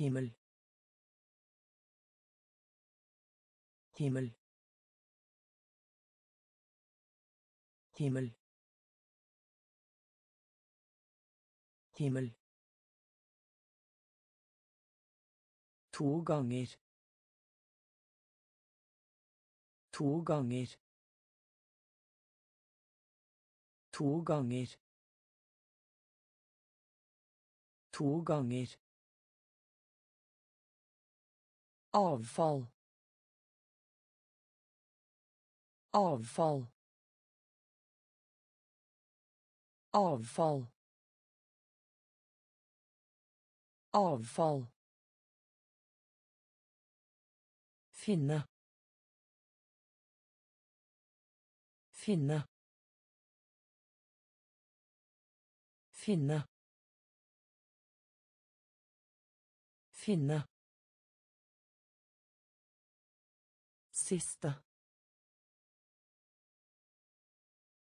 himmel himmel himmel himmel To ganger. To ganger. To ganger. To ganger. Avfall. Avfall. Avfall. Avfall. Finne. Finne. Finne. Finne. Siste.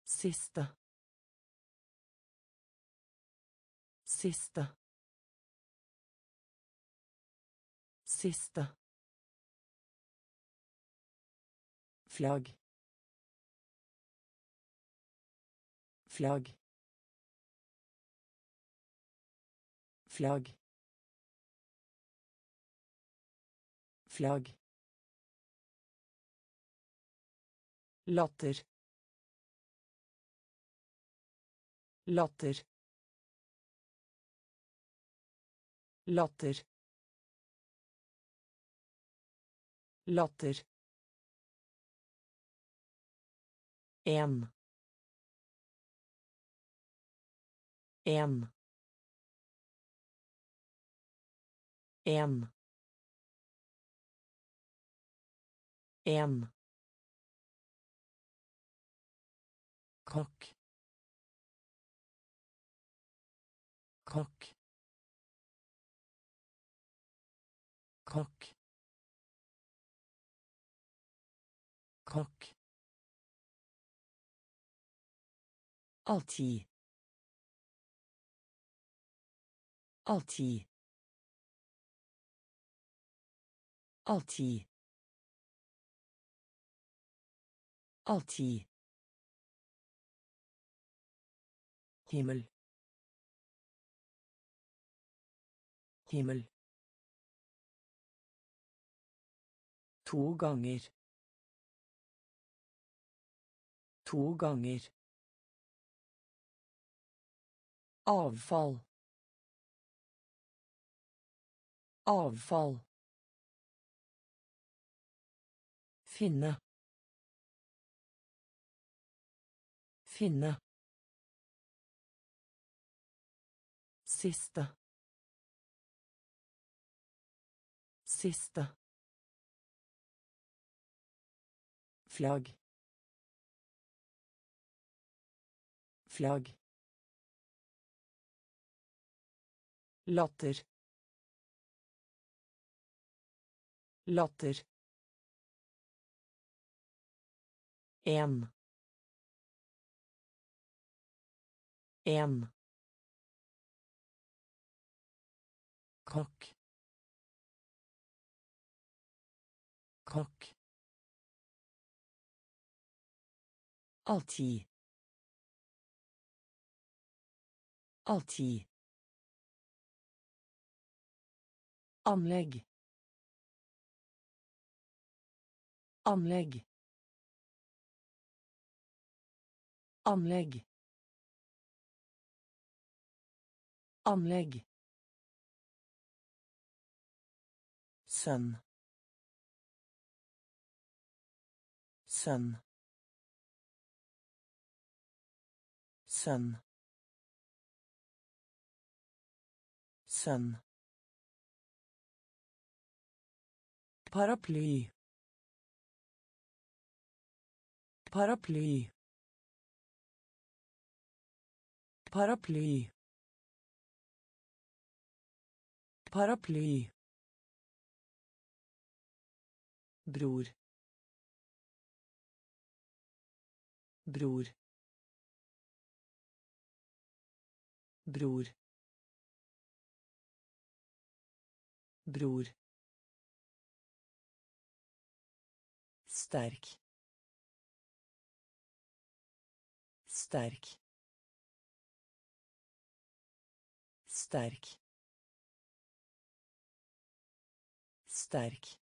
Siste. Siste. Siste. flagg flagg flagg flagg latter latter latter latter En. En. En. En. Kokk kokk kokk kokk Alltid. Alltid. Alltid. Alltid. Himmel. Himmel. To ganger. To ganger. Avfall. Avfall. Finne. Finne. Siste. Siste. Flagg. Flagg. Latter. Latter. En. En. Kokk. Kokk. Alltid. Alltid. Anlegg. Anlegg. Anlegg. Anlegg. Sønn. Sønn. Sønn. Sønn. Paraply. Paraply. Paraply. Paraply. Bror. Bror. Bror. bror sterk sterk sterk sterk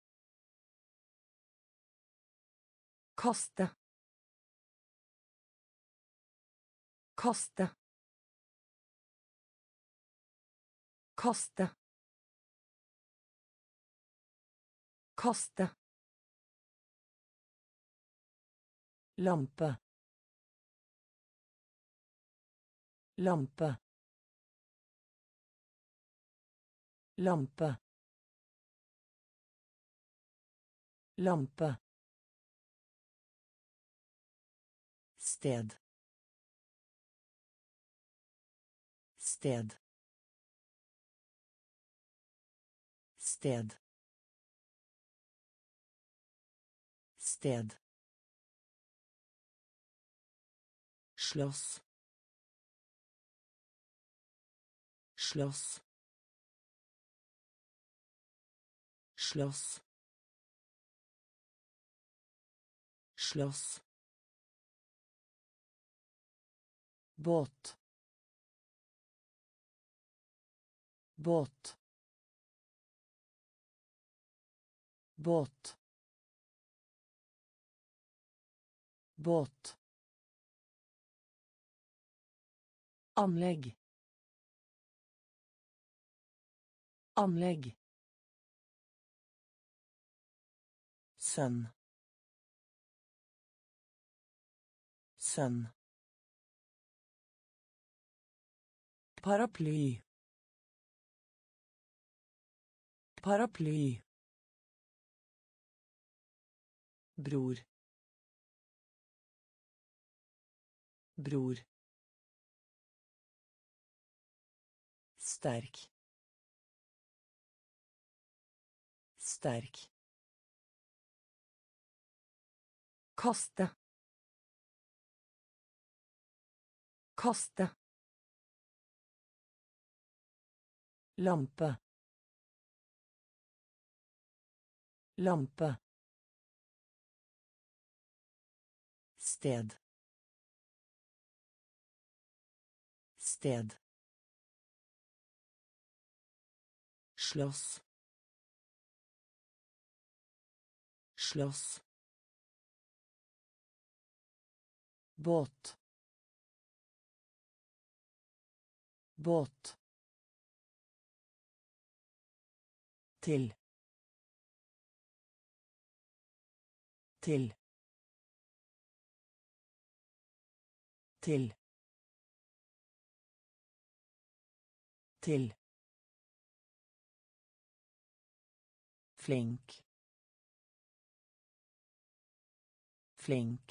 kaste kaste kaste kaste lampe. Lampe. Lampe. Lampe sted. Sted. Sted. Sted. Schloss. Schloss. Schloss. Schloss. Båt båt båt båt anlegg anlegg sønn sønn paraply. Paraply. Bror. Bror. Sterk. Sterk. Kaste kaste lampe lampe sted. Sted. Slåss slåss båt. Båt til. Til. Til. Til. Flink. Flink.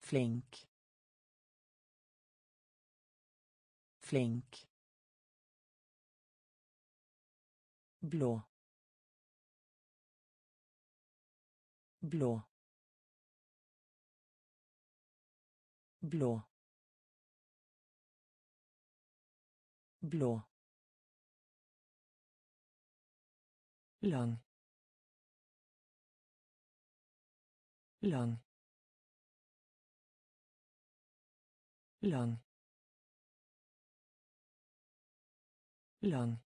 Flink. Flink blå. Blå. Blå. Blå. Lang. Lang. Lang. Lang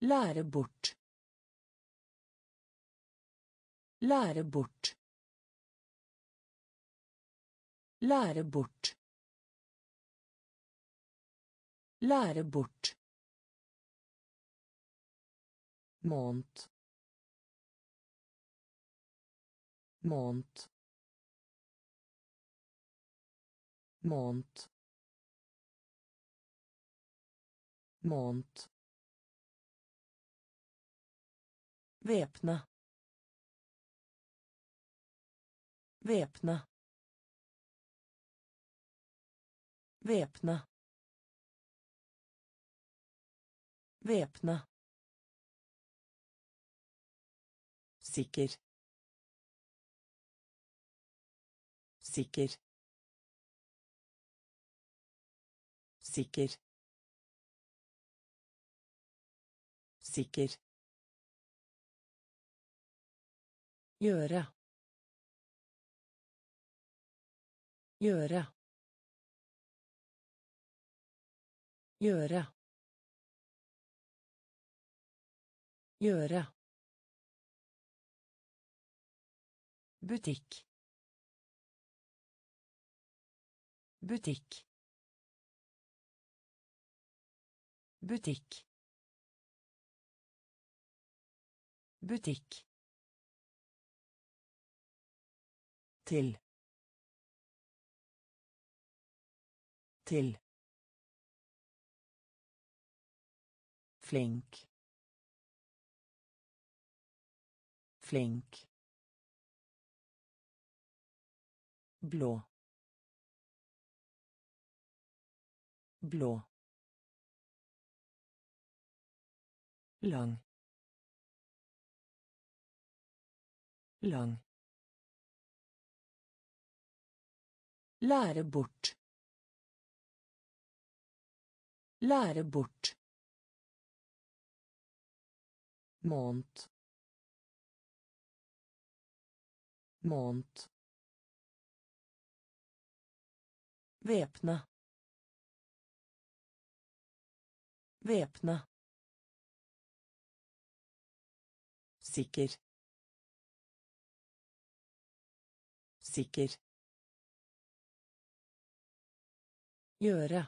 Lære bort. Lære bort. Lære bort. Lære bort. måned måned måned måned Væpne. Væpne. Væpne. Væpne. sikker sikker sikker sikker gjøre gjøre gjøre gjøre butikk butikk butikk butikk til. Til. Flink. Flink. Blå. Blå. Lang. Lang Lære bort. Lære bort. Måned. Måned. Væpne. Væpne. Sikker. Sikker. Gjøre.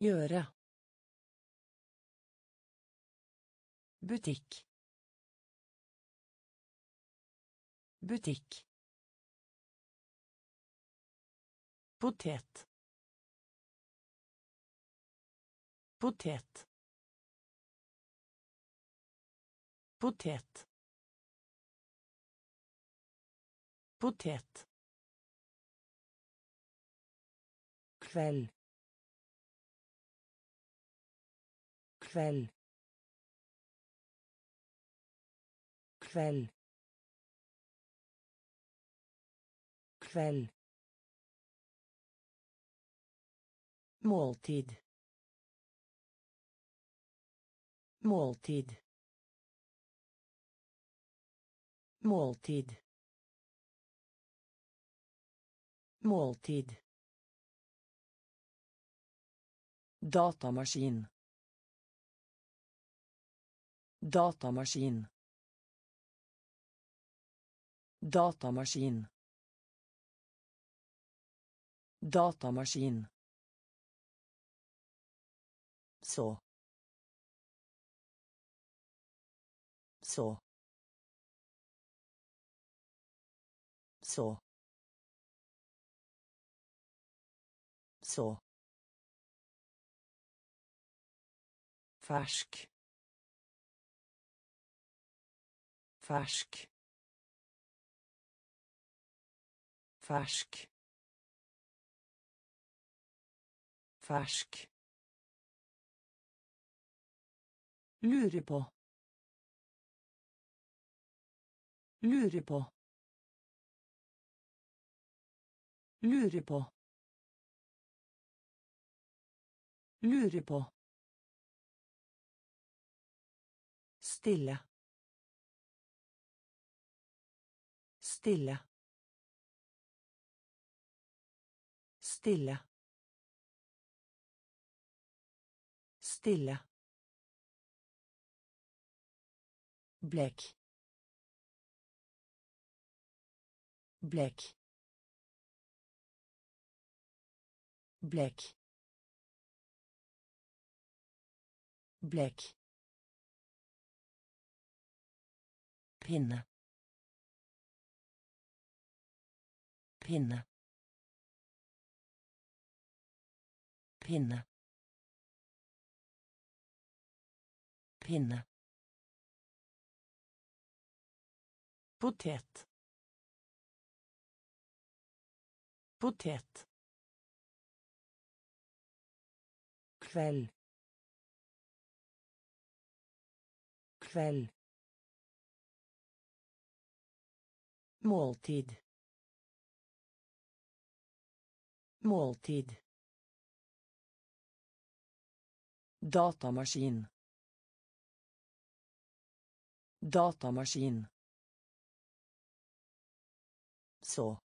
Gjøre. Butikk. Butikk. Potet. Potet. Potet. Potet. Kveld. Kveld. Kveld. Kveld. Måltid. Måltid. Måltid. Måltid Datamaskin. Datamaskin. Datamaskin. Datamaskin. Så. Så. Så. Så. Fersk. Fersk. Fersk. Fersk. Lure på. Lure på. Lure på. Lure på Stilla. Stilla. Stilla. Stilla. Blek. Blek. Blek. Blek. Pinne. Pinne. Pinne. Pinne. Potet. Potet. Kveld. Kveld Måltid. Måltid. Datamaskin. Datamaskin. Så.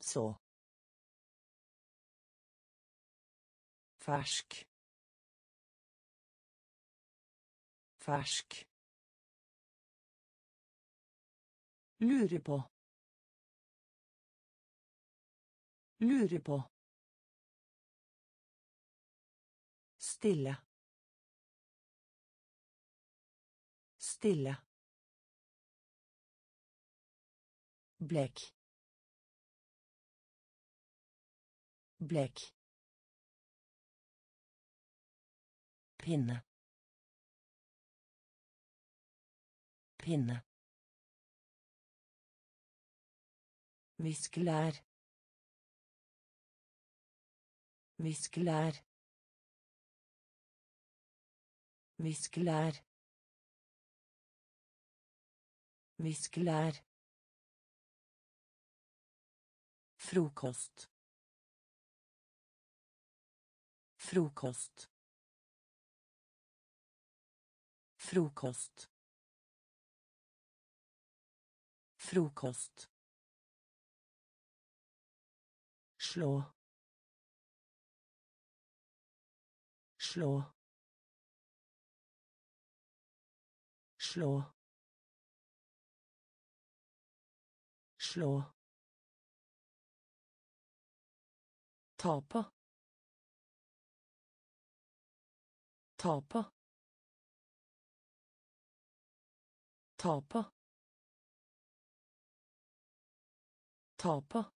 Så. Fersk. Fersk. Lure på. Lure på. Stille. Stille. Blekk. Blekk. Pinne. Pinne. Viskelær. Viskelær. Viskelær. Viskelær. Frokost. Frokost. Frokost. Frokost. Slå slå slå slå ta på ta på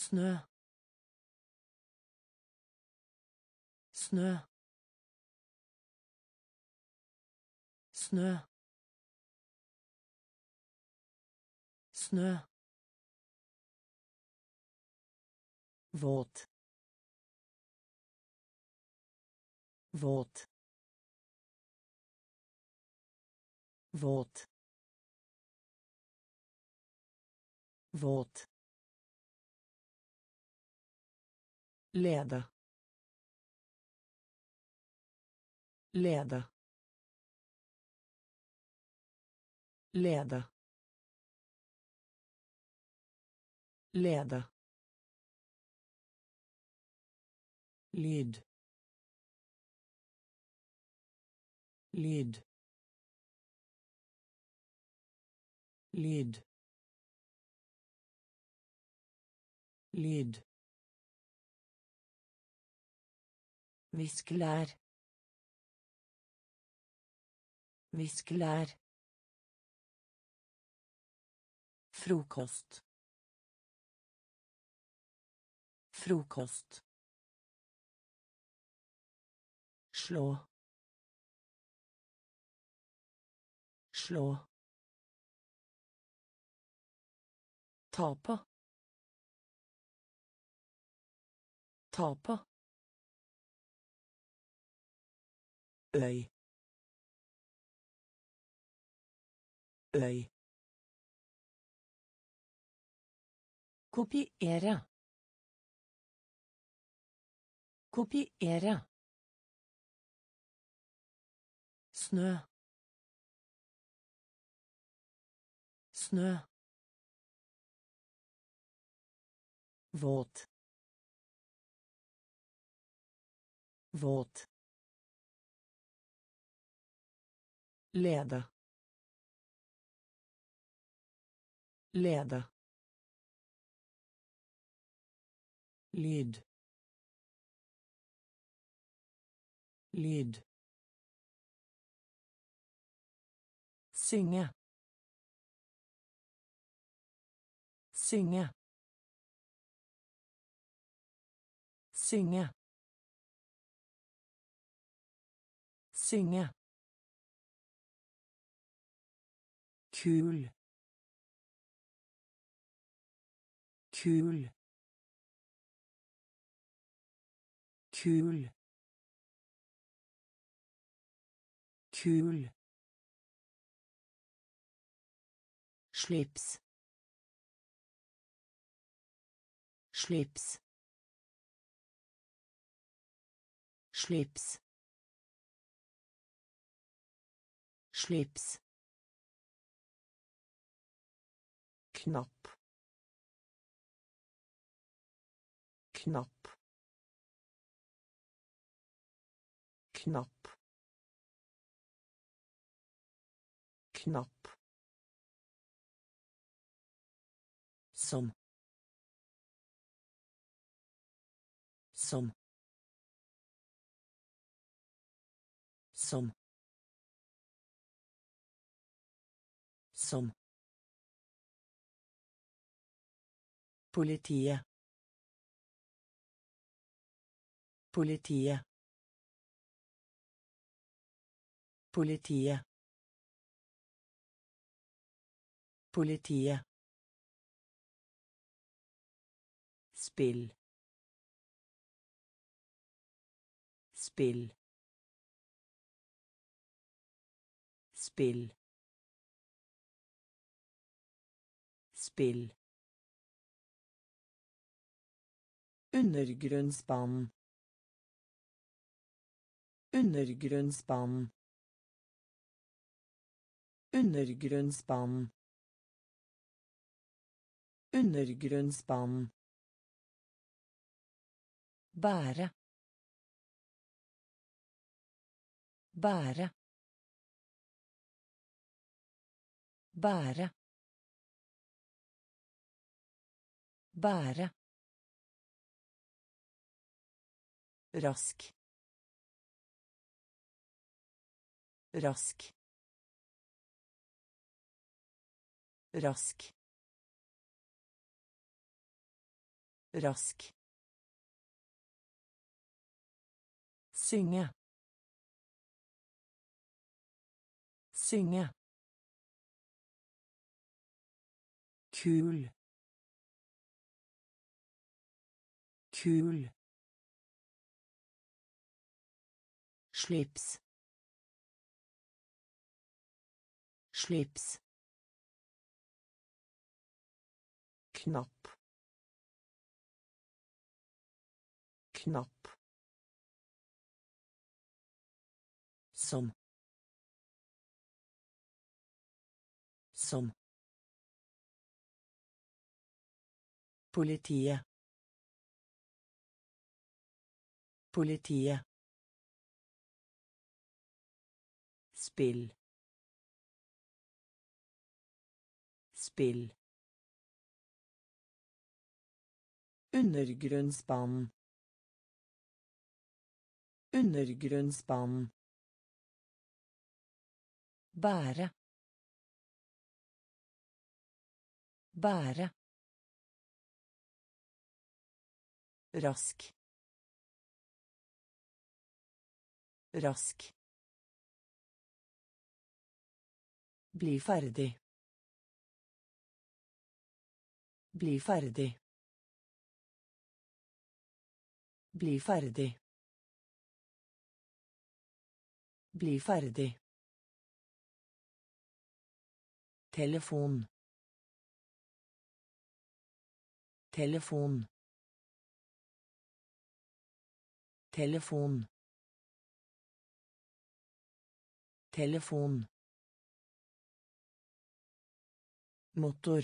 snø. Snø. Snø. Snø. Våt. Våt. Våt. Våt Lede. Lede. Lede. Lede. Lyd. Lyd. Lyd. Lyd. Viskelær. Muskulær. Frokost. Frokost. Slå. Slå. Ta på. Øy. Øy. Kopiere. Kopiere. Snø. Snø. Våt. Våt Lede. Lede. Lyd. Lyd. synge synge synge synge kul kul kul kul. Slips slips slips slips knapp knapp knapp knapp som. Som. Som. Som Politiet. Politiet. Politiet. Politiet. Spill. Spill. Spill. Spill. Undergrunnsbanen. Undergrunnsbanen. Undergrunnsbanen. Undergrunnsbanen. Bære. Bære. Bære. Bære. Rask. Rask. Rask. Rask. Synge. Synge. Kul. Kul slips. Slips. Knapp knapp som. Som. Politiet. Politiet. Spill. Spill. Undergrunnsbanen. Undergrunnsbanen. Bære. Bære. Rask. Rask. Bli ferdig. Bli ferdig. Bli ferdig. Bli ferdig. Telefon. Telefon. Telefon. Telefon. Motor.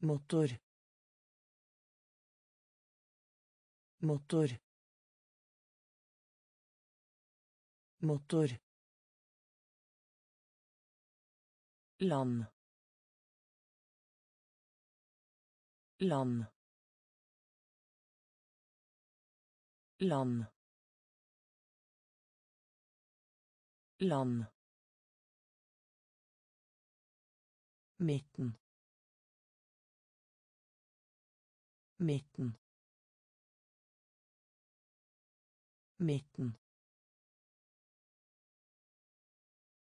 Motor. Motor. Motor. Land. Land. Land. Land midten. Midten. Midten.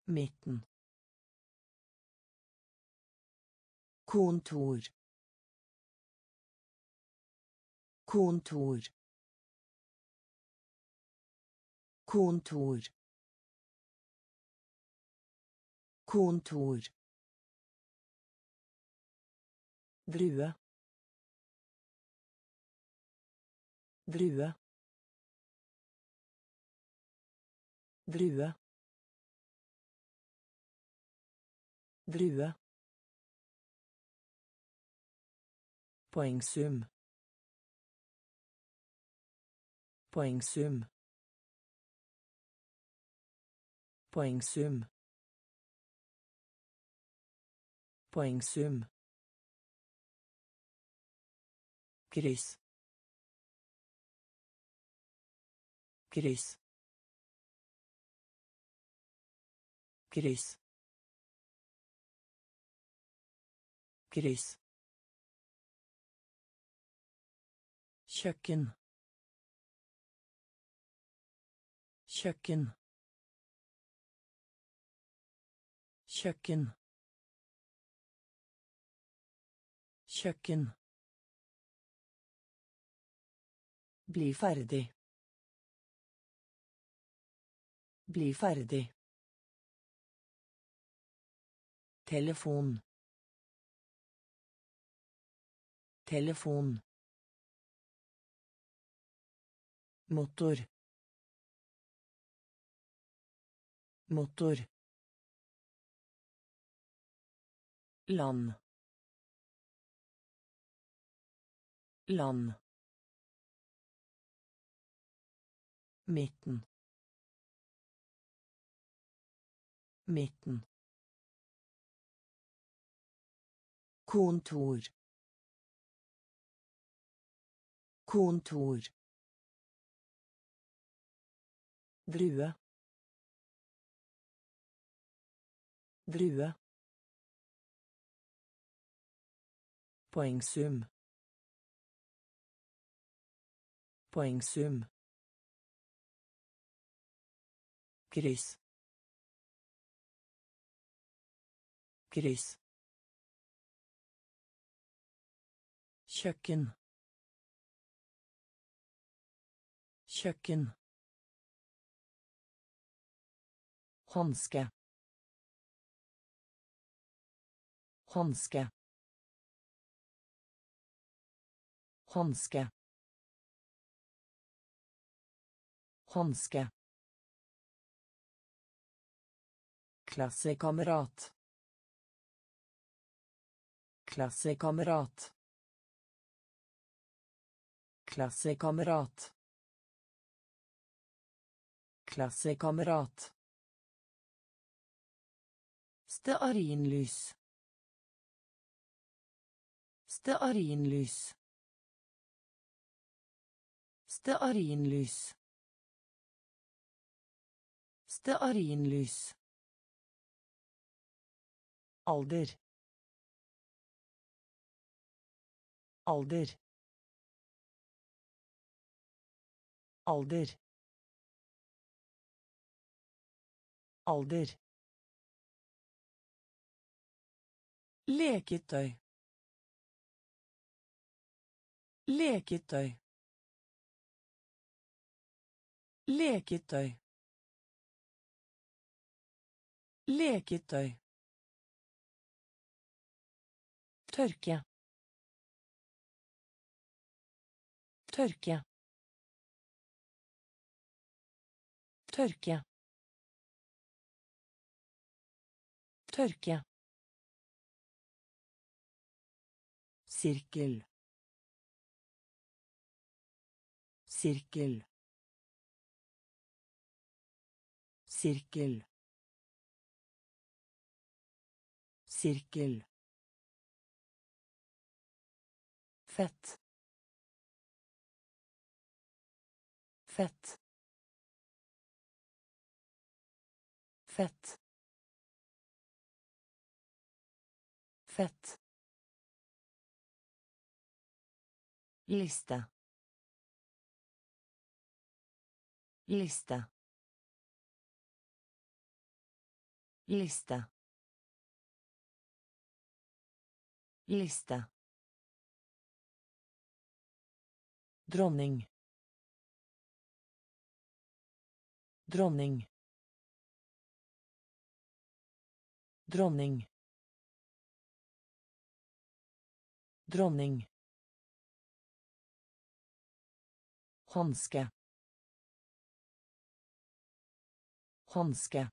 Midten. Kontor. Kontor. Kontor. Kontor drue drue drue drue Poengsum. Poengsum. Poengsum. Poengsum. Kryss. Kryss. Kryss. Kryss. kjøkken kjøkken kjøkken kjøkken bli ferdig. Bli ferdig. Telefon. Telefon. Motor. Motor. Land. Land midten. Midten. Kontor. Kontor. Drue. Drue. Poengsum. Poengsum. Kryss. Kryss. Kjøkken. Kjøkken. Hanske. Hanske. Hanske. Hanske. Klassekamerat. Klassekamerat. Klassekamerat. Klassekamerat. Stearinlys. Stearinlys. Stearinlys. Stearinlys. Alder. Alder. Alder. Alder. Leketøy. Leketøy. Leketøy. Leketøy. Tørke. Tørke. Tørke. Tørke. Sirkel. Sirkel. Sirkel. Sirkel. Fett. Fett. Fett. Fett. Liste. Liste. Liste. Liste. Dronning. Dronning. Dronning. Dronning. Hanske. Hanske.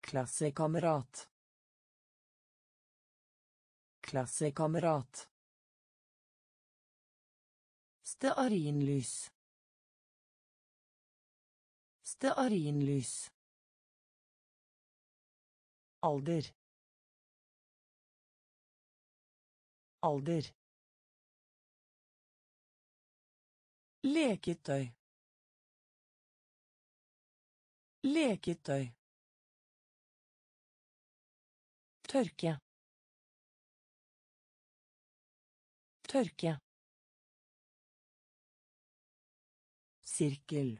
Klassekamerat. Klassekamerat. Stearinlys. Stearinlys. Alder. Alder. Leketøy. Leketøy. Tørke. Tørke. Sirkel.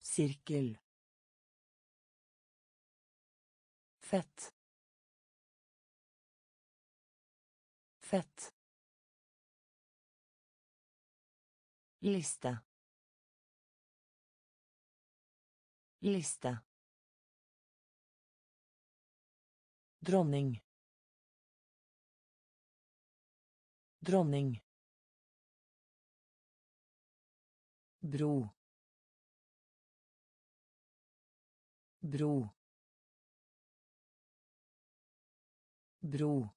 Sirkel. Fett. Fett. Liste. Liste. Dronning. Dronning. Bro. Bro. Bro.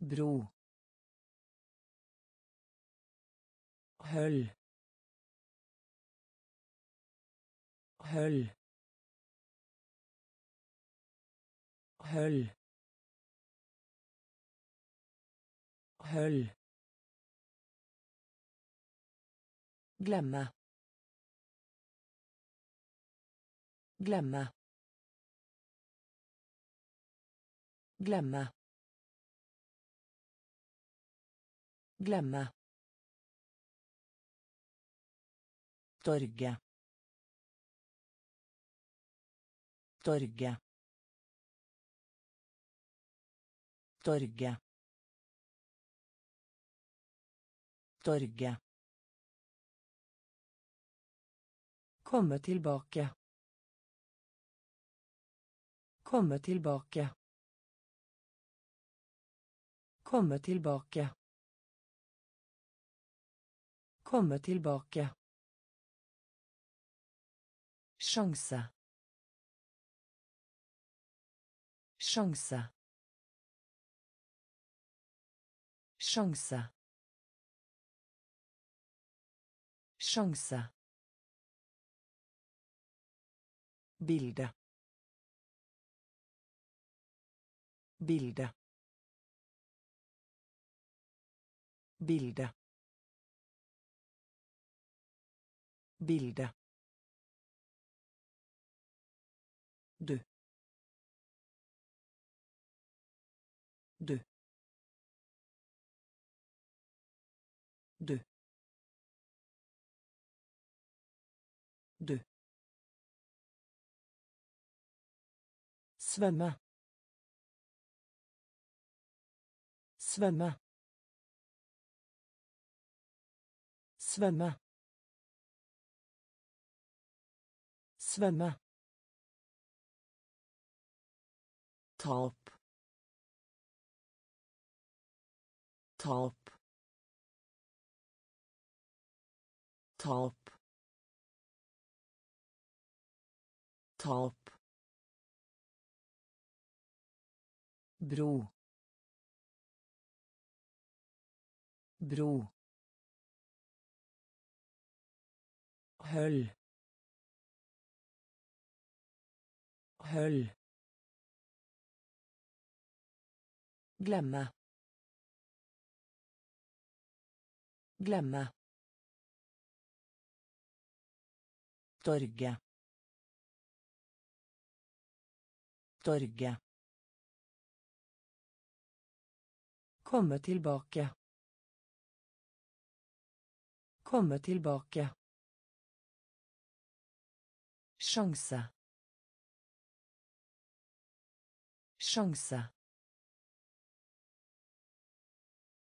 Bro. Høll. Høll. Høll. Høll. Glemme. Glemme. Glemme. Glemme. Torget. Torget. Torget. Torget. Komme tilbake. Komme tilbake. Komme tilbake. Komme tilbake. Sjanse. Sjanse. Sjanse. Sjanse. Bilde. Bilde. Bilde. Bilde. Deux. Deux. Deux. Deux. Svømme. Svømme. Svømme. Svømme. Ta opp. Ta opp. Bro. Bro. Høll. Høll. Glemme. Glemme. Torge. Torget. Komme tilbake. Komme tilbake. Sjanse. Sjanse.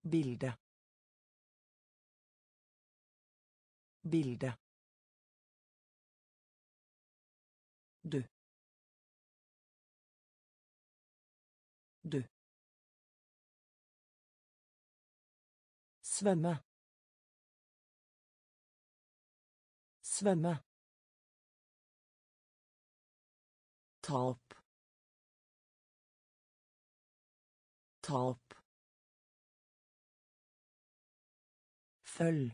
Bilde. Bilde. Du. Du. Svømme. Svømme. Tap. Tap. Følg.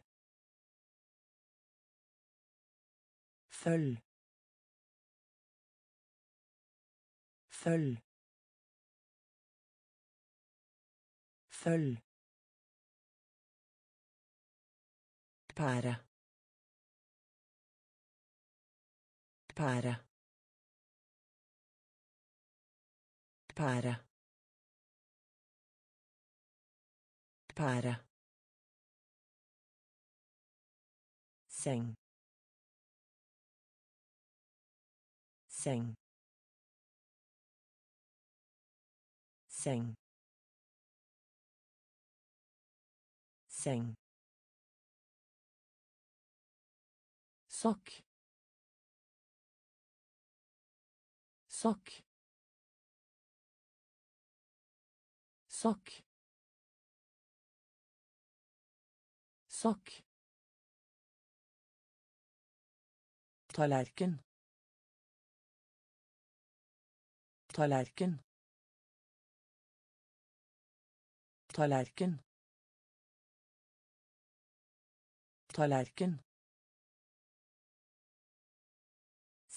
Følg. Følg. Følg. Pære. Pære. Pære. Pære. Seng. Seng. Seng. Seng. Sokk. Sokk. Sokk. Sokk. Tallerken. Tallerken. Tallerken. Tallerken.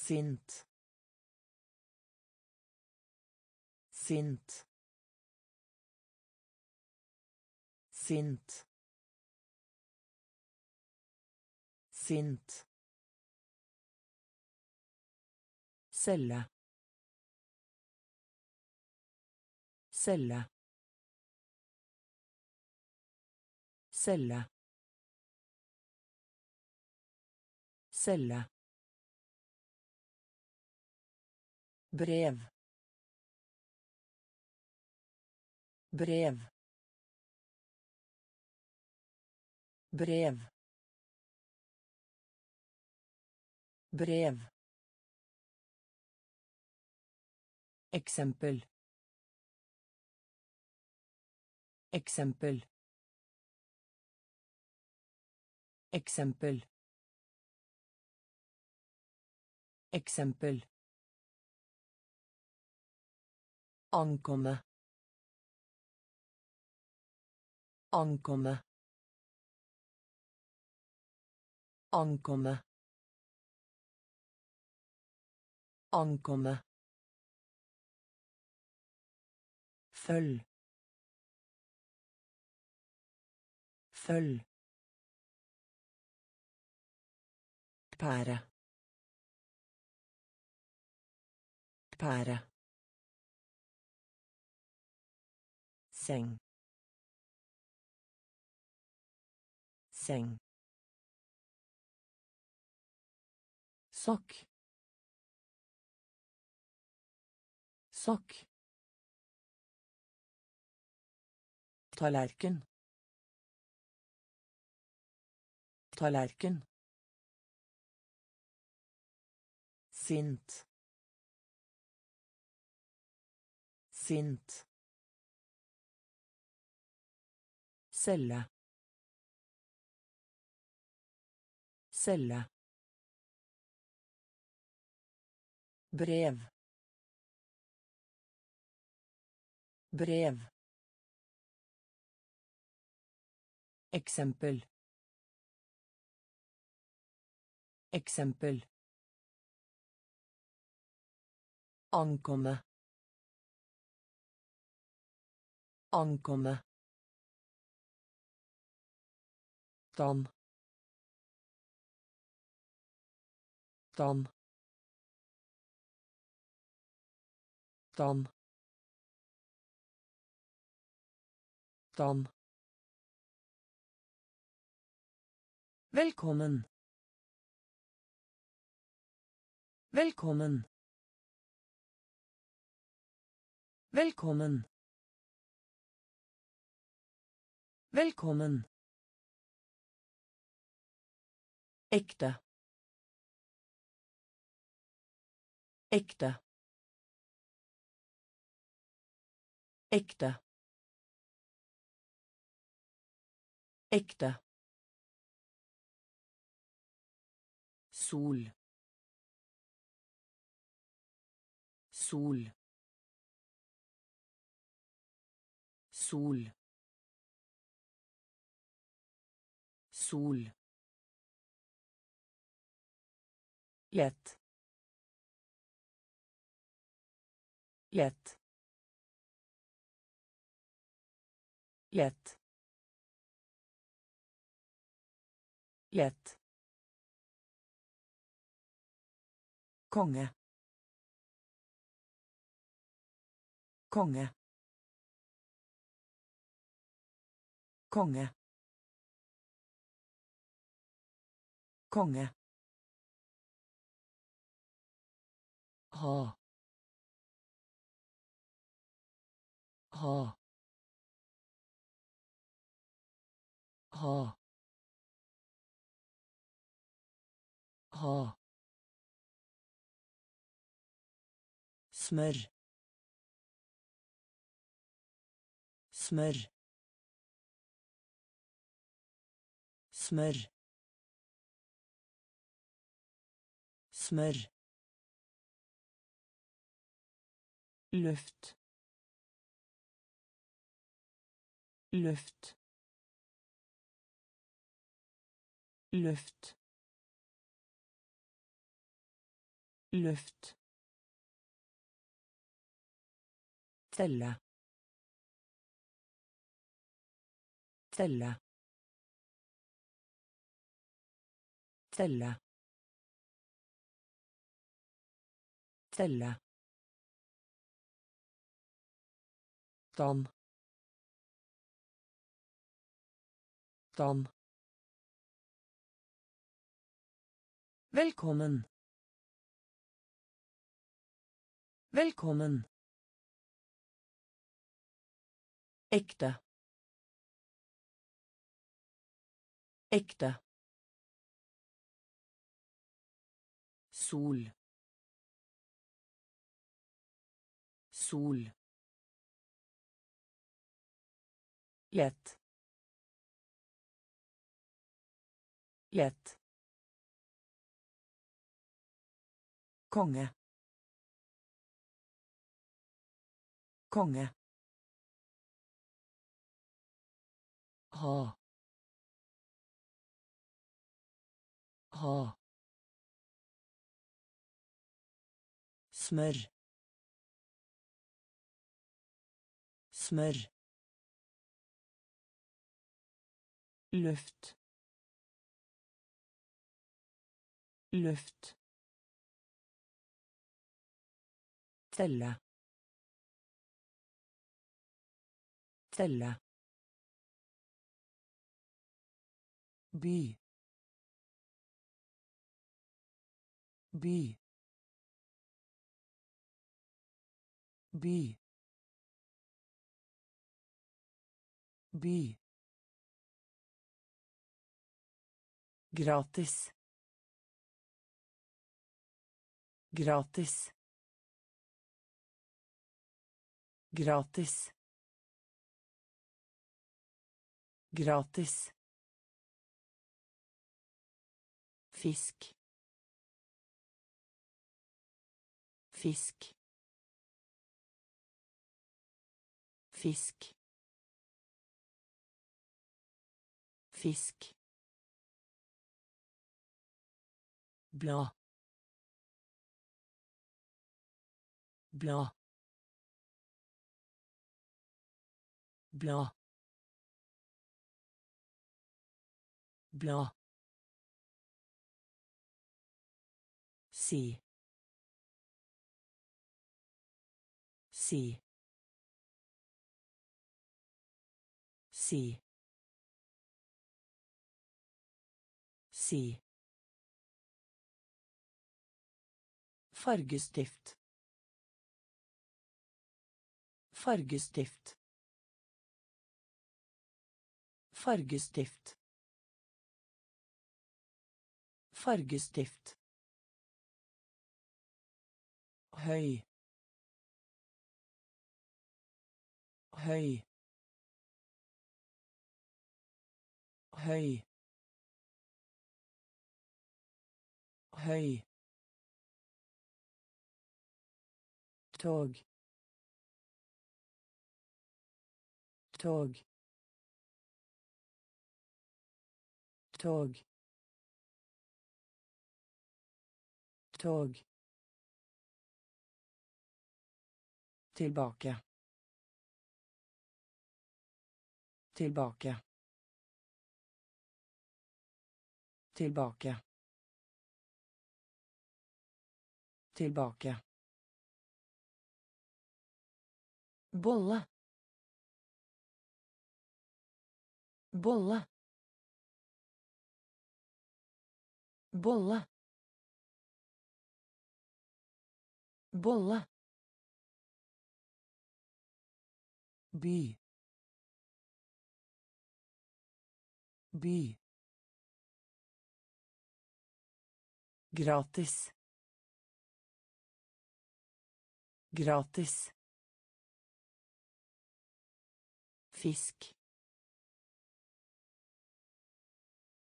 Sint. Sint. Sint. Sint. Celle. Celle. Celle. Celle. Brev. Brev. Brev. Brev. Eksempel. Eksempel. Eksempel. Eksempel Ankomme. Ankomme. Ankomme. Ankomme. Følg. Følg. Pære. Pære. Seng. Seng. Sokk. Sokk. Tallerken. Tallerken. Sint. Sint. Celle. Celle. Brev. Brev. Eksempel. Eksempel. Ankomme. Ankomme. Dam. Dam. Dam. Dam. Velkommen. Velkommen. Velkommen. Velkommen. Äkta. Äkta. Äkta. Äkta. sol sol sol sol Lett. Lett. Lett. Lett. Konge. Konge. Konge. Konge. Ha ha ha ha smør smør smør smør luft. Luft. Luft. Luft. Telle telle telle telle dan dan Velkommen. Velkommen. Ekte. Ekte. Sol. Sol. Lett. Lett. Konge. Konge. Ha. Ha. Smør. Smør. Luft luft telle. Telle. By. By. By. By Gratis. Gratis. Gratis. Gratis. Fisk. Fisk. Fisk. Fisk. Bla. Bla. Bla. Bla. Si. Si. Si. Si Fargestift. Fargestift. Fargestift. Fargestift. Høy. Høy. Høy. Høy. Tog. Tog. Tog. Tog. Tilbake. Tilbake. Tilbake. Tilbake bolle bolle bolle bolle by by gratis gratis fisk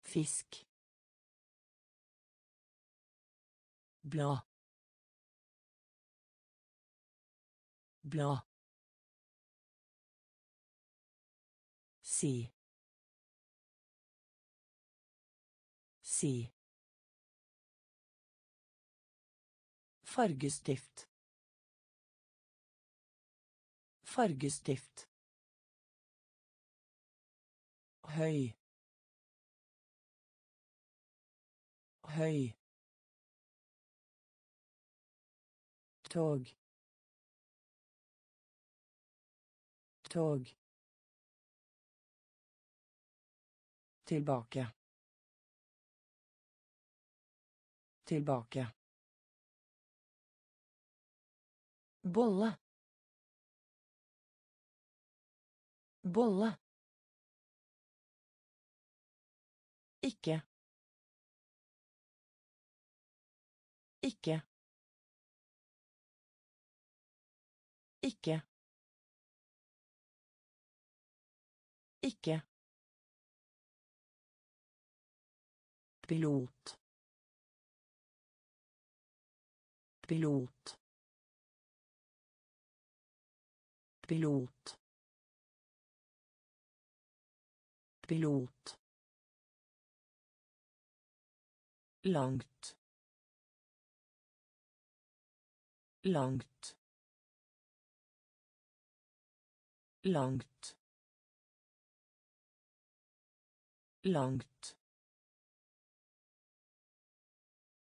fisk Blad. Blad. si si Fargestift. Fargestift. Høy høy tog tog tilbake tilbake bolle bolle Ikke. Ikke. Ikke. Ikke. Pilot. Pilot. Pilot. Pilot. Langt. Langt. Langt. Langt.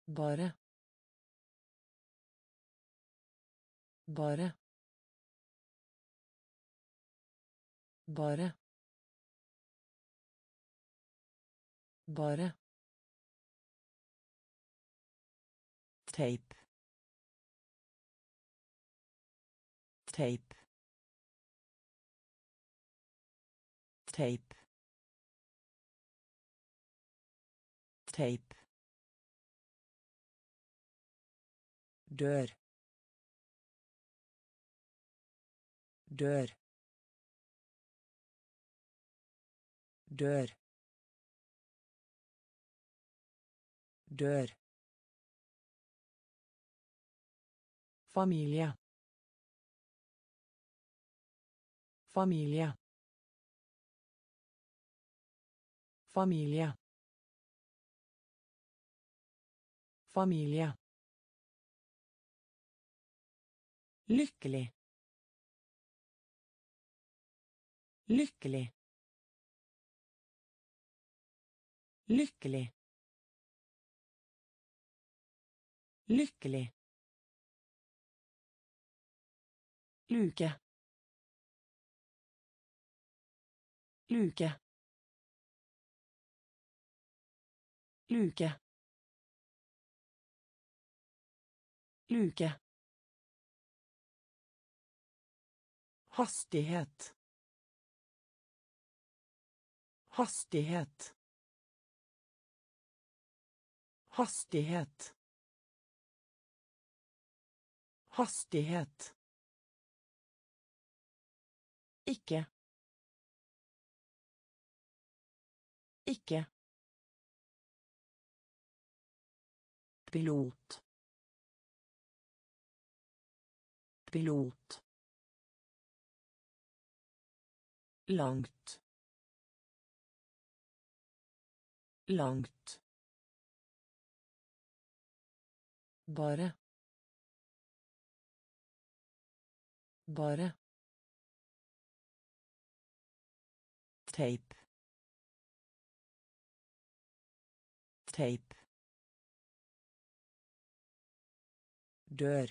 Bare. Bare. Bare. Bare tape. Tape. Tape. Tape. Dør. Dør. Dør. Dør Familie. Familie. Familie. Familie. Lykkelig. Lykkelig. Lykkelig. Lykkelig. Luke. Luke. Luke. Luke. Hastighet. Hastighet. Hastighet. Hastighet. Ikke. Ikke. Pilot. Pilot. Langt. Langt. Bare. Bare. Tape. Tape. Dør.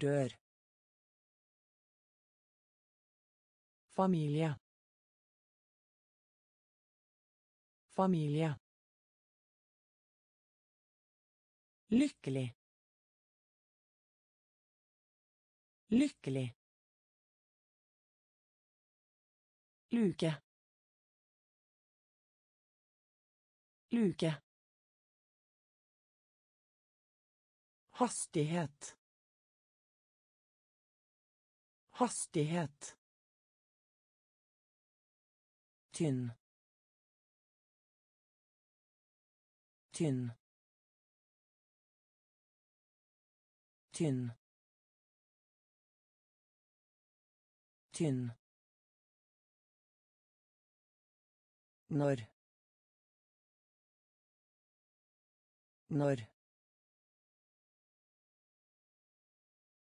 Dør. Familie. Familie. Lykkelig. Lykkelig. Luke. Luke. Hastighet. Hastighet. tynn tynn tynn tynn Når. Når.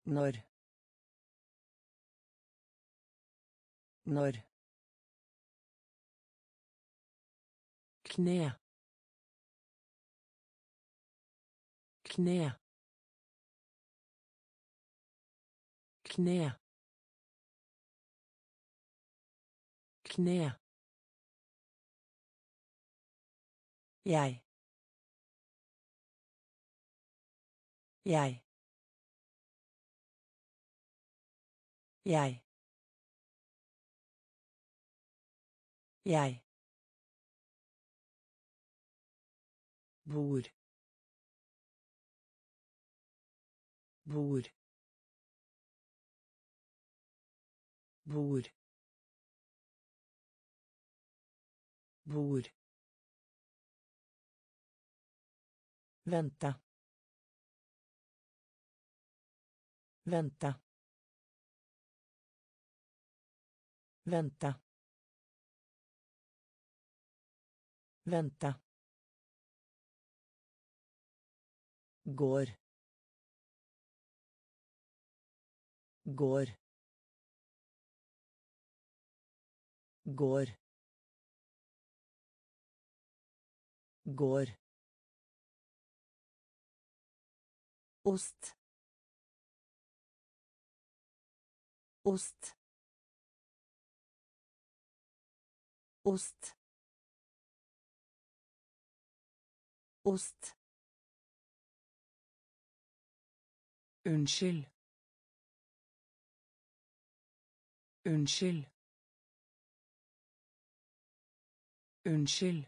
Når. Når. Knær. Knær. Knær. Knær. Jeg. Jeg. Jeg. Jeg. Bord. Bord. Bord. Bord vente. Vente. Vente. Vente. Går. Går. Går. Går ost ost ost ost Unnskyld. Unnskyld. Unnskyld.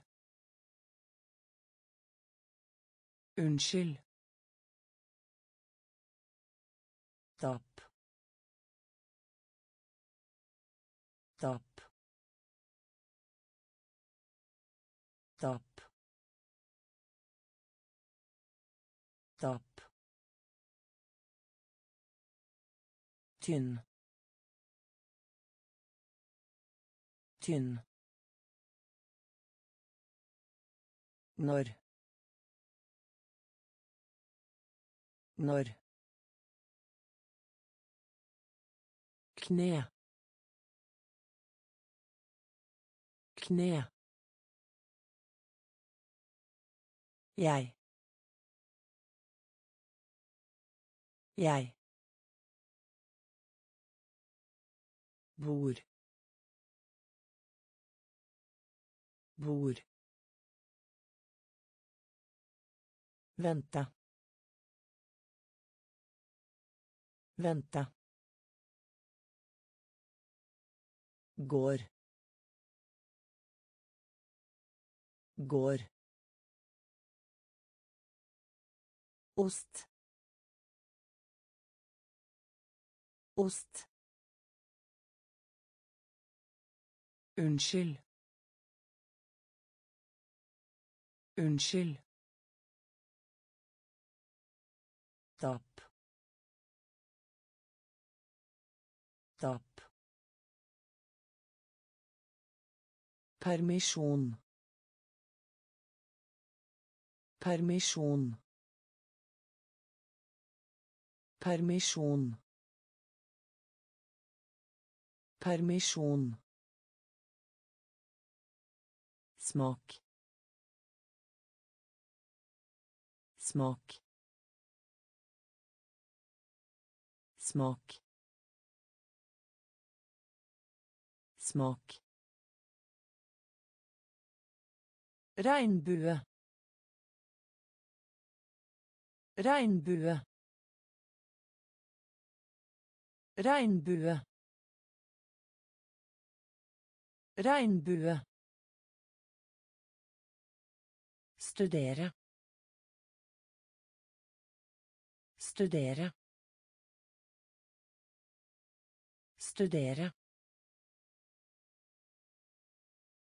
Unnskyld. Stop. Stop. Stop. Stop. Tynn. Tynn. Når. Når. Kne. Kne. Jeg. Jeg. Bor bor vente. Vente går går ost ost Unnskyld. Unnskyld. Tap. Tap. Permisjon. Permisjon. Permisjon. Permisjon. smak smak smak smak regnbue regnbue regnbue regnbue Studere. Studere. Studere.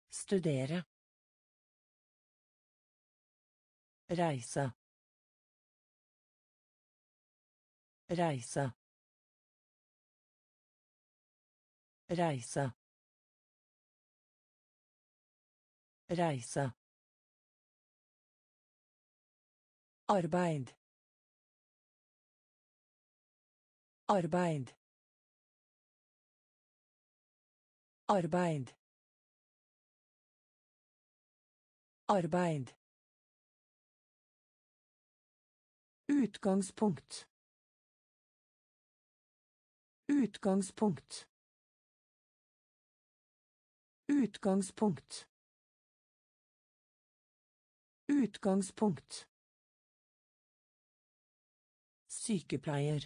Studere. Reise. Reise. Reise. Reise. Arbeid. Arbeid. Arbeid. Arbeid. Utgangspunkt. Utgangspunkt. Utgangspunkt. Utgangspunkt. Sykepleier.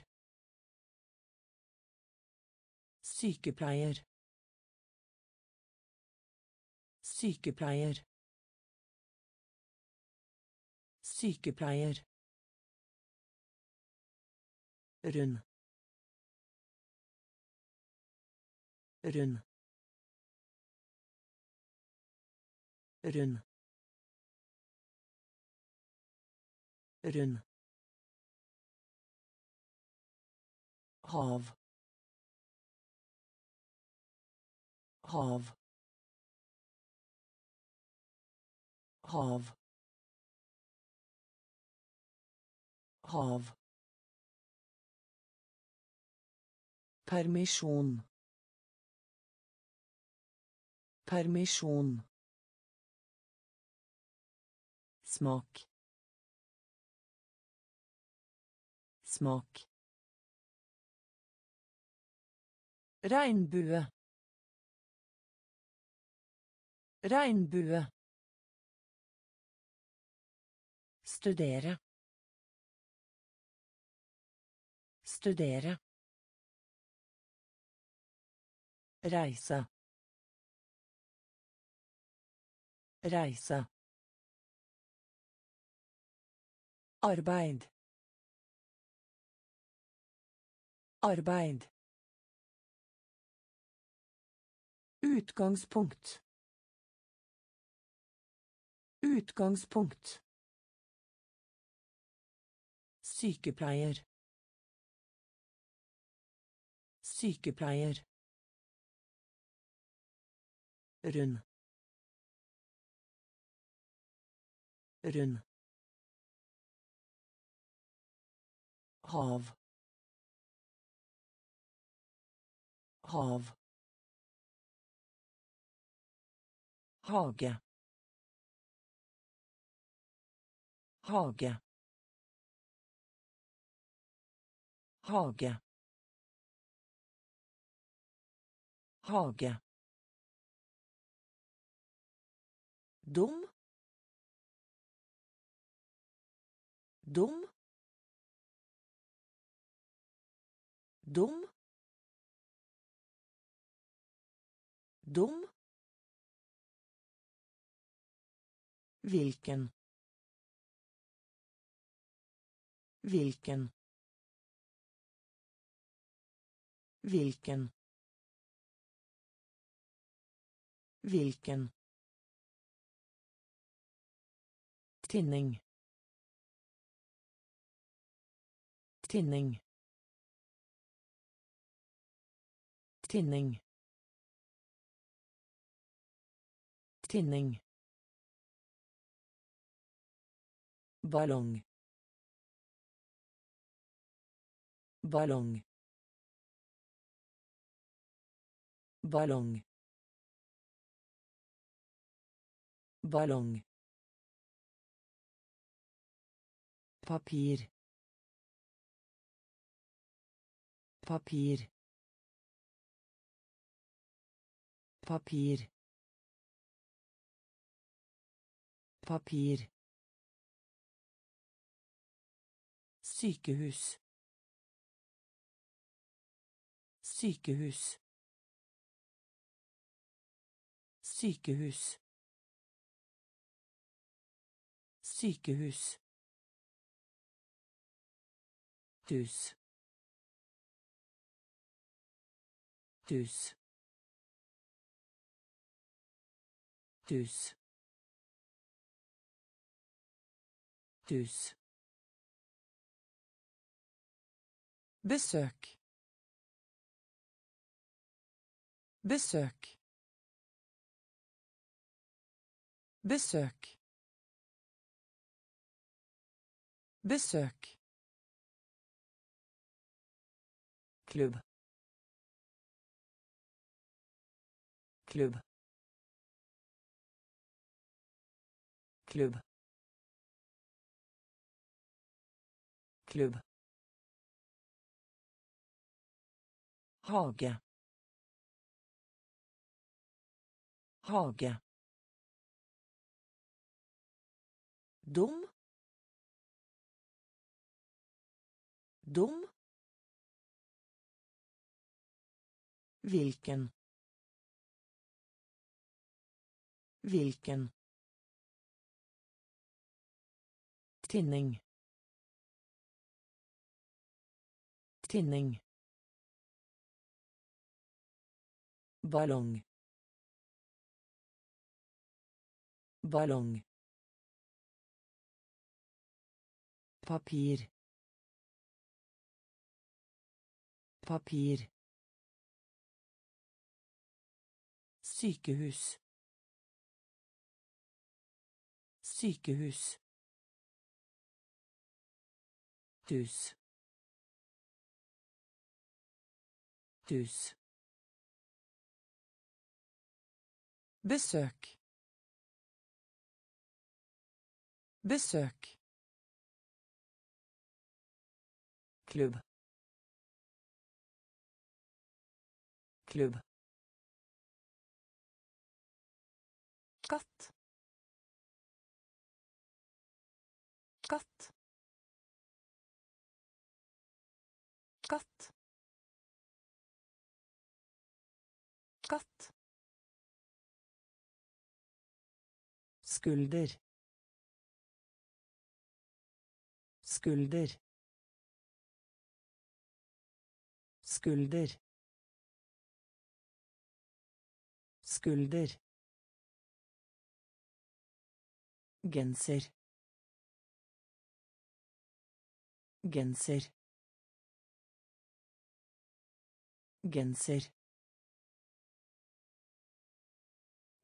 Sykepleier. Sykepleier. Sykepleier. Rund. Rund. Rund. Rund. hav hav hav hav permisjon permisjon smak smak Regnbue. Regnbue. Studere. Studere. Reise. Reise. Arbeid. Arbeid. Utgangspunkt. Utgangspunkt. Sykepleier. Sykepleier. Rund. Rund. Hav. Hav. Hage. Hage. Hage. Hage. Dum. Dum. Dum. Dum. Hvilken. Hvilken. Hvilken. Hvilken. Tinning. Tinning. Tinning. Tinning. Ballong. Ballong. Ballong. Ballong. Papir. Papir. Papir. Papir. Sykehus. Sykehus. Sykehus. Sykehus Dus. Dus. Dus. Dus. Besøk. Besøk. Besøk. Besøk. Klubb klubb klubb klubb. Hage. Hage. Dum. Dum Hvilken. Hvilken. Tinning. Tinning. Ballong. Ballong. Papir. Papir. Sykehus. Sykehus. Dus. Dus. Besøk. Besøk. Klubb. Klubb. Skatt. Skatt. Skatt. Skatt. Skulder. Skulder. Skulder. Skulder genser. Genser. Genser.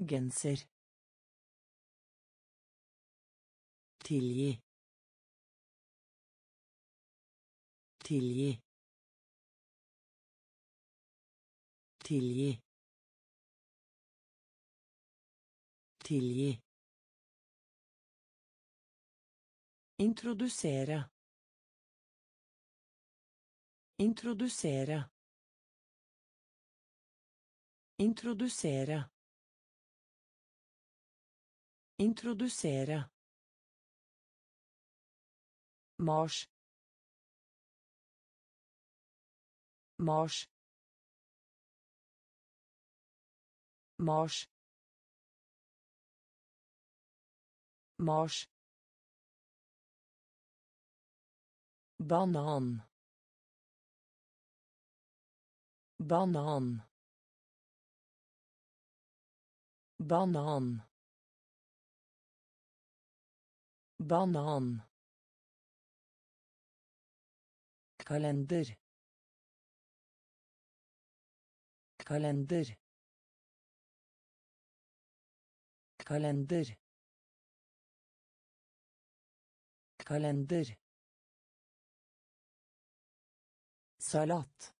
Genser. Tilgi. Tilgi. Tilgi. Tilgi. Introdusere. Introdusere. Introdusere. Introdusere. Mars. Mars. Mars. Mars. Banan. Banan. Banan. Banan. kalender kalender kalender kalender salat.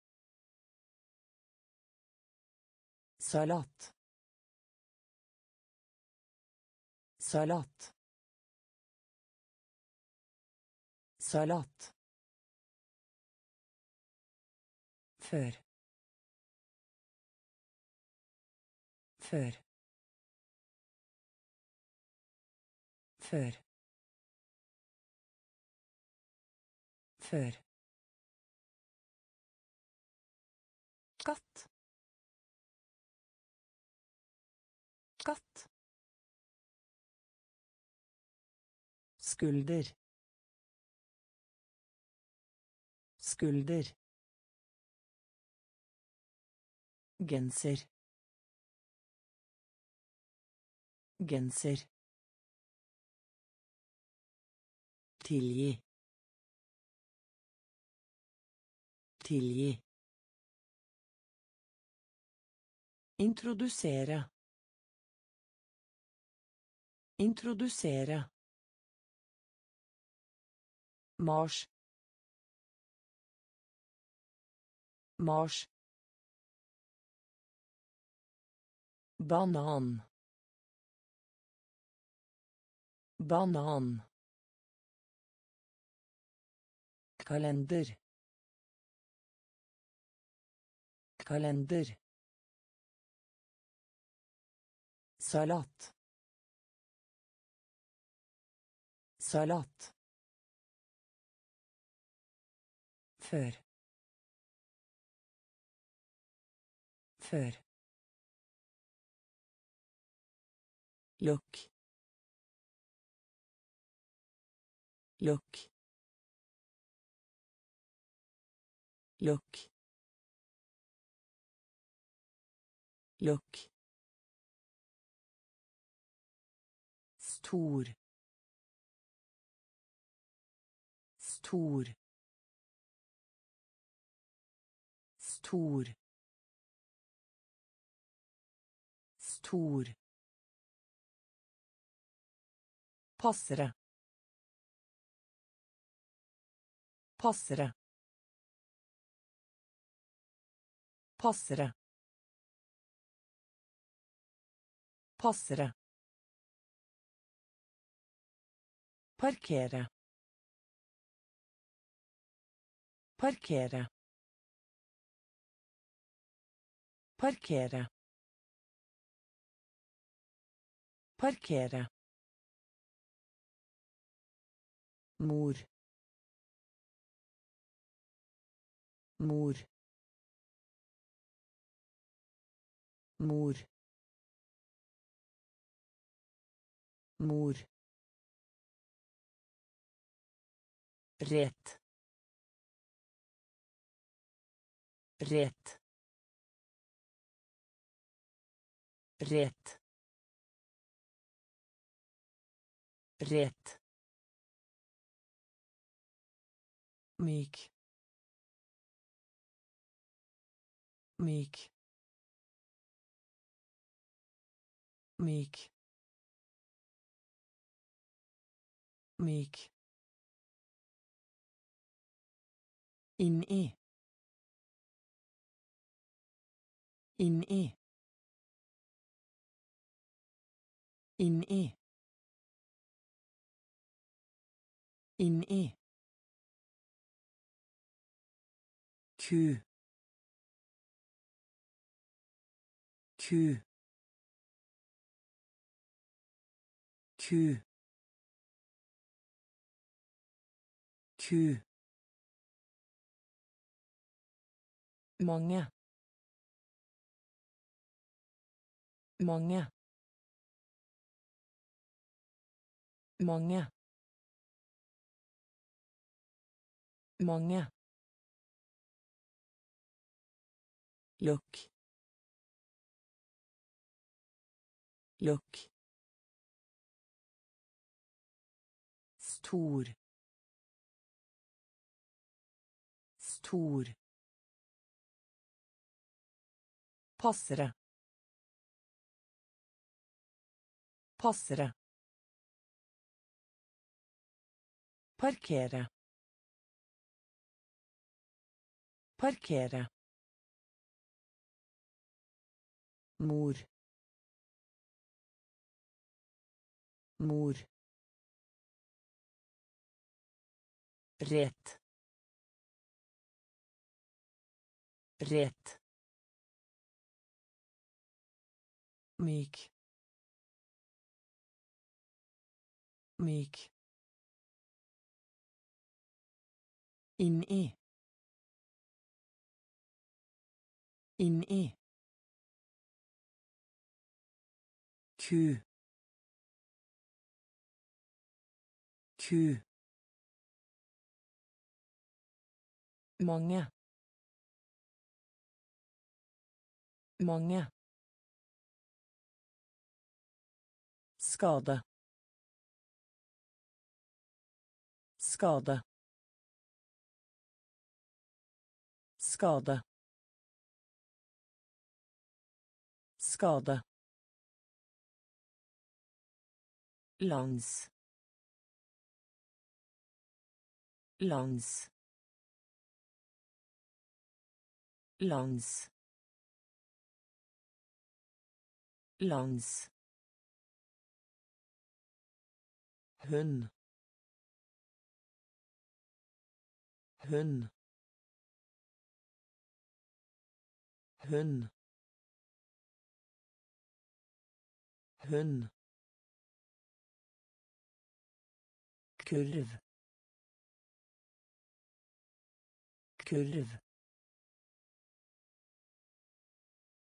Salat. Salat. Salat. Før. Før. Før. Før Skatt. Skatt. Skulder. Skulder. Genser. Genser. Tilgi. Tilgi. Introdusere. Introdusere. Mars. Mars. Banan. Banan. Kalender. Kalender. Salat. Salat. Før. Før. Lukk. Lukk. Lukk. Lukk. Stor. Stor. Stor. Stor. Passere. Passere. Passere. Passere. Parkere. Parkere. Parkere. Parkere. Mor. Mor. Mor. Mor. Rett. Rett. Rett. Rett. myk myk myk myk Inni. Inni. Inni. Inni. ku ku ku ku mange. Mange. Mange. Mange. Lukk. Lukk. Stor. Stor passere. Passere. Parkere. Parkere. Mor. Mor. Rett. Rett. Myk. Myk. Inni inni ku. Ku. Mange. Mange skade. Skade. Skade. Skade. Langs langs langs langs hund hund hund hund kurv. Kurv.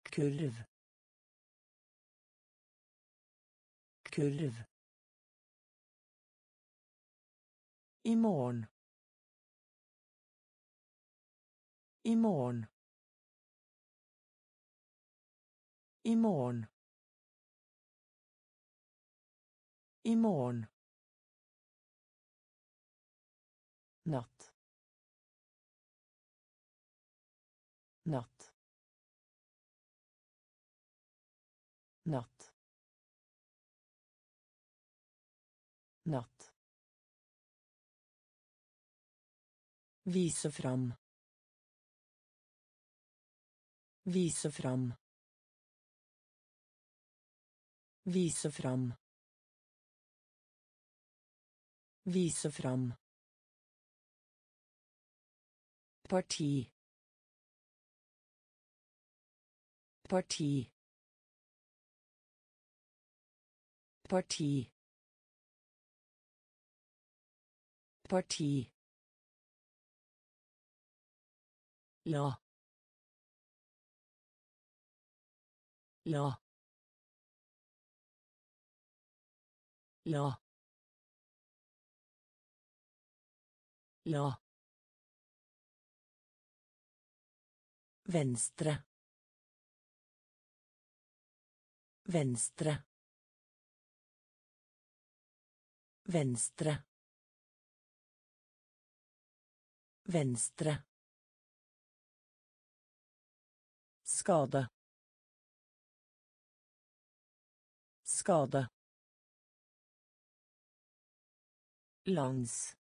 Kurv. Kurv i morgen. I morgen. I morgen. I morgen. Natt. Natt. Natt Vise fram. Vise fram. Vise fram. Vise fram. Parti. Parti. Parti. Parti. lo là là là venstre. Venstre. Venstre. Venstre. Skade. Skade. lands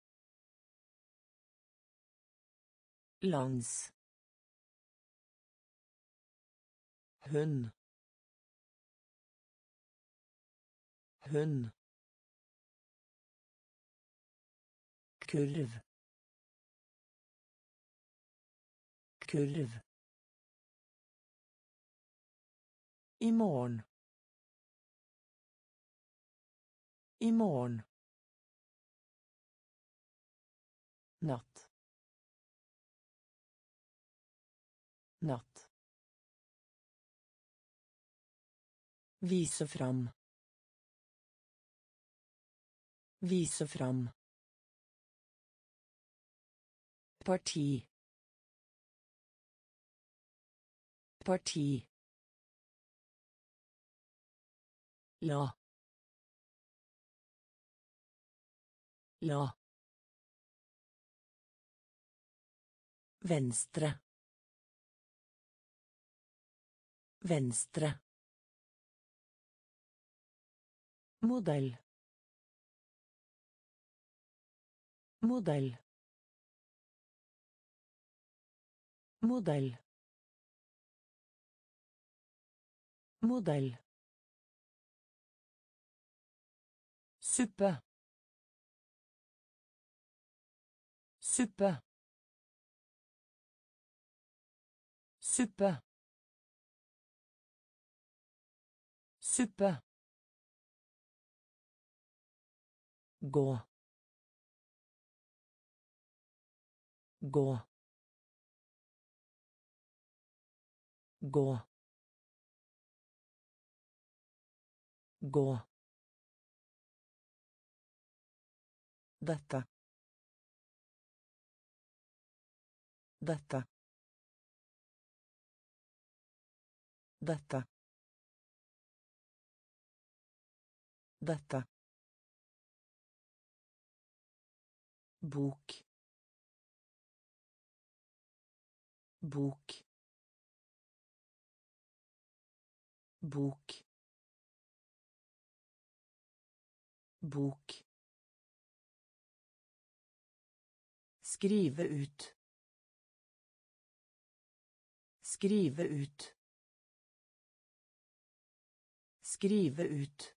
lands Hund. Hund. Kurv. Kurv. I morgen. I morgen. Natt. Natt. Vise fram. Vise fram. Parti. Parti. La. La. Venstre. Venstre. Modell. Modell. Modell. Modell. Suppe. Suppe. Suppe. Suppe. gå gå gå gå dette dette dette dette bok. Bok. Bok. Bok skrive ut. Skrive ut. Skrive ut.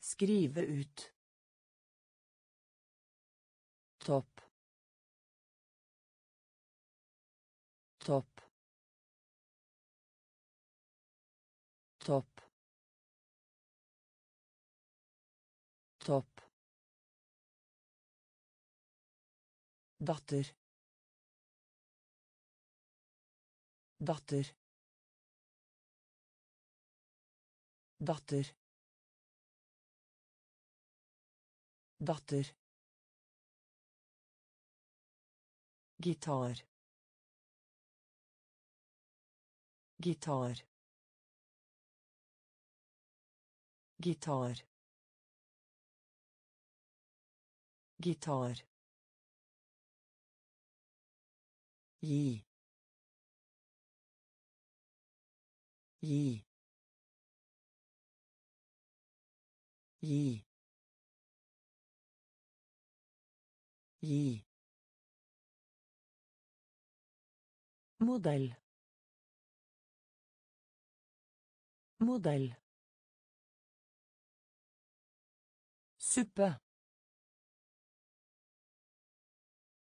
Skrive ut. Topp. Topp. Topp. Topp datter. Datter. Datter. Datter. Gitar. Gitar. Gitar. Gitar gi gi gi gi Modell. Modell. Suppe.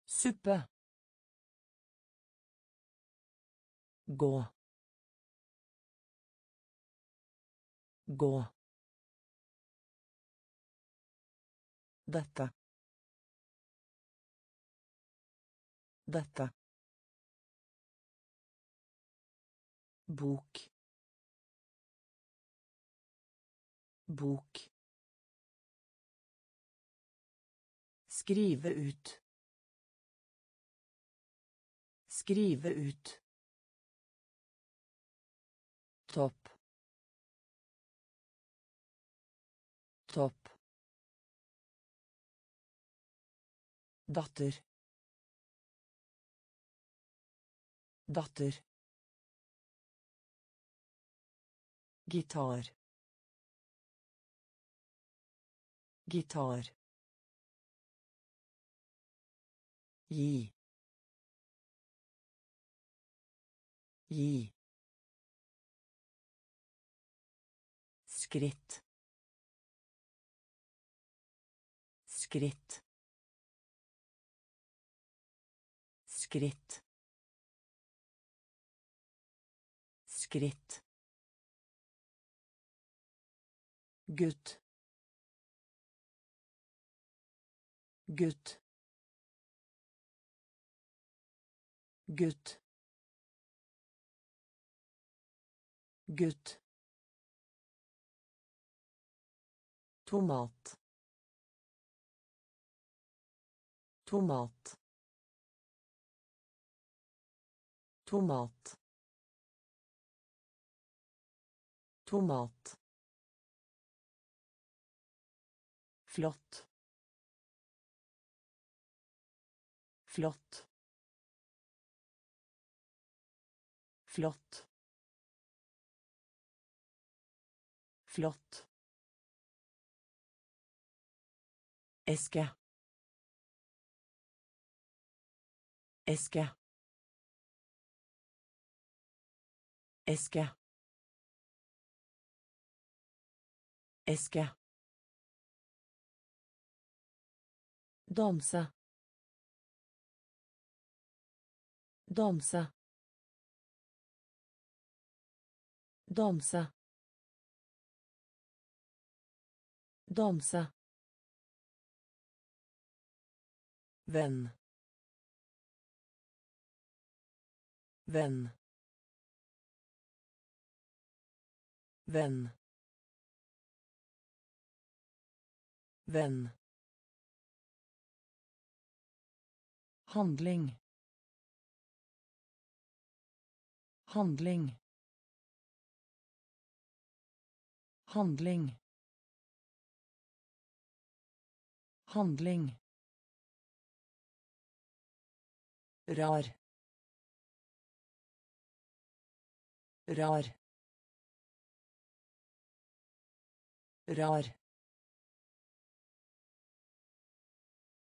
Suppe. Gå. Gå. Dette. Dette. bok bok skrive ut skrive ut topp. Topp. Datter. Datter. Gitar. Gitar. Gi. Gi skritt. Skritt. Skritt. Skritt. Gutt. Gutt. Gutt. Gutt tomat. Tomat. Tomat. Tomat. Flott. Flott. Flott. Flott eske. Eske. Eske. Eske. Danse. Danse. Danse. Danse venn. Venn. Venn. Venn. Handling. Handling. Handling. Handling rar. Rar. Rar.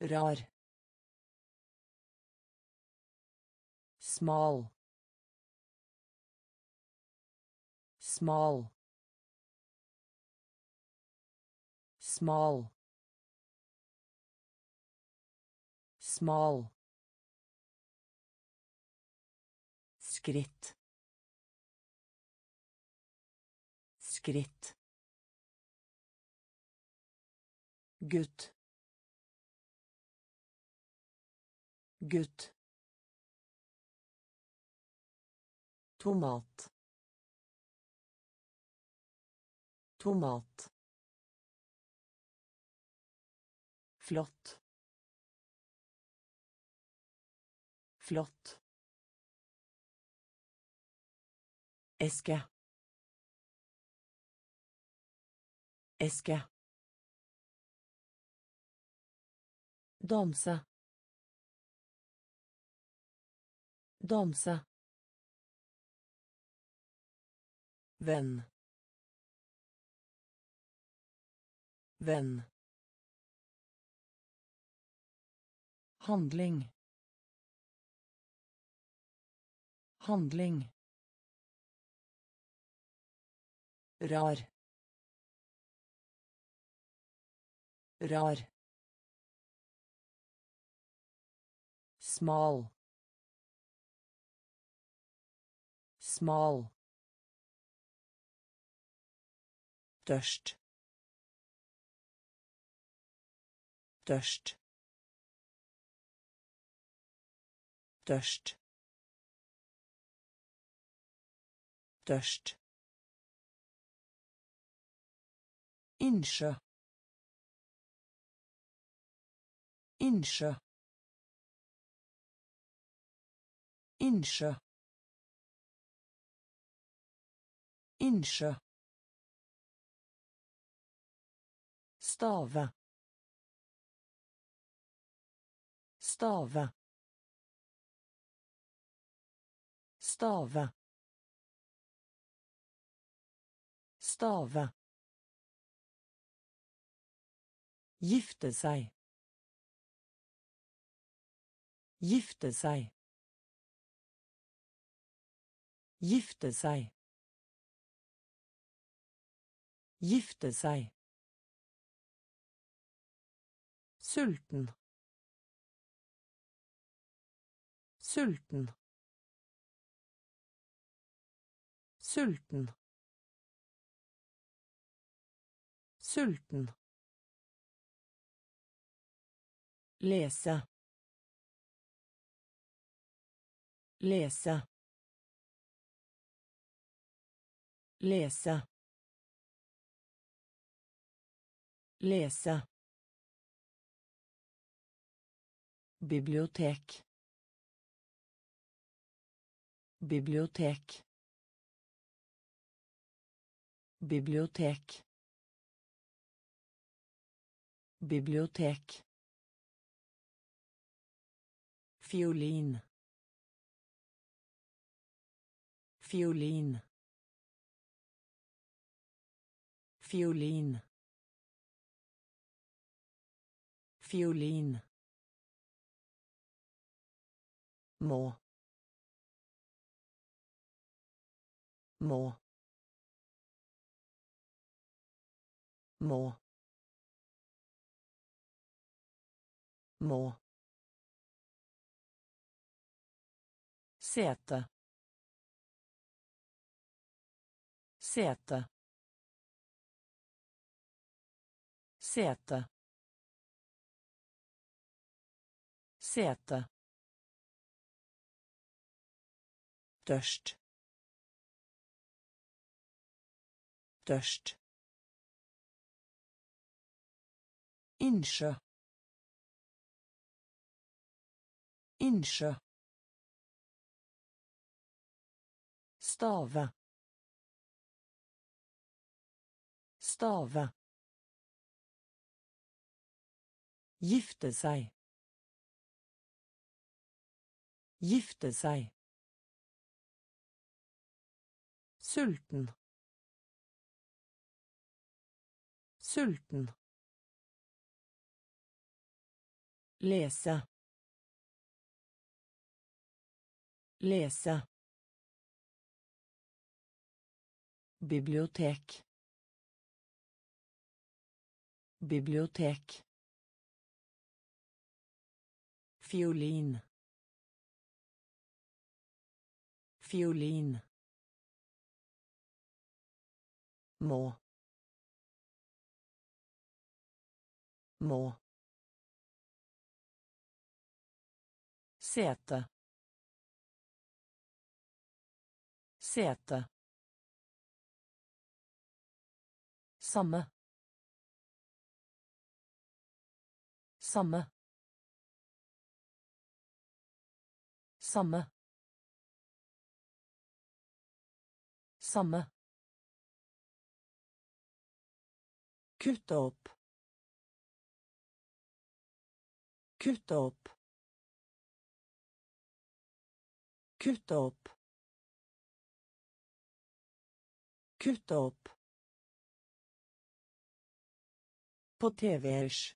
Rar. Small small small small skritt. Skritt. Gutt. Gutt. Tomat. Tomat. Flott. Flott eske. Eske. Danse. Danse. Venn. Venn. Handling. Handling rar rar small small Størst. Størst. Størst. Størst. Innsjø. Innsjø. Innsjø. Innsjø. stave stave stave stave Gifte seg. Gifte seg. Gifte seg. Gifte seg. Sulten. Sulten. Sulten. Sulten. Lese. Lese. Lese. Lese. Bibliotek. Bibliotek. Bibliotek. Bibliotek. Fiolin. Fiolin. Fiolin. Fiolin. Må. Må. Må. Må. Sete. Sete. Sete. Sete. Tørst. Tørst. Innsjø. Innsjø. Stave. Stave. Gifte seg. Gifte seg. Sulten. Sulten. Lese. Lese. Bibliotek. Bibliotek. Fiolin. Fiolin. Må. Må. Sete. Sete. Samme. Samme. Samme. Samme. Kutte opp. Kutte opp. Kutte opp. Kutte opp. På TV-ers.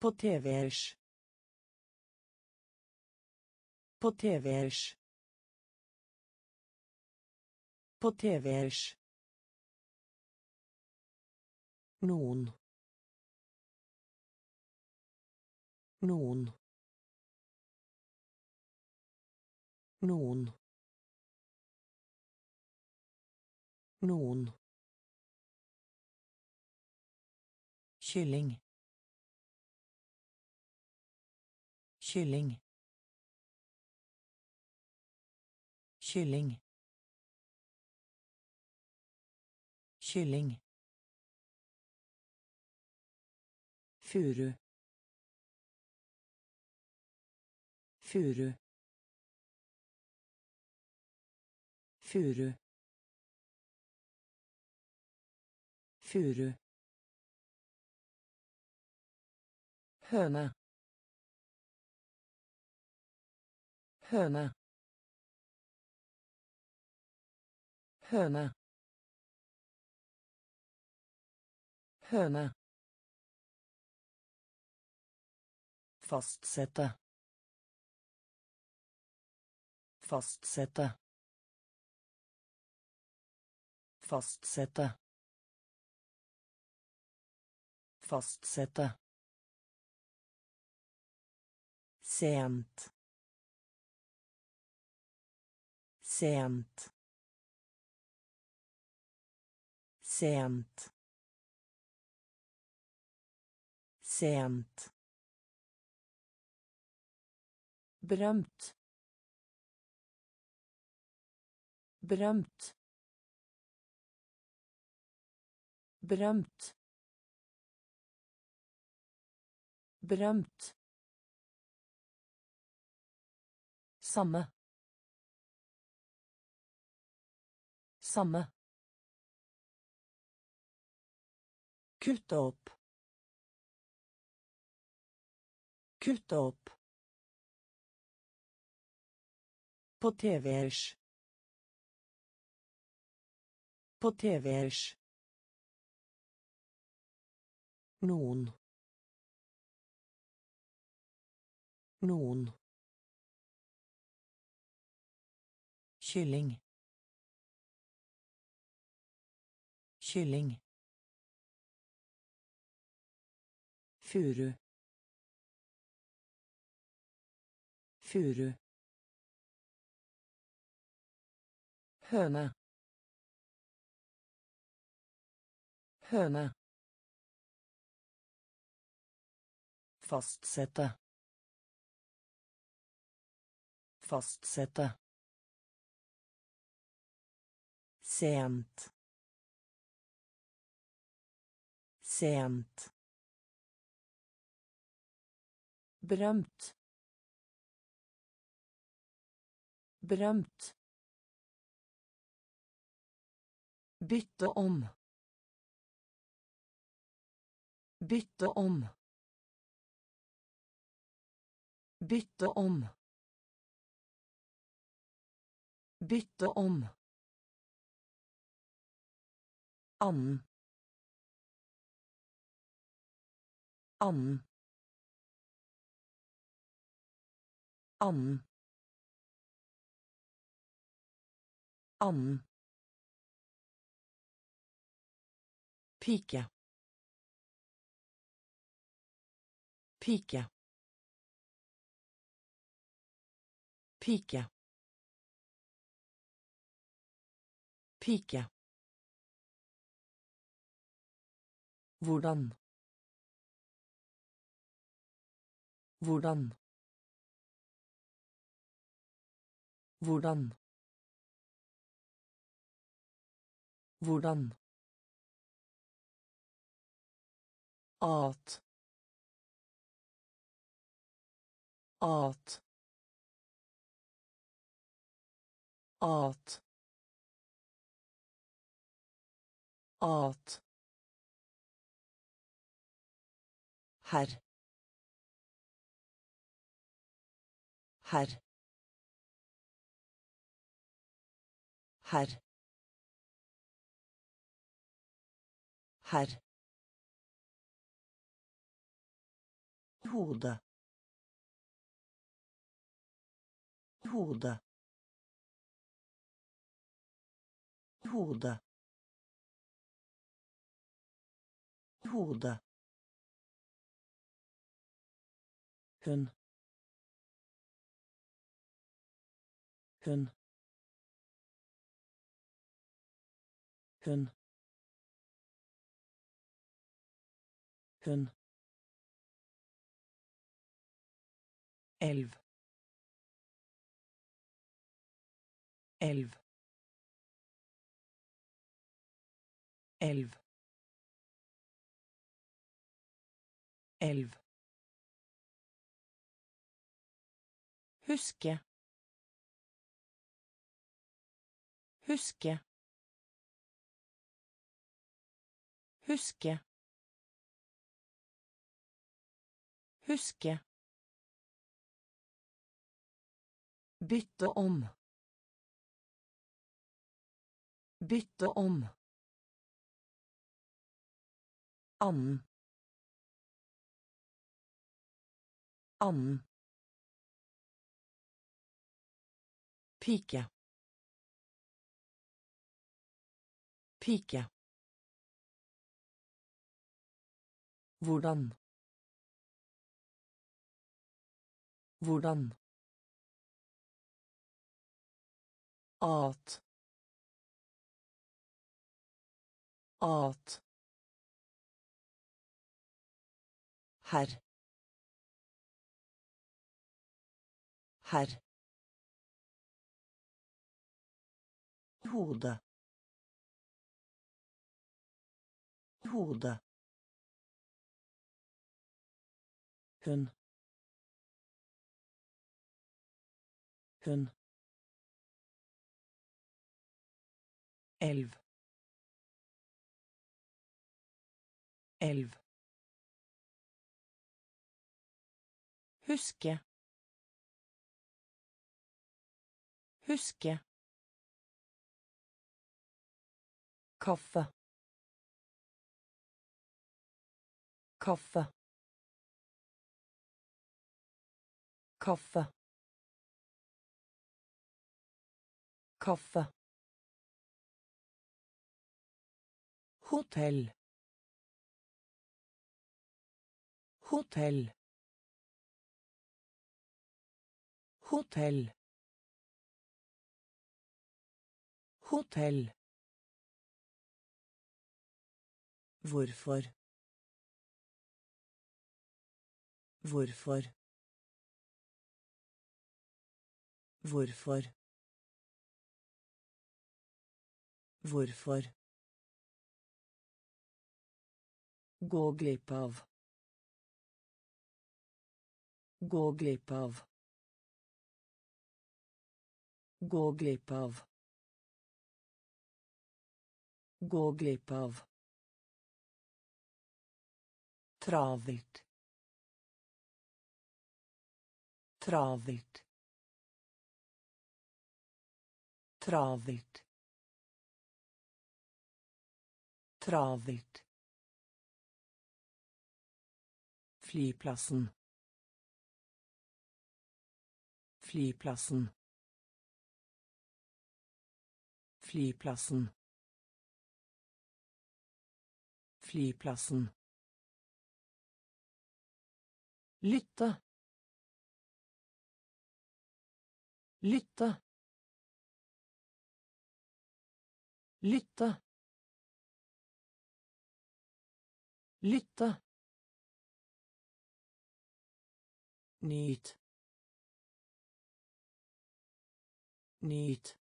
På TV-ers. På TV-ers. På TV-ers. Noen. Noen. Noen. Noen. Kylling. Kylling. Kylling. Kylling. Furu. Furu. Furu. Furu. Høne. Høne. Høne. Høne. Fastsette. Fastsette. Fastsette. Fastsette. Sent. Sent. Sent. Sent. Berømt. Berømt. Berømt. Berømt. Samme. Samme. Kutte opp. Kutte opp. På TV-ers. På TV-ers. Noen. Noen. Kylling. Kylling. Furu. Furu. Høne. Høne. Fastsette. Fastsette. Sent. Sent. Berømt. Berømt. Bytte om. Bytte om. Bytte om. Bytte om. Annen. Annen. Annen. Annen. Pike. Pike. Pike. Pike. Hvordan. Hvordan. Hvordan. Hvordan. at at at at herr herr herr herr hode hode hode hode hun. Hun. Hun. Hun. Elv. Elv. Elv. Elv huske huske huske huske Bytte om. Bytte om. Annen. Annen. Pike. Pike. Hvordan. Hvordan. At. At. Herr. Herr. Hode. Hode. Hun. Hun. Elv. Elv. Huske. Huske. Kaffe. Kaffe. Kaffe. Kaffe. Hotell. Hotell. Hotell. Hotell. Hvorfor. Hvorfor. Hvorfor. Hvorfor. Gå glipp av. Gå glipp av. Gå glipp av. Gå glipp av. Travelt. Travelt. Travelt. Travelt. Flyplassen. Flyplassen. Flyplassen. Flyplassen. Lytte. Lytte. Lytte. Lytte. Nyt. Nyt.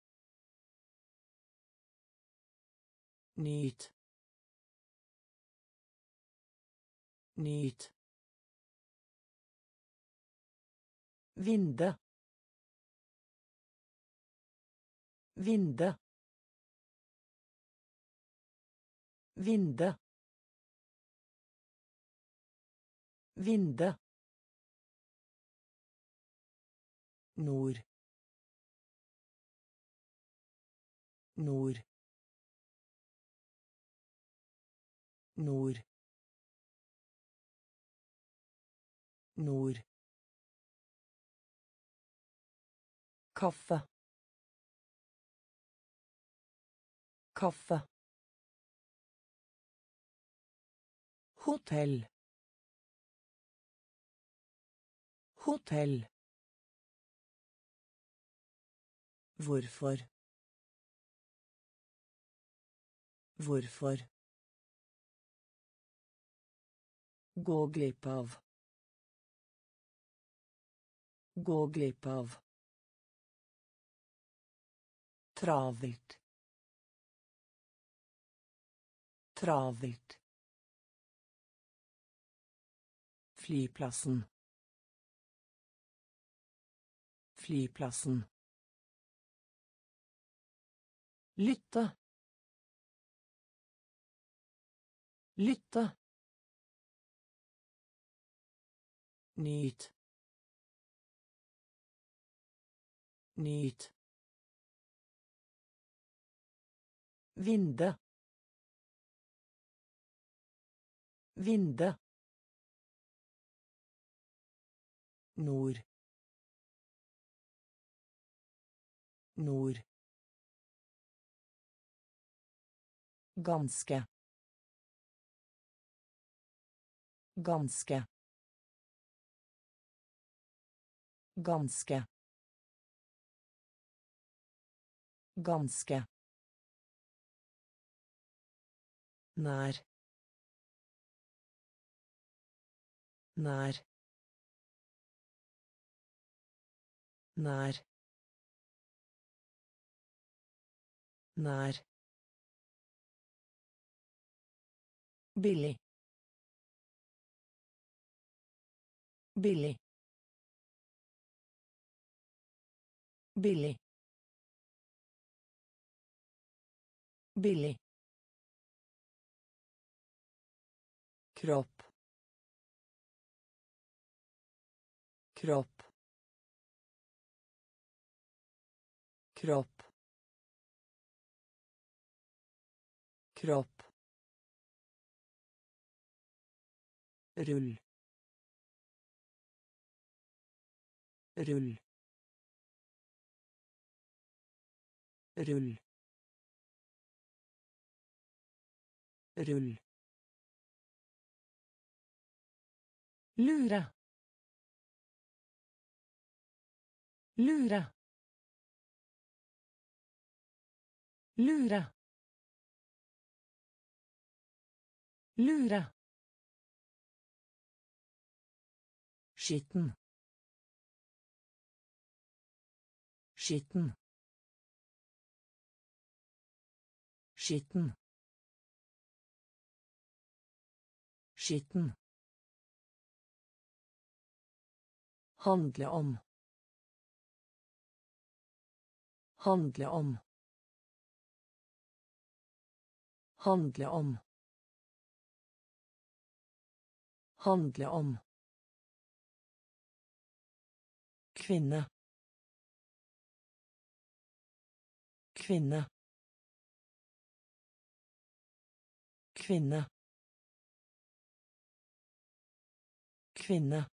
Nyt. Nyt. Vinde. Vinde. Vinde. Vinde. Nord. Nord. Nord. Nord. Kaffe. Kaffe. Hotell. Hotell. Hvorfor. Hvorfor. Gå glipp av. Gå glipp av. Travelt. Travelt. Flyplassen. Flyplassen. Lytte. Lytte. Nyt. Nyt. Vinde. Vinde. Nord. Nord. Ganske. Ganske. Ganske. Ganske. Nær. Nær. Nær. Nær. Billig. Billig. Billig. Billig. Kropp. Kropp. Kropp. Kropp. Rull. Rull. Rull. Rull Lure. Lure. Lure. Lure. Skitten. Skitten. Skitten. Skitten. Handle om. Handle om. Handle om. Handle om. Kvinne. Kvinne. Kvinne. Kvinne.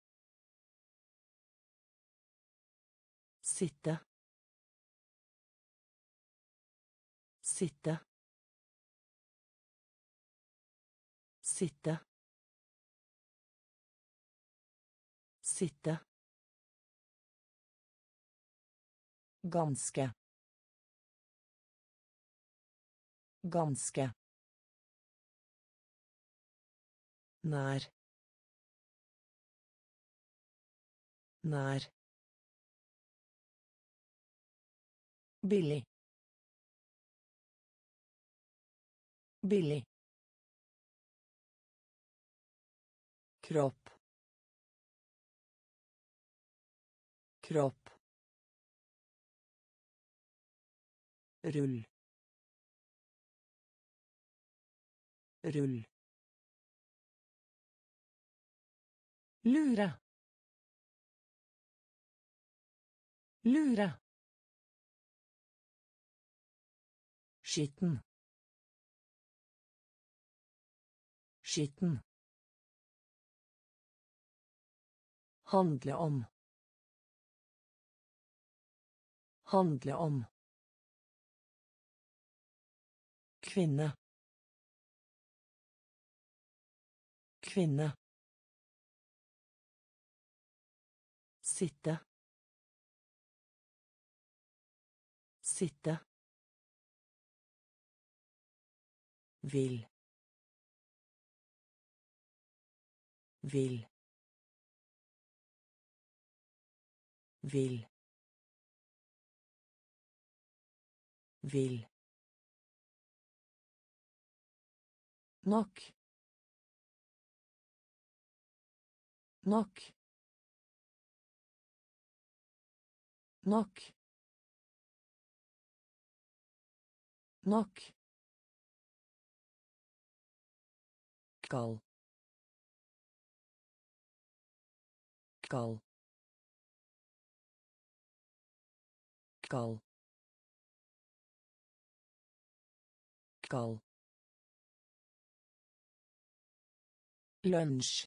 Sitte. Sitte. Sitte. Sitte. Ganske. Ganske. Nær. Nær. Billig. Billig. kropp. Kropp. Rull. Rull. Lure. Lure Skitten. Skitten. Handle om. Handle om. Kvinne. Kvinne. Sitte. Sitte. Vil. Vil. Vil. Vil. Nok. Nok. Nok. Nok skal. Skal. Skal. Skal. Lunsj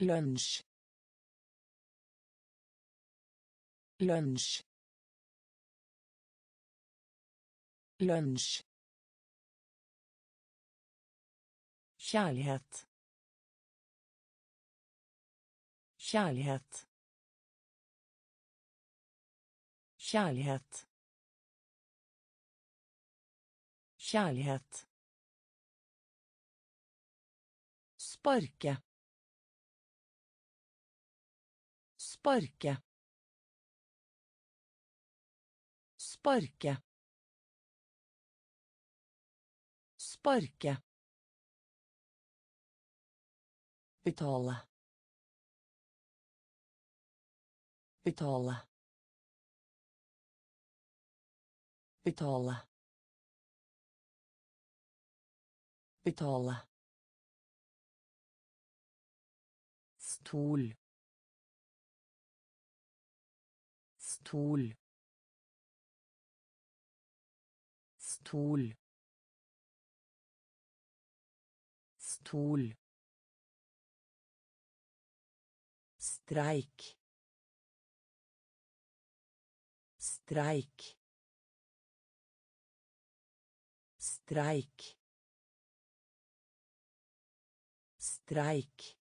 lunsj lunsj Lunsj. Kjærlighet. Kjærlighet. Kjærlighet. Kjærlighet. Sparke. Sparke. Sparke. Sparke. Betale. Betale. Betale. Betale. Stol. Stol. Stol. Stol. Streik. Streik. Streik. Streik.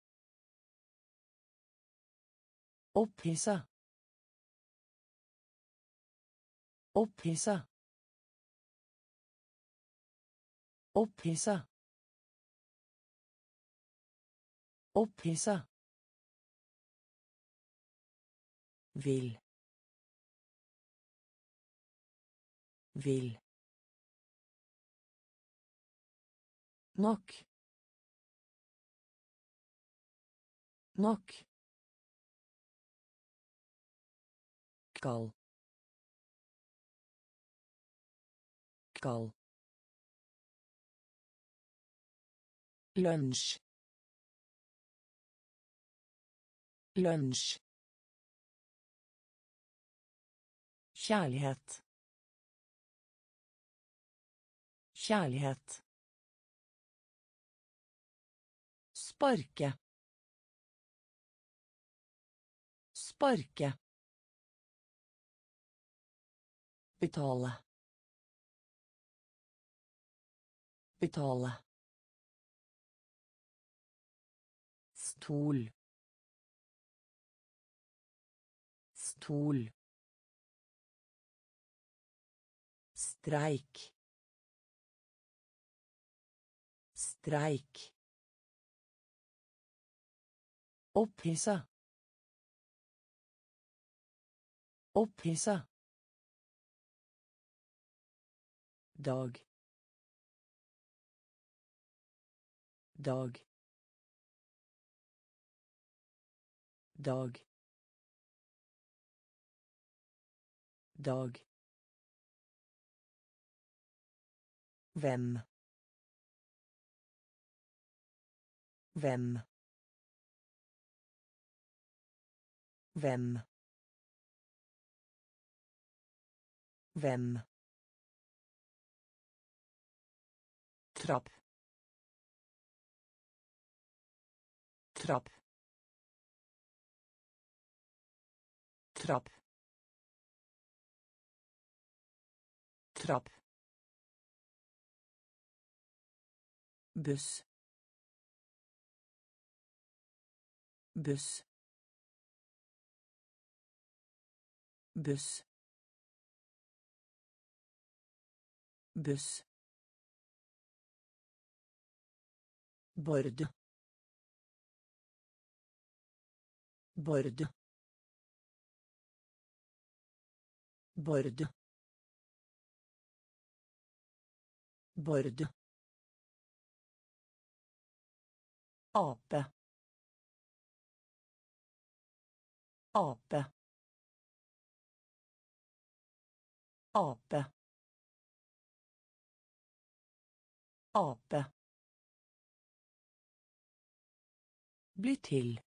Opphissa. Opphissa. Opphissa. Opphissa. Vil. Vil. Nok. Nok. Kal. Kal. Lunsj. Lunsj. Kjærlighet. Kjærlighet. Sparke. Sparke. Betale. Betale. Stol. Stol. Streik. Streik. Opphissa. Opphissa. Dag. Dag. Dag. Dag. Hvem. Hvem. Hvem. Hvem. Trapp. Trapp. Trapp. Trapp. Buss buss buss buss Bord. Bord. Bord. Bord. Ape. Ape. Ape. Ape. Bli til.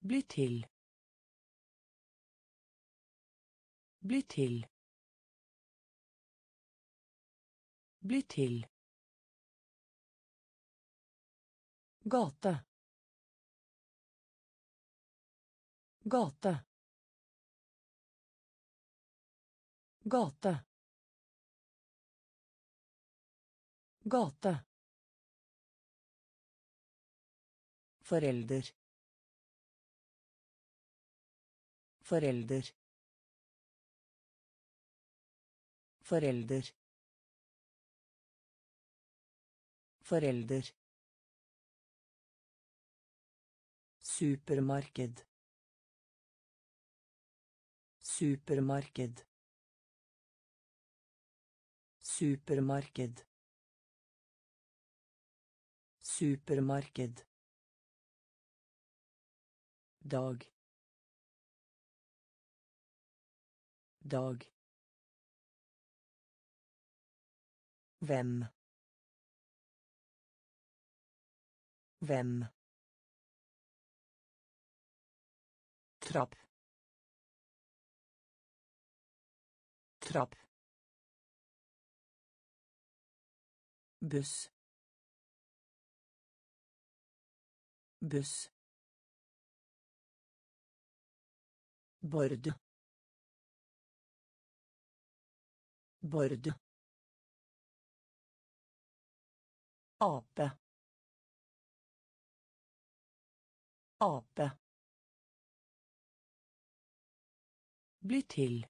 Bli til. Bli til. Bli til. Gate. Gate. gate. Gate. Forelder. Forelder. Forelder. Forelder Supermarked. Supermarked. Supermarked. Supermarked. Dag. Dag. Hvem. Hvem. Trapp trapp buss buss bord bord ape. Ape Bli til.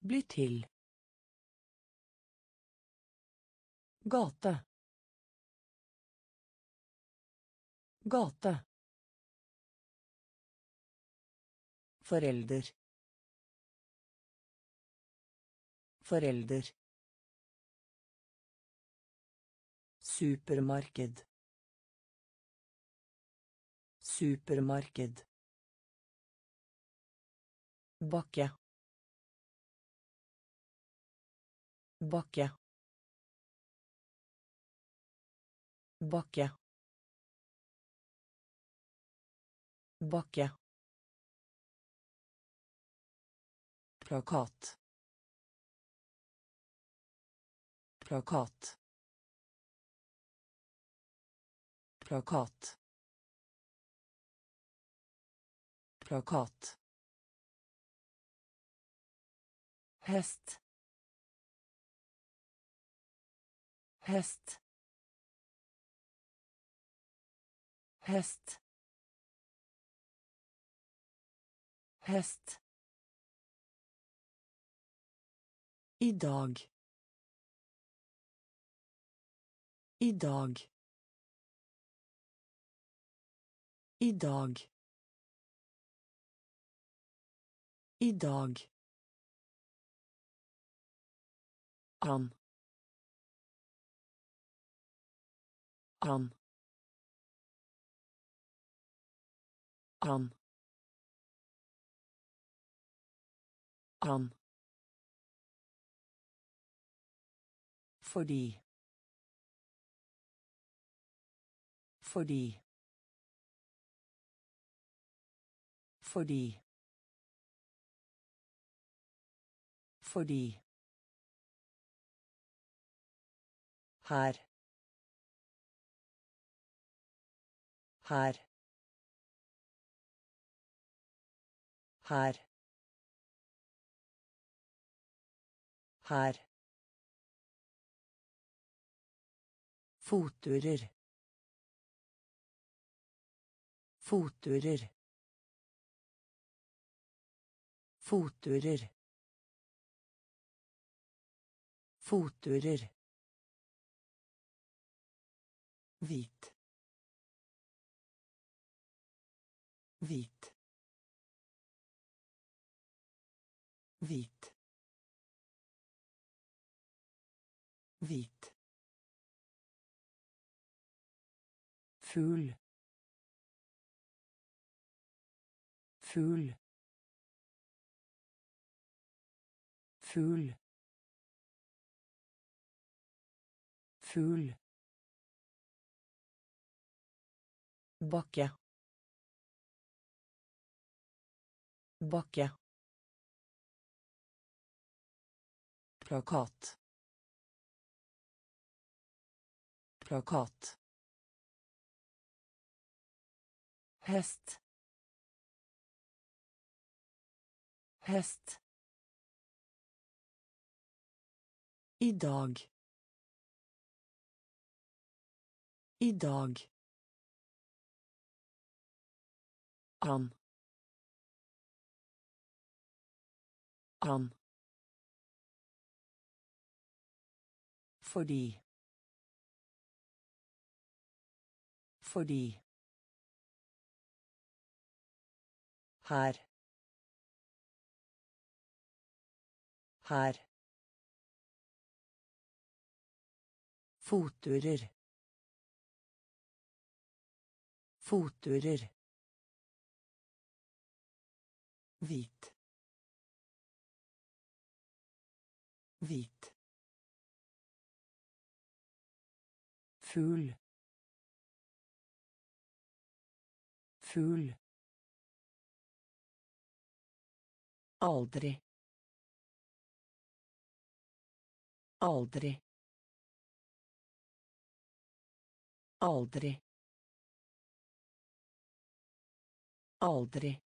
Bli til. Gate. Gate. Forelder. Forelder. Supermarked. Supermarked. Bakke. Bakke. Bakke. Bakke. Plakat. Plakat. Plakat. Plakat. Hest hest hest hest I dag. I dag. I dag. I dag. An an an an fordi. Fordi. Fordi. Fordi her her her her Fotturer. Fotturer. Fotturer. Fotturer. Hvit. Hvit. Hvit. Hvit. Fugl. Fugl. Fugl. Fugl. Bakke. Bakke. Plakat. Plakat. Hest. Hest. I dag. I dag. Han. Han. Fordi. Fordi. Her. Her. Fotturer. Fotturer. Hvit. Hvit. Fugl. Fugl. Aldri. Aldri. Aldri. Aldri.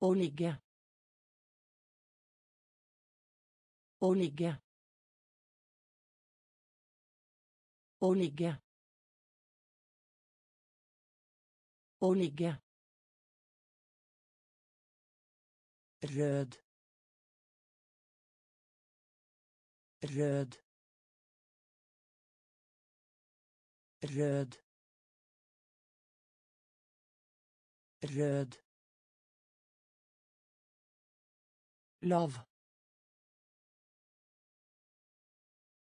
Å ligge. Å ligge. Å ligge. Å ligge. Rød. Rød. Rød. Rød. Lav.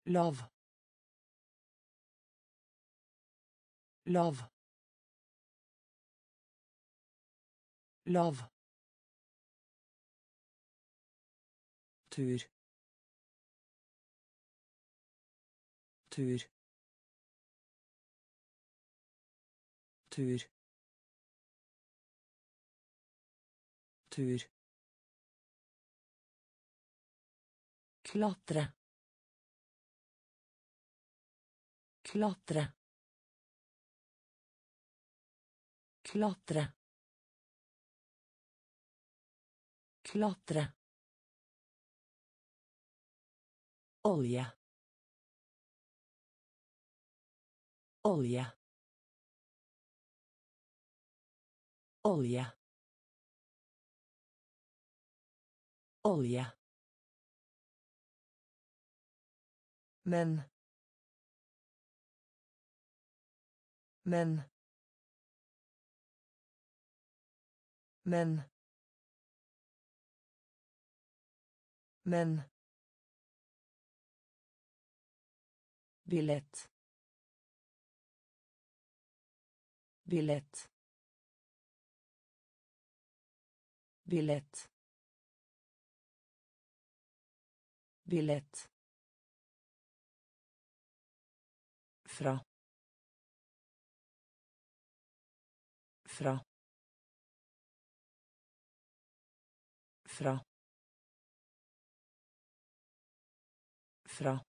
Lav. Lav. Lav. tur tur tur tur Klatre. Klatre. Klatre. Klatre. Olje. Olje. Olje. Olje. Men. Men. Men. Men. Billett. Billett. Billett. Billett. Fra. Fra. Fra. Fra.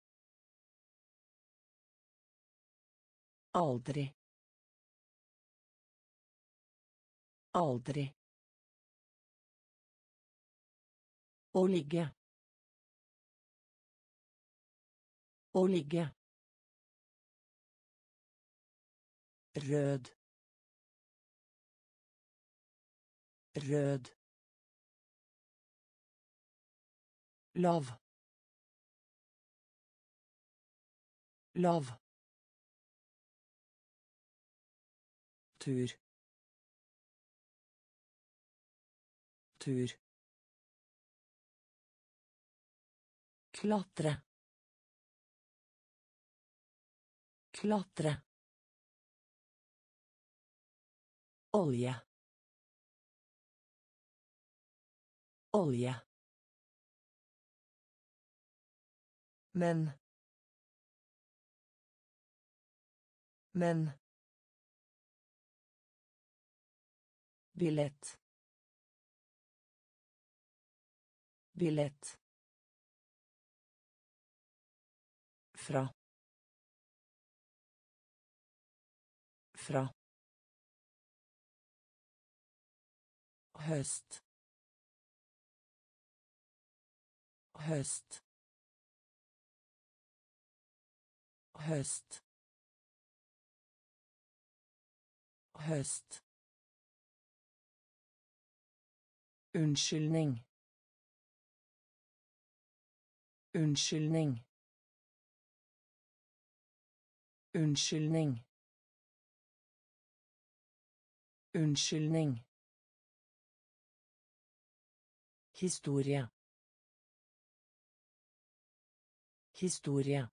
Aldri. Aldri. Å ligge. Å ligge rød. Rød. Lav. Lav. Tur. Tur. Klatre. Klatre Olje. Olje. Men. Men. Billett. Billett. Fra. Fra. Høst høst høst høst Unnskyldning. Unnskyldning. Unnskyldning. Unnskyldning. Historie. Historie.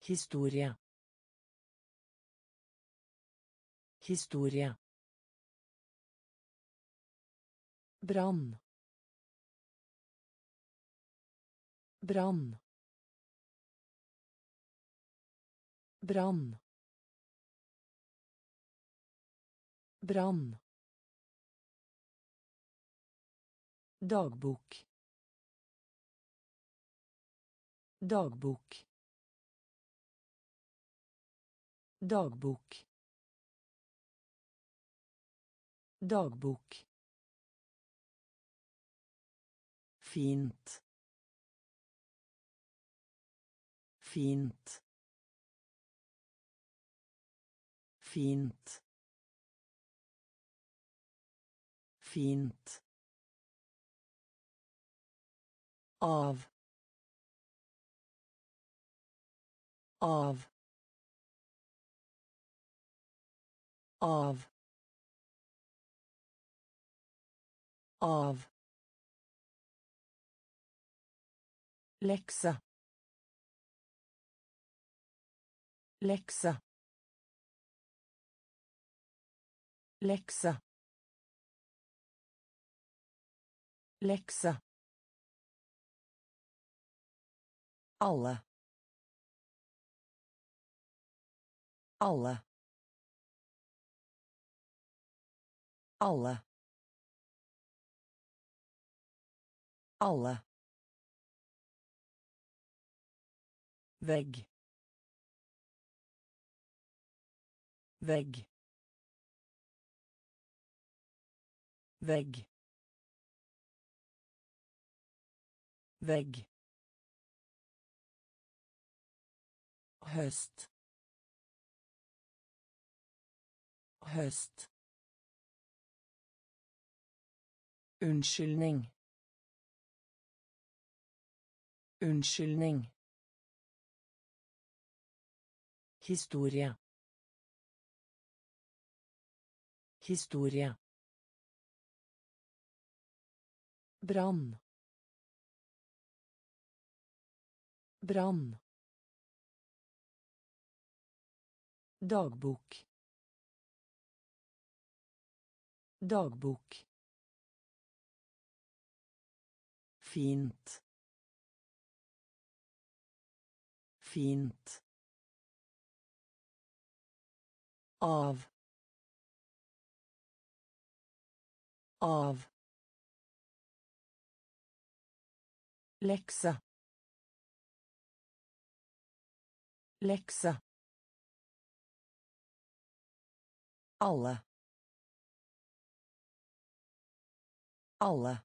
Historie. Historie. Brann. Brann. Brann. Brann. Dagbok. Dagbok. Dagbok. Dagbok. Fint. Fint. Fint. Fint. Av. Av. Av. Av. lekse lekse lekse lekse alle alle alle alle Vegg. Vegg. Vegg. Vegg. Høst. Høst. Unnskyldning. Unnskyldning. Historie. Historie. Brann. Brann. Dagbok. Dagbok. Fint. Fint. av av lekse lekse alle alle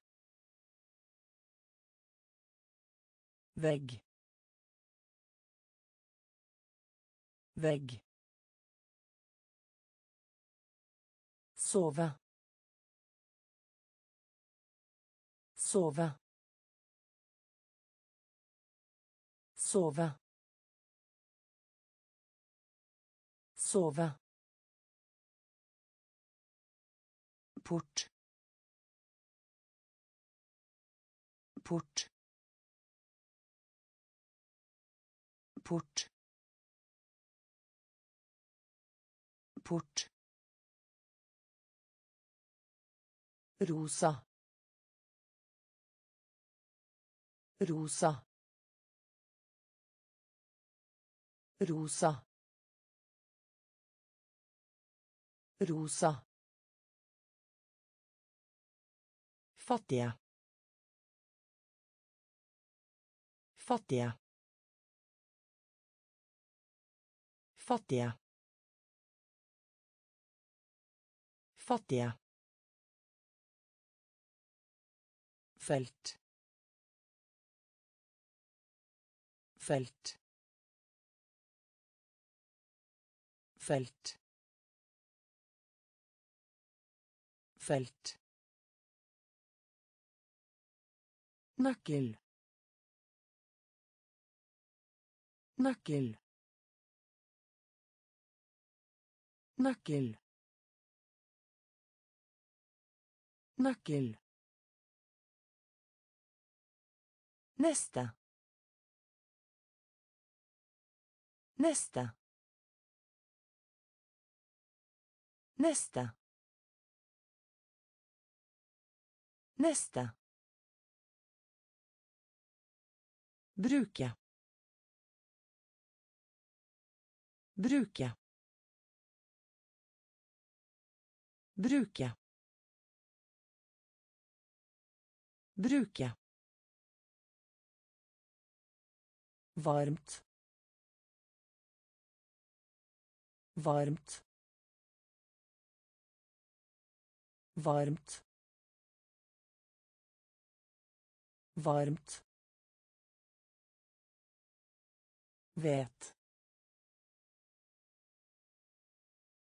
vegg vegg Sove. Sove. Sove. Sove. Port. Port. Port. Port. rosa rosa rosa rosa fattige fattige fattige Fattige. Felt. Felt. Felt. Felt. Nøkkel. Nøkkel. Nøkkel. Nøkkel. Neste. Neste. Neste. Neste. Bruke. Bruke. Bruke. Bruke. Varmt. Varmt. Varmt. Varmt. Vet.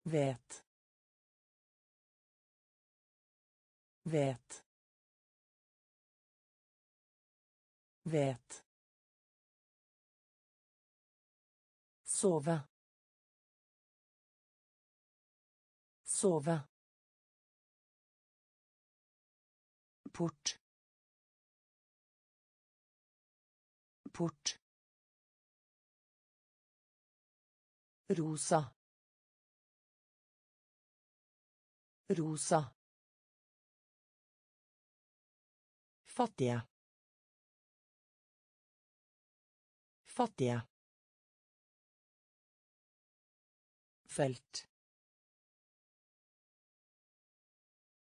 Vet. Vet. Vet. Sove. Sove. Port. Port. Rosa. Rosa. Fattige. Fattige. Felt.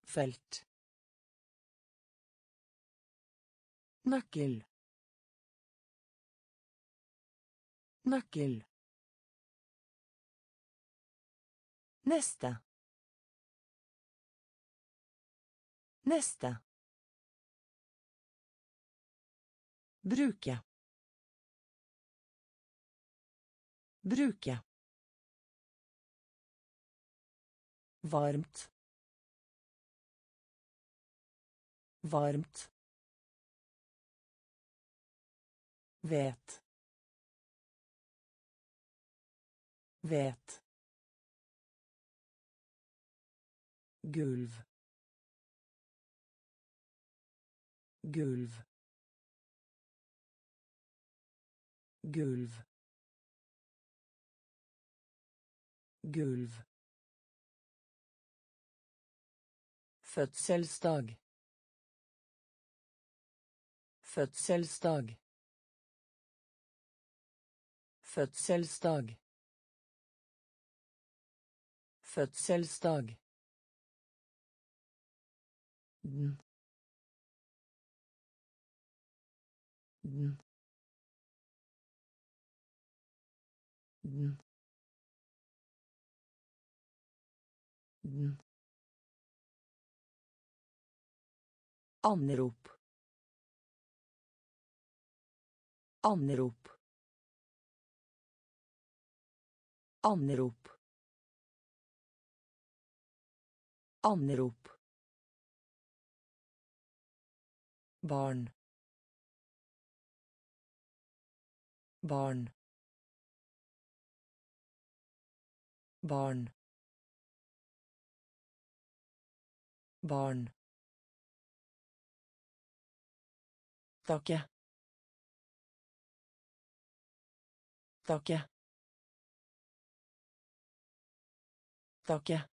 Felt. Nøkkel. Nøkkel. Neste. Neste. Bruke. Bruke. Varmt. Varmt. Vet. Vet. Gulv. Gulv. Gulv. Gulv. Fødselsdag. Fødselsdag. Fødselsdag. Fødselsdag den den den den Anrop. Anrop. Anrop. Anrop. Barn barn barn barn. Takke. Takke. Takke.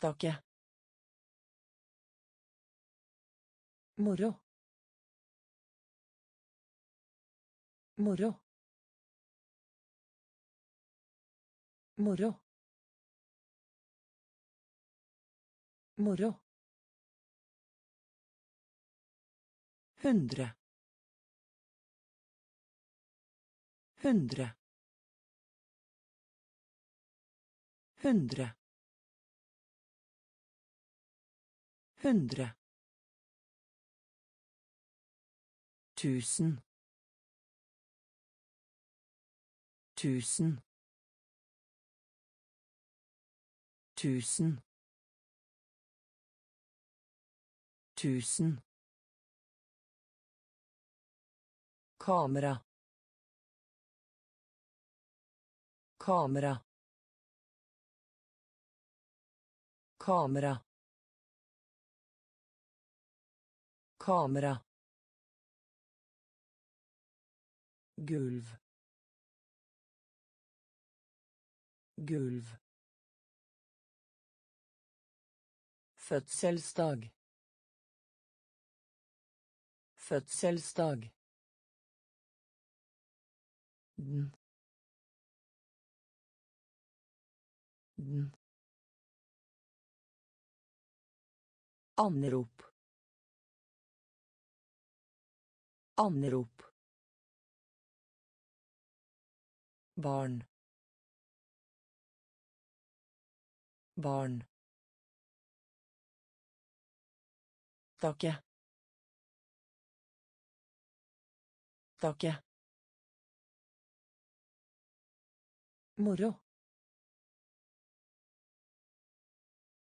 Takke Moro. Moro. Moro. Moro. Hundre. Hundre. Hundre. Hundre. Tusen. Tusen. Tusen. Tusen. Kamera. Kamera. Kamera. Kamera. Gulv. Gulv. Fødselsdag. Fødselsdag. Den. Den. Anrop. Anrop. Barn. Barn. Takke. Takke. Moro.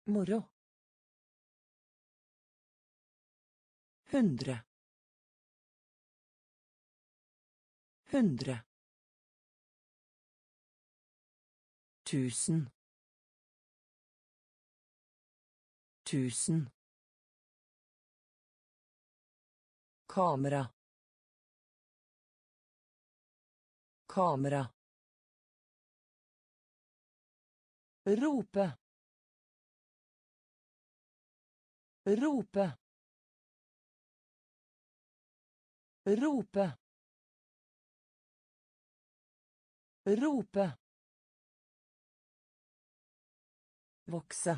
Moro. Hundre. Hundre Tusen. Tusen. Kamera. Kamera. Rope. Rope. Rope. Rope. Vokse.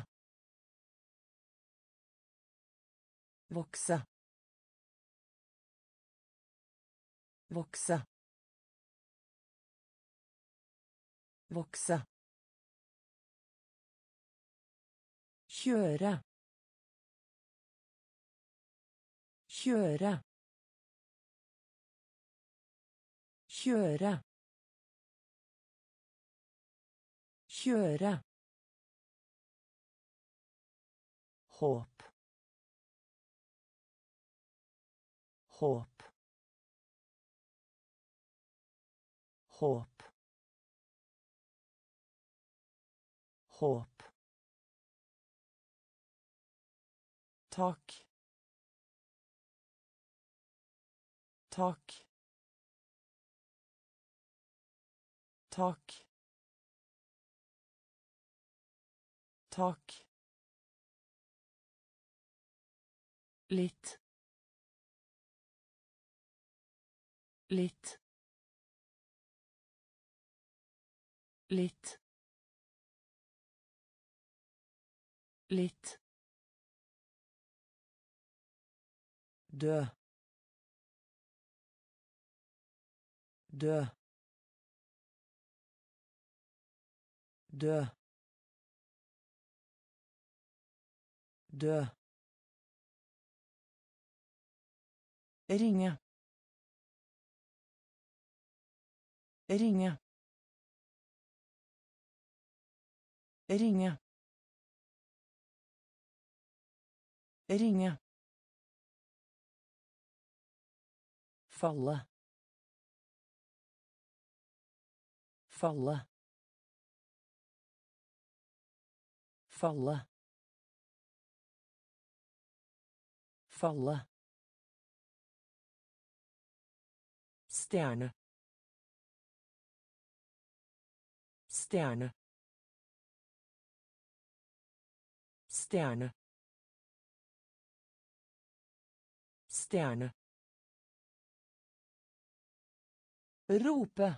Vokse. Vokse. Vokse. Kjøre. Kjøre. Kjøre. Kjøre. Håp. Håp. Håp. Håp. Tak. Tak. Tak. Tak. Litt litt litt litt dø dø dø dø Ringe. Ringe. Ringe. Ringe. Falle. Falle. Falle. Falle. Stjerne. Stjerne. Stjerne. Stjerne. Rope.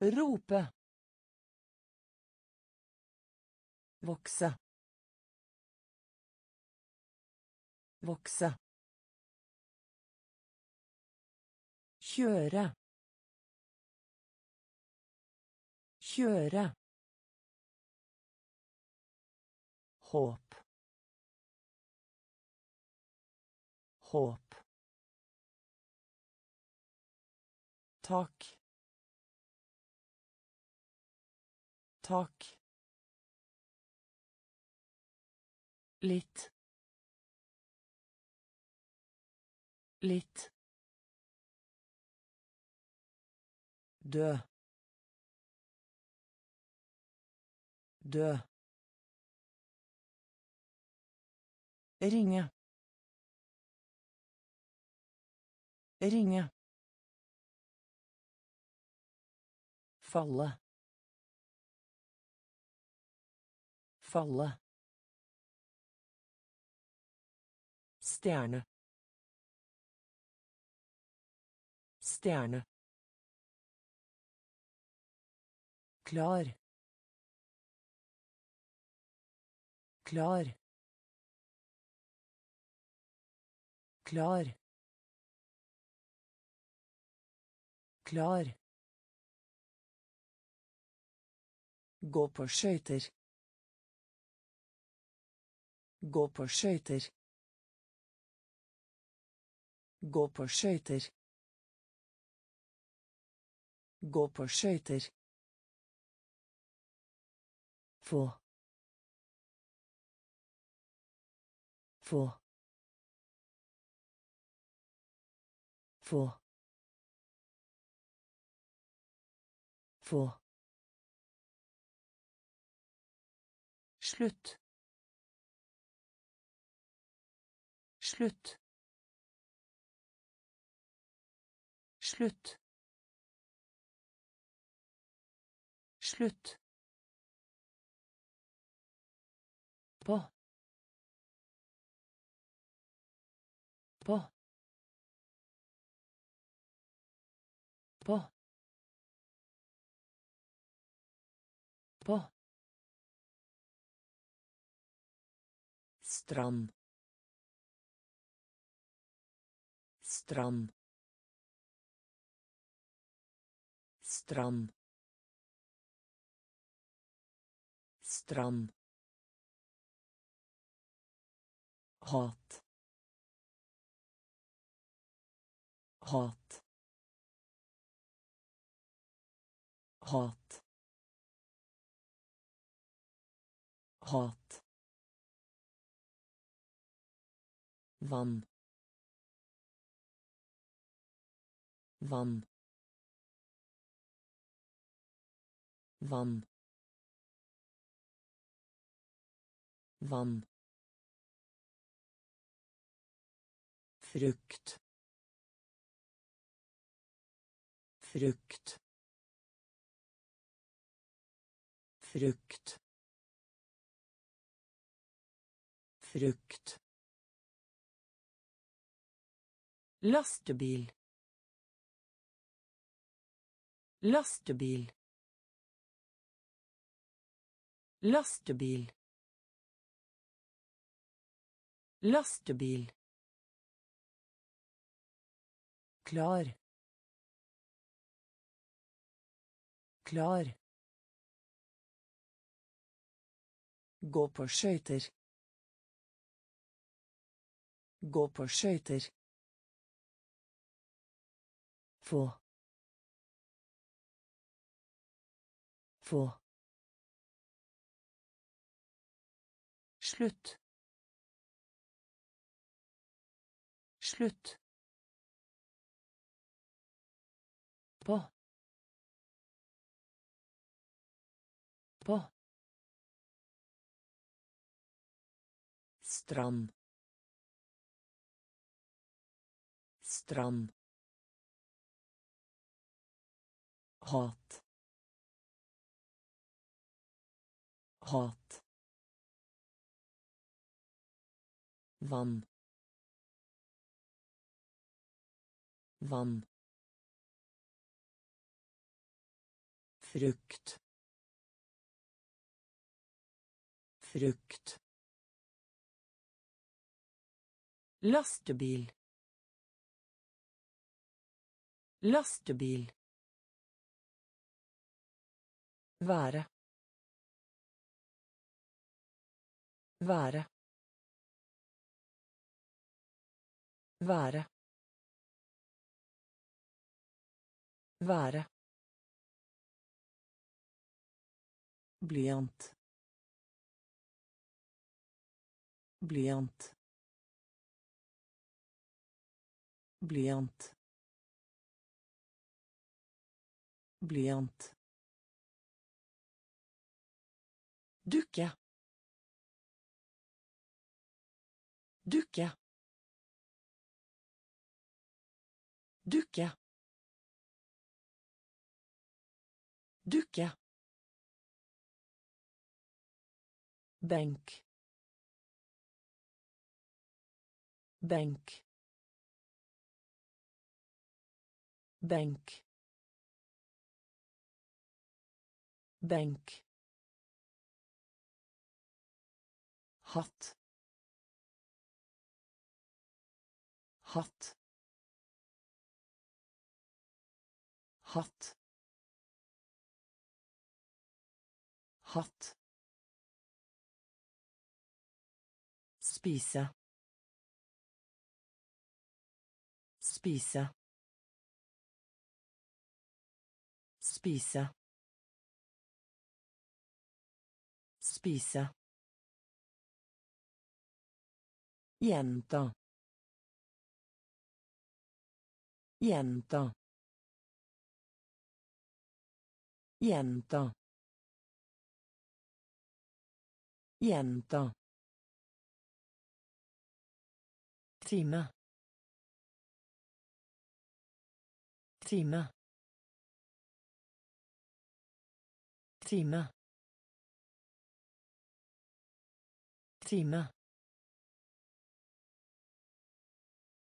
Rope. Vokse. Vokse. Kjøre. Kjøre. Håp. Håp. Tak. Tak. Litt. Litt. Dø. Dø. Ringe. Ringe. Falle. Falle. Stjerne. Stjerne. Klar. Klar. Klar. Klar. Gå på skøyter. Gå på skøyter. Gå på skøyter. Gå på skøyter. Få. Få. Få. Få. Slutt. Slutt. Slutt. Slutt. Strand. Strand. Strand. Strand. hat hat hat hat vann. Vann. Vann. Vann. Frukt. Frukt. Frukt. Frukt lastebil lastebil lastebil lastebil Klar. Klar. Gå på skøyter. Gå på skøyter. Få. Få. Slutt. Slutt. På. På. Strand. Strand. Hat. Hat. Vann vann frukt. Frukt. Lastebil. Lastebil Være. Være. Være. Være. Blyant. Blyant. Blyant. Blyant. Dukke. Dukke. Dukke. Dukke. benk benk benk benk hatt hatt hatt hatt Spise. Spise. Spise. Spise. Gjenta. Gjenta. Gjenta. Gjenta. time time time time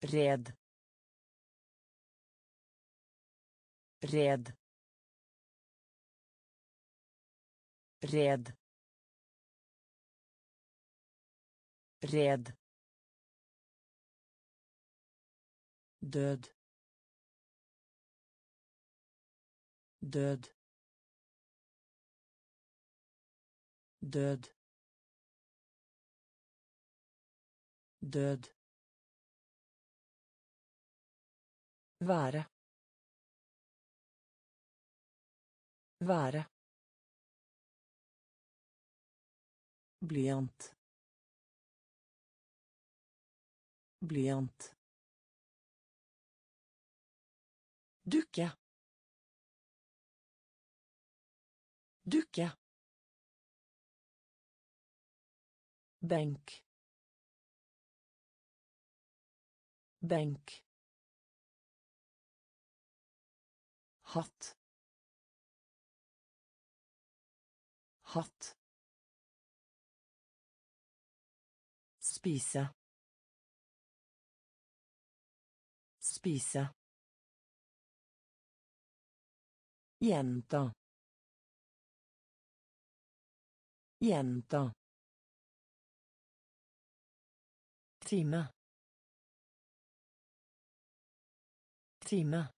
red. Red. Red. Red. Død død død død være være blyant blyant Dukke. Dukke. Benk. Benk. Hatt. Hatt. Spise. Spise. jenta jenta Time. Time.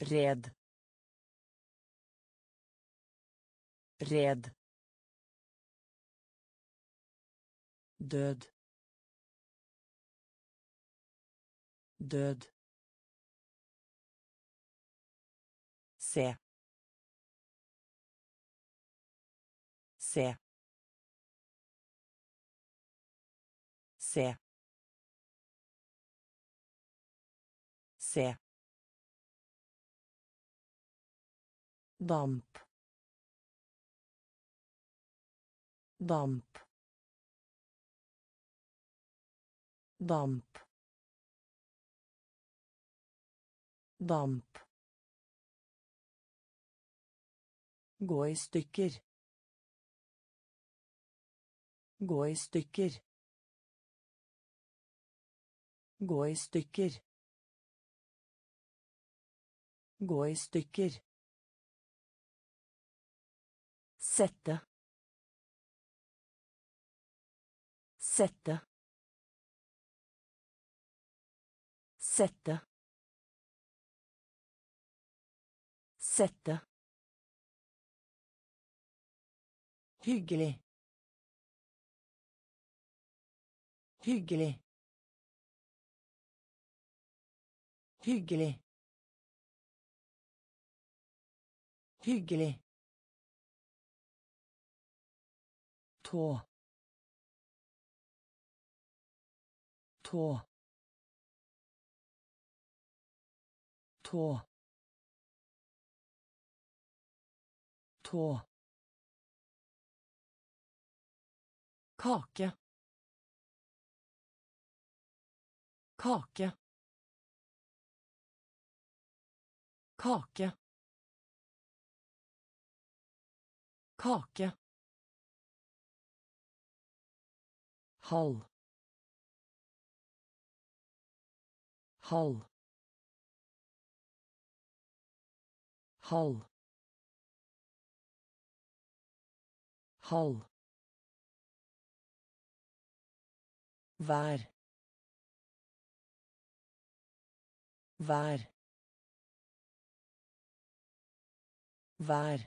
Red. Red. Død. Død. Se. Se. Se. Se. Damp damp damp damp Gå i stykker. Gå i stykker. Gå i stykker. Gå i stykker. Sette. Sette. Sette. Sette. Hyggelig. Hyggelig. Hyggelig. Hyggelig. Tå. Tå. Tå. Tå. Kake. Kake. Kake. Kake halv halv halv halv vær. Vær. Vær.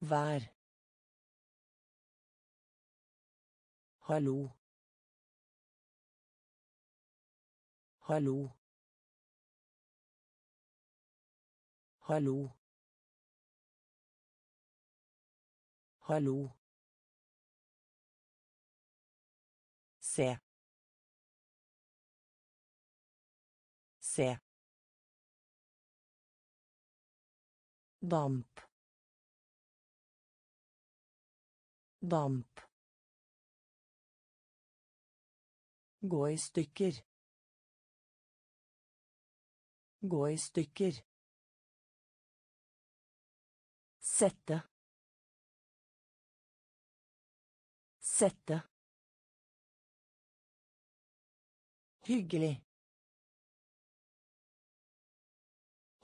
Vær Hallo. Hallo. Hallo. Hallo. Se. Se. Damp. Damp. Gå i stykker. Gå i stykker. Sette. Sette. Hyggelig.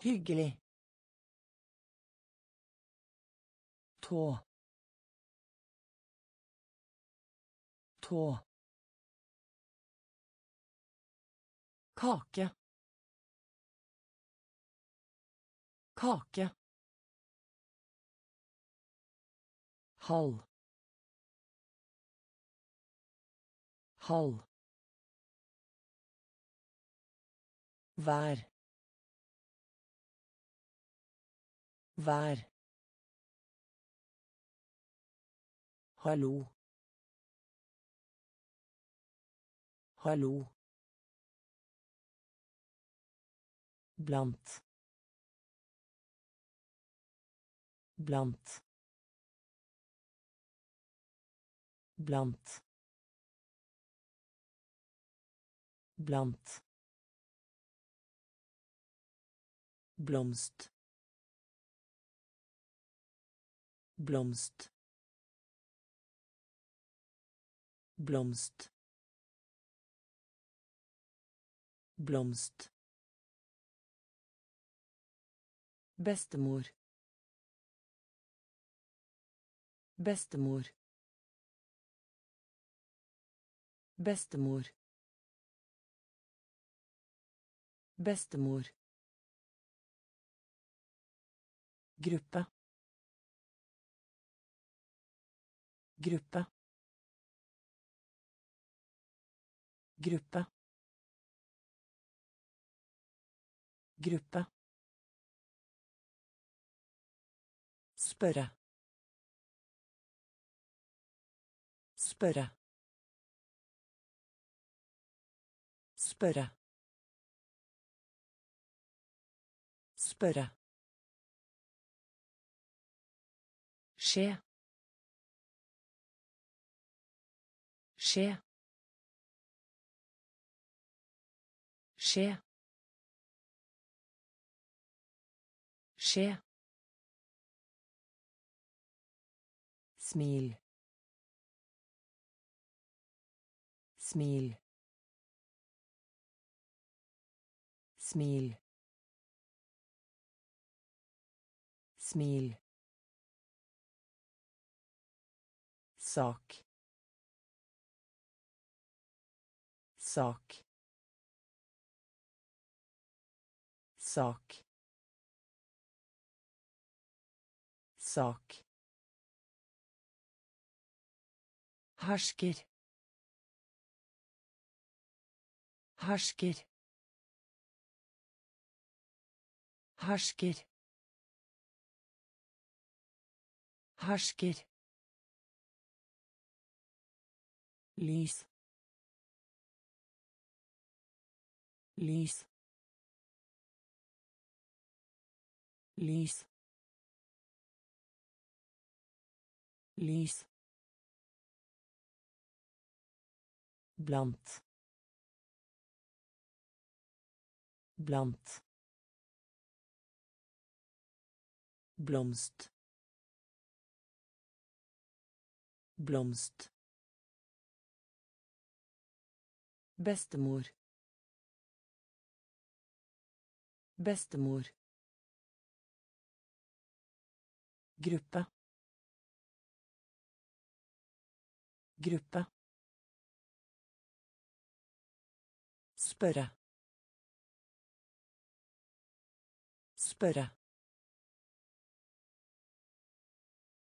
Hyggelig. Tå. Tå. Kake. Kake. Halv halv vær. Vær. Hallo. Hallo blant. Blant. Blant. Blant. Blomst. Blomst. Blomst. Blomst Bestemor. Bestemor. Bestemor. Bestemor. Gruppe. Gruppe. Gruppe. Gruppe. Spørre. Spørre. Spørre. Spørre. Skje. Skje. Skje. Skje. Smil. Smil. Smil. Smil. sak sak sak sak hersker hersker hersker hersker lys. Lys. Lys. Lys blant. Blant. Blomst. Blomst. Bestemor. Bestemor. Gruppe. Gruppe spørre. Spørre.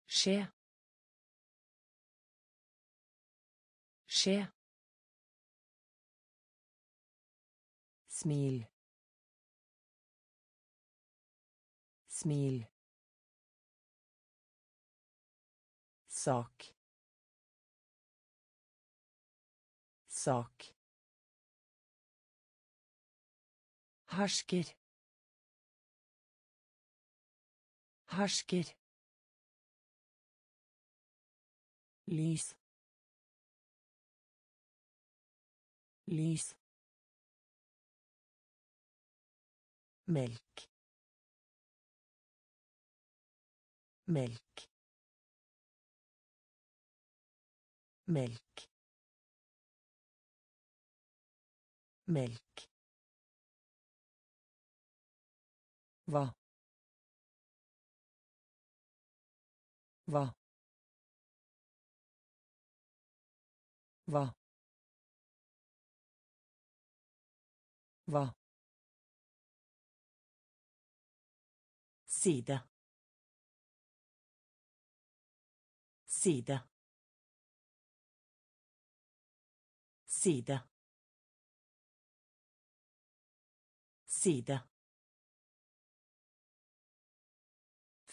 Skje. Skje. Smil. Smil. Sak. Sak hersker hersker lys. Lys. Melk. Melk. Melk. Melk hva hva hva hva side side side side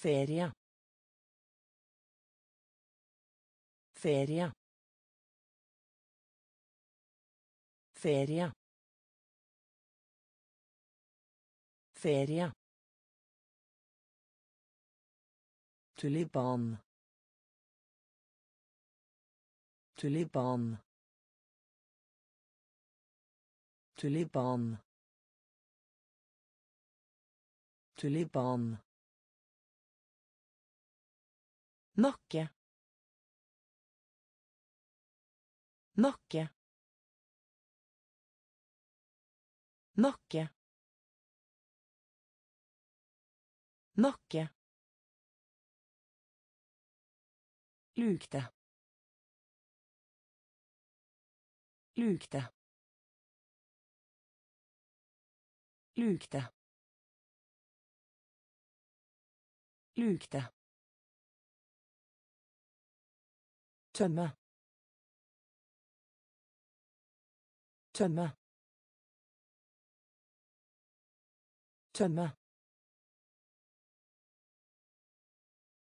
ferie. Ferie. Ferie. Ferie. Tulipan. Tulipan. Tulipan. Tulipan nakke. Nakke. Nakke. Nakke. Lukte. Lukte. Lukte. Lukte tømme. Tømme. Tømme.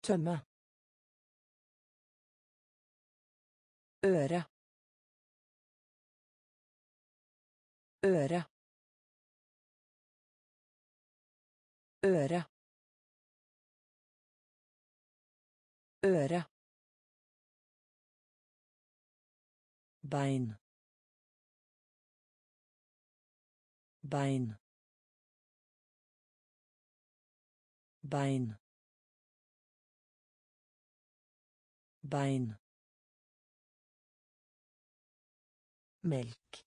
Tømme. Øre. Øre. Øre. Øre bein. Bein. Bein. Bein. Melk.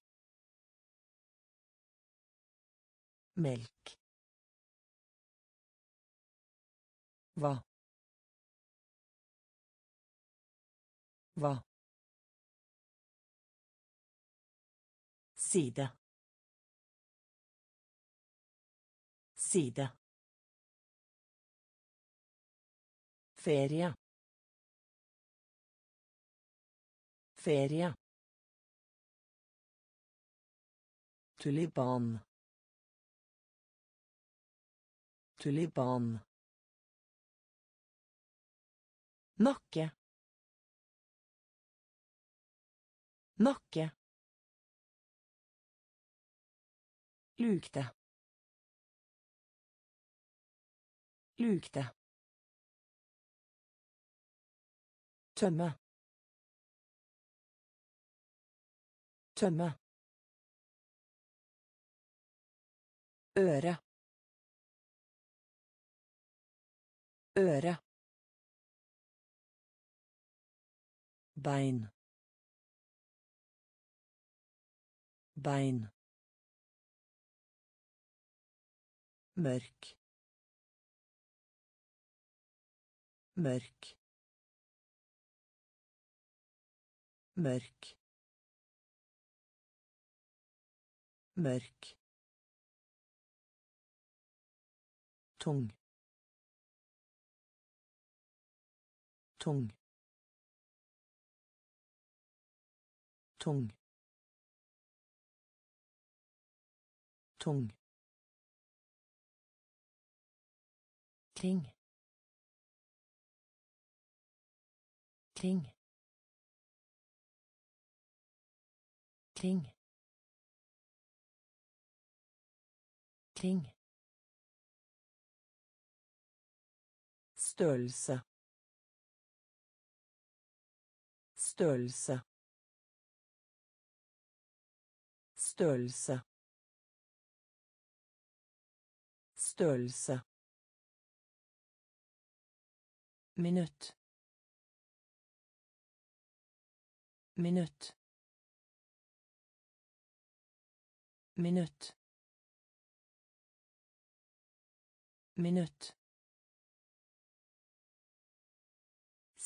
Melk. Hva? Hva side Side. Ferie. Ferie. Tulipan. Tulipan. Nakke. Nakke. Lukte. Lukte. Tømme. Tømme. Øre. Øre. Bein. Bein. Mørk. Mørk. Mørk. Mørk. tung tung tung tung kring kring kring kring Størrelse. Størrelse. Størrelse. Størrelse. Minutt. Minutt. Minutt. Minutt.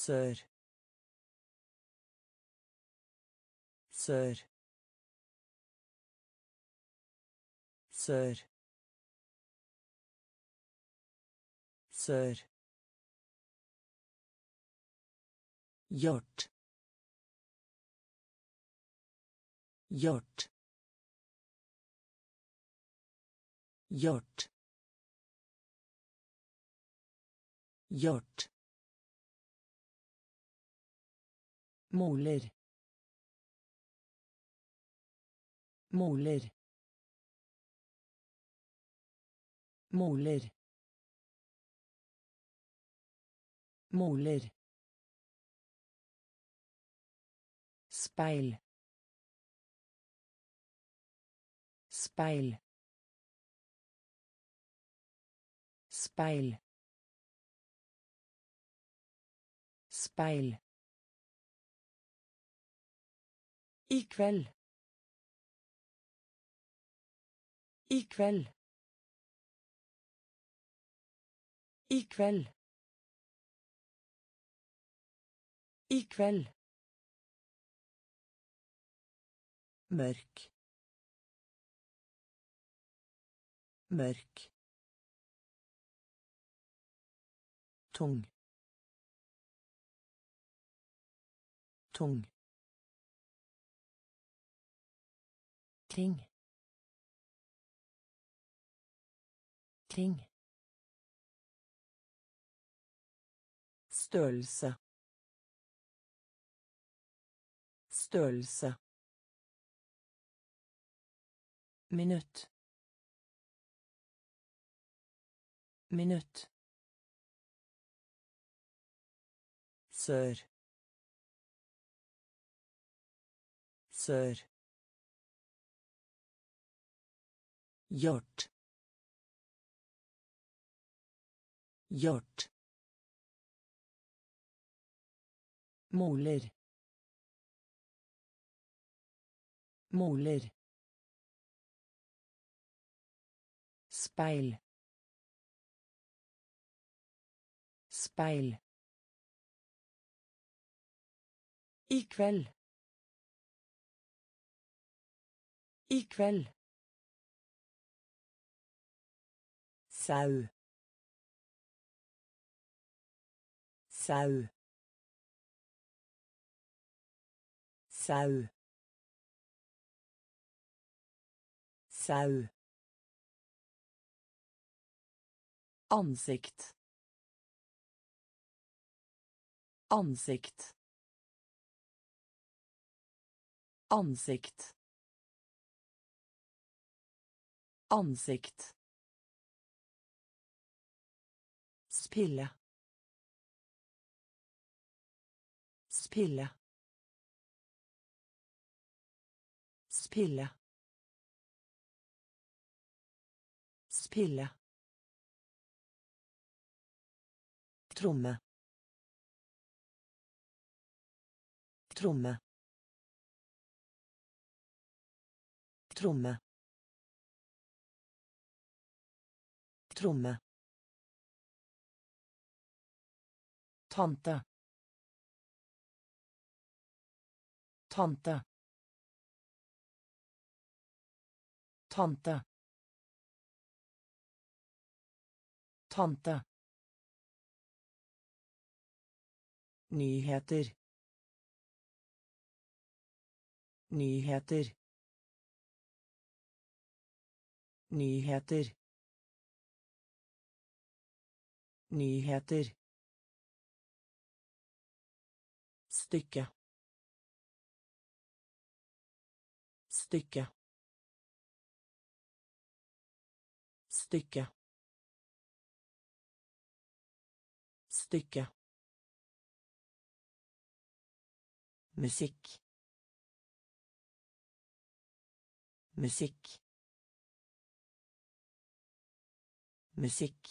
sør sør sør sør gjort gjort gjort gjort Måler. Måler. Måler. Moler. Speil. Speil. Speil. Speil. I kveld. I kveld. I kveld. I kveld. Mørk. Mørk. Tung. Tung. kring kring Størrelse. Størrelse. Minutt. Minutt. Sør. Sør. Gjort. Gjort. måler Moler. Speil. Speil. I kveld. I kveld. Sau. Sau. Sau. Sau. Ansikt. Ansikt. Ansikt. Ansikt. Spille. Spille. Spille. Spille. Tromme. Tromme. Tromme. Tromme. Tante. Tante. Tante. Tante Nyheter. Nyheter. Nyheter. Nyheter. Stykke. Stykke. Stykke. Stykke. Musikk musikk musikk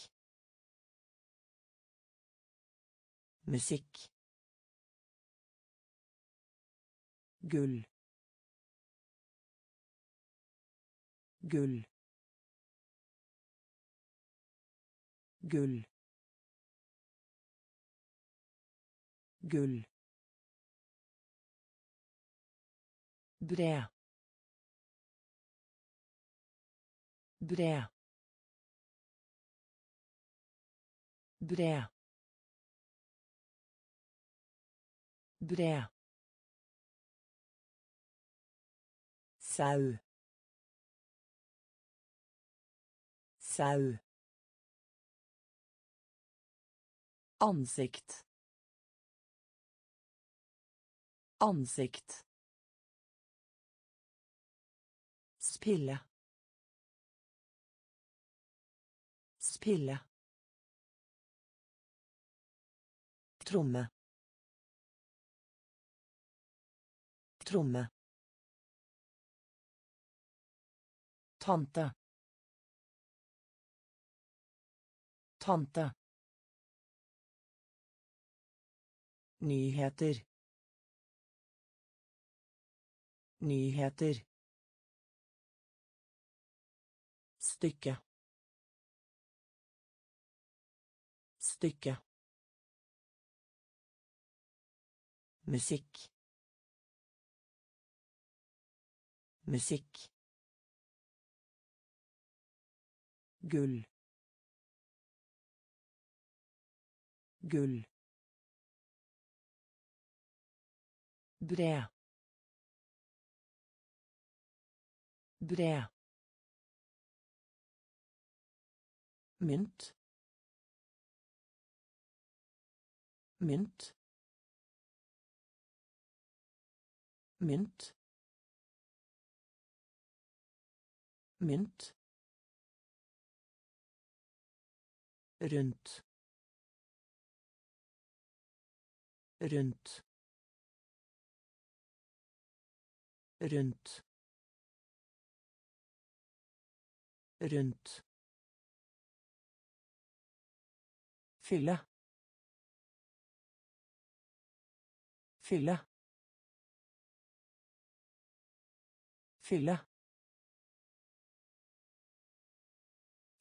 musikk gull gull gull gull bred bred bred bred sau. Sau. Ansikt. Ansikt Spille. Spille. Tromme. Tromme. Tante. Tante. Nyheter. Nyheter. Stykke. Stykke. Musikk. Musikk. Gull. Gull. Bred bred mynt. Mynt. Mynt. Mynt. Rundt. Rundt. Rundt. Rundt Fylle. Fylle. Fylle.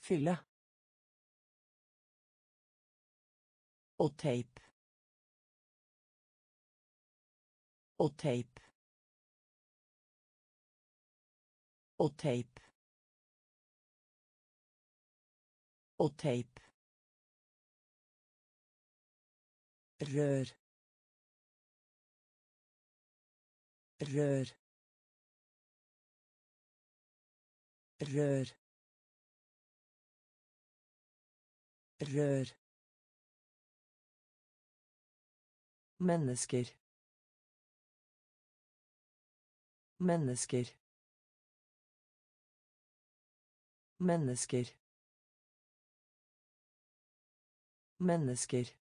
Fylle. Og tape. Og tape. Og tape. Og teip. Rør. Rør. Rør. Rør. Mennesker. Mennesker. Mennesker. Mennesker.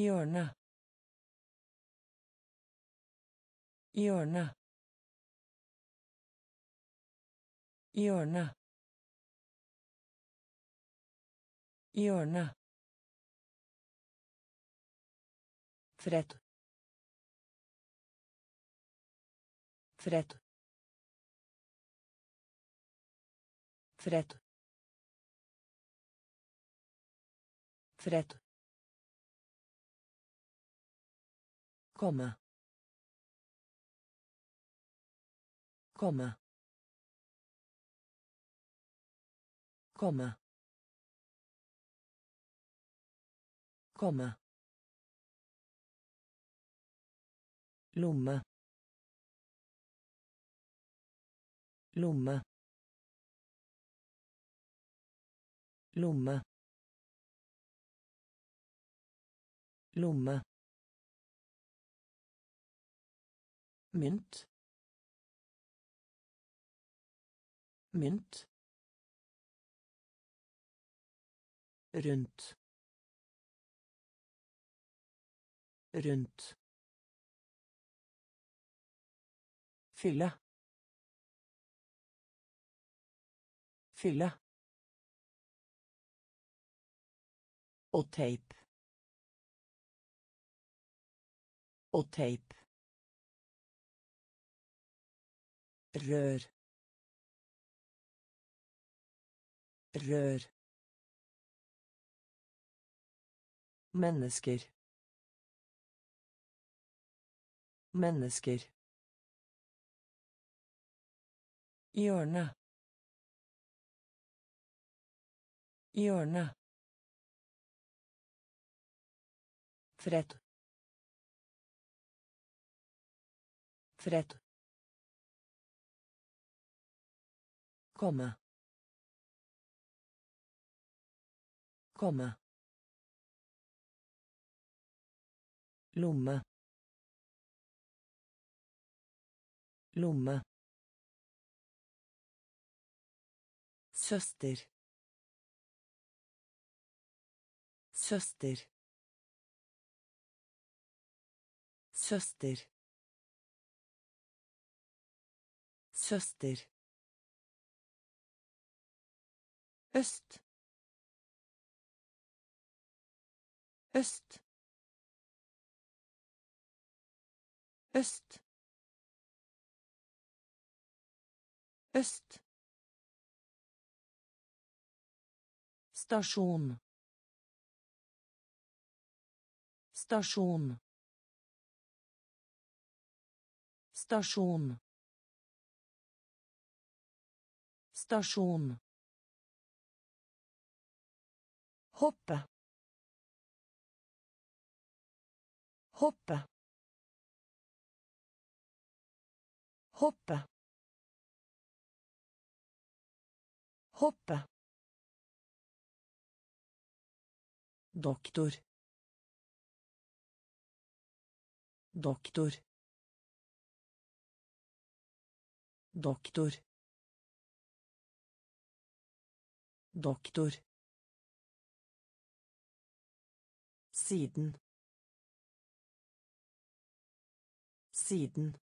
Hjørne. Hjørne. Hjørne. Hjørne. Fred. Fred. Fred. Fred. Komme. Komme. Komme. Komme. lomme lomme lomme lomme mynt. Mynt. Rundt. Rundt. Fylle. Fylle. Og teip. Og teip. Rør. Rør. Mennesker. Mennesker. Hjørne. Hjørne. Fred. Fred. Komme. Komme. lomme. Lomme. Søster. Søster. Søster. Søster øst øst øst øst stasjon stasjon stasjon stasjon hoppe. Hoppe. Hoppe. Hoppe. Doktor. Doktor. Doktor. Doktor siden siden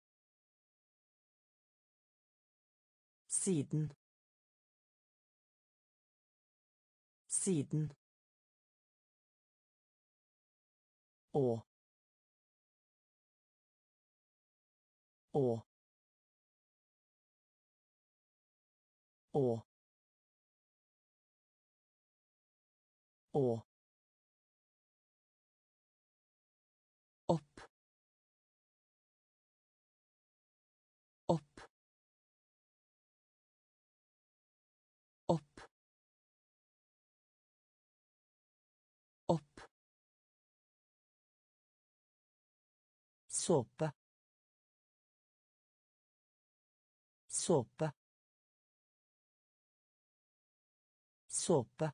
siden siden Og. Og. Og. å såpe såpe såpe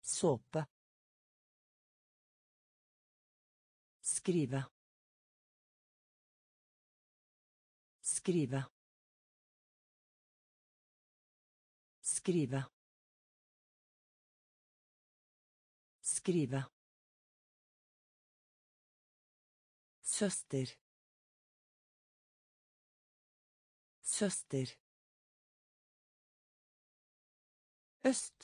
såpe skrive skrive skrive skrive Søster. Søster. Øst.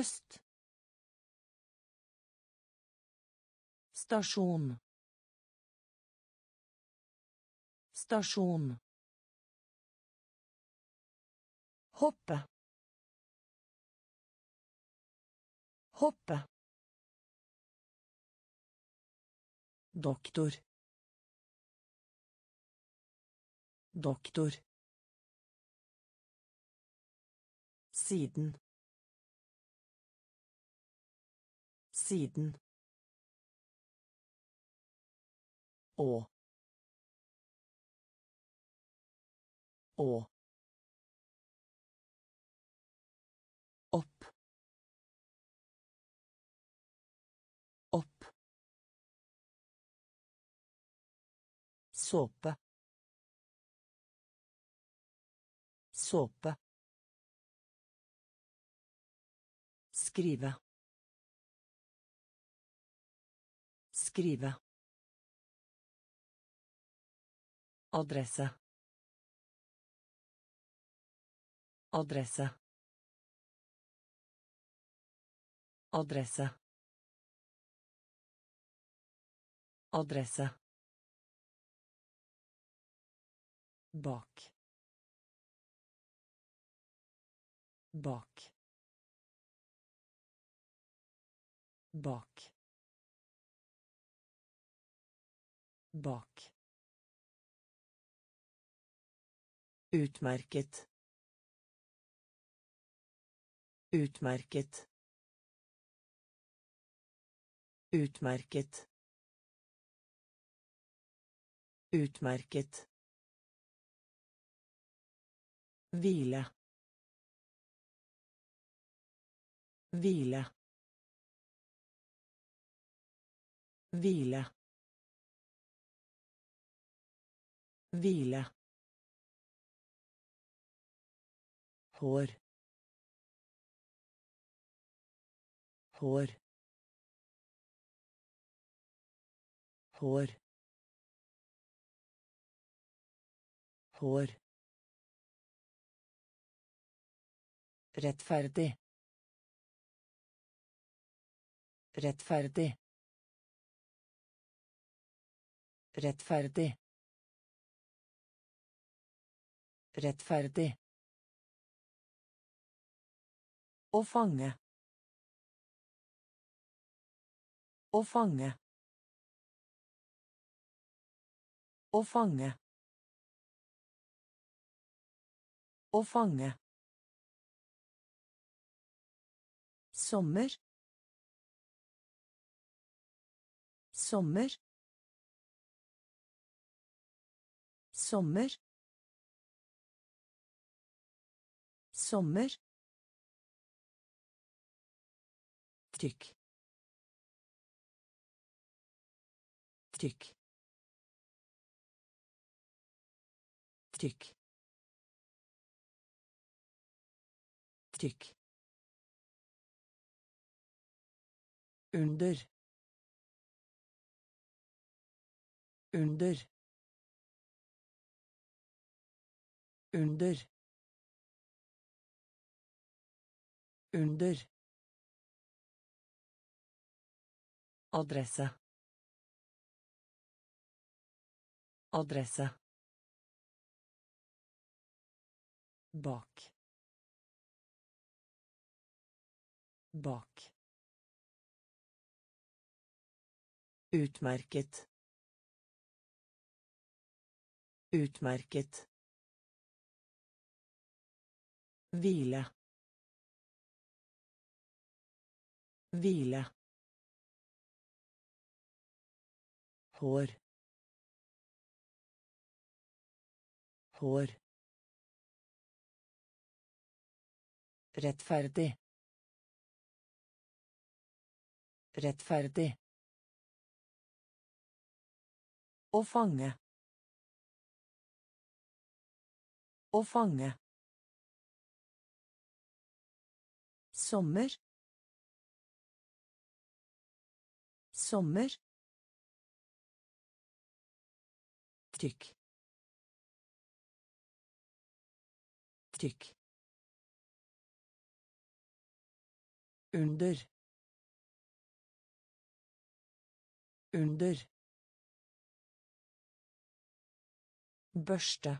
Øst. Stasjon. Stasjon. Hoppe. Hoppe. Doktor. Doktor. Siden. Siden. Og. Å. Såpe. Såpe. Skrive. Skrive. Adresse. Adresse. Adresse. Adresse. Bak. Bak. Bak. Bak. Utmerket. Utmerket. Utmerket. Utmerket. Hvile. Hvile. Hvile. Hvile. hår hår hår hår rettferdig rettferdig rettferdig rettferdig Å fange. Å fange. Å fange. Å fange. Sommer. Sommer. Sommer. Sommer. trykk trykk trykk trykk under under under under Adresse. Adresse. Bak. Bak. Utmerket. Utmerket. Hvile. Hvile. Hår. Hår. Rettferdig. Rettferdig. Å fange. Å fange. Sommer. Sommer. Trykk. Trykk. Under. Under. Børste.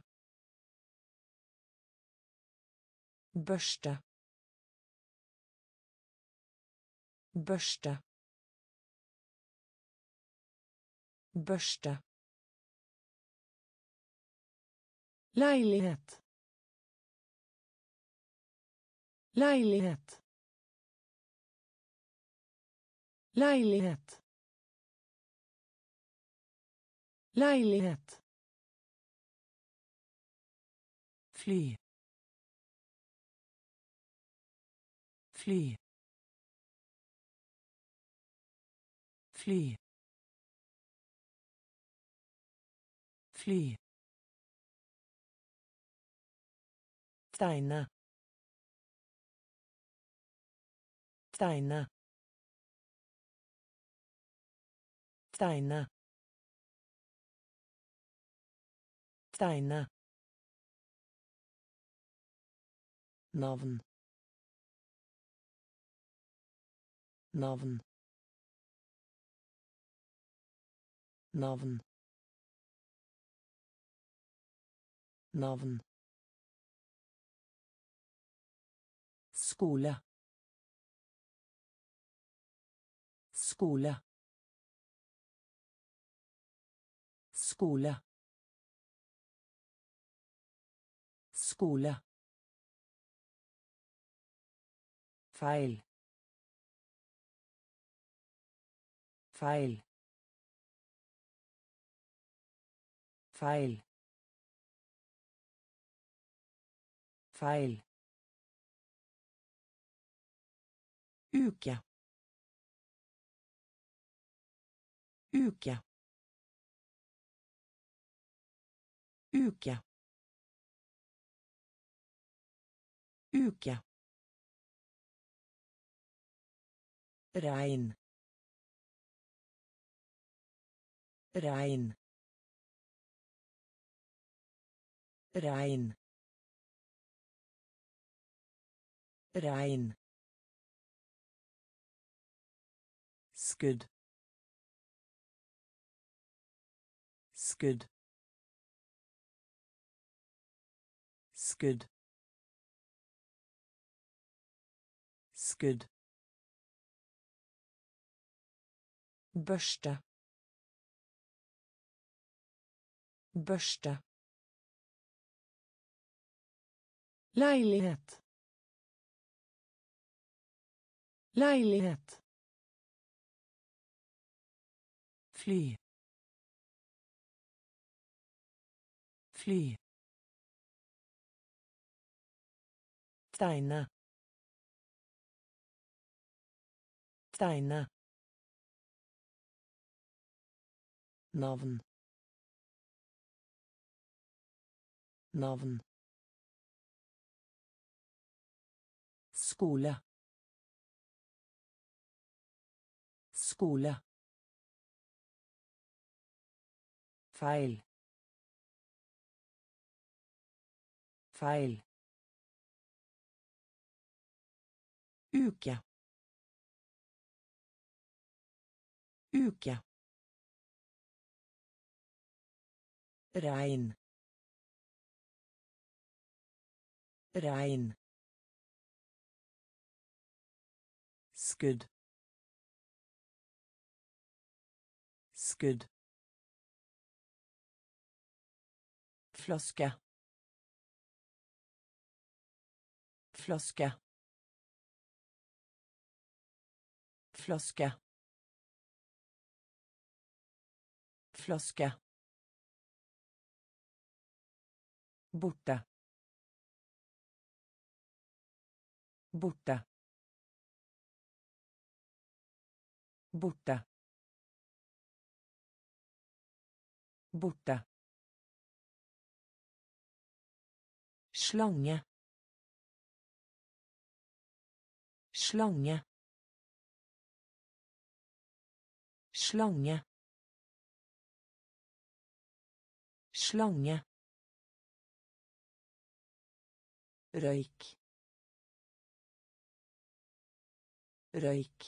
Børste. Børste. Børste. Leilighet. Leilighet. Leilighet. Leilighet. Fly. Fly. Fly. Fly. Tegne. Tegne. Tegne. Tegne. Navn. Navn. Navn. Navn. Skole. Skole. Skole. Skole. Feil. Feil. Feil. Feil. Uke. Uke. Uke. Uke. Regn. Regn. Regn. Regn. skudd skudd skudd skudd børste børste leilighet leilighet fly fly tegne tegne navn navn skole skole Feil. Feil. Uke. Uke. Regn. Regn. Skudd. Skudd. Flaske. Flaske. flaske flaske borte borte borte borte slange slange slange slange røyk. Røyk.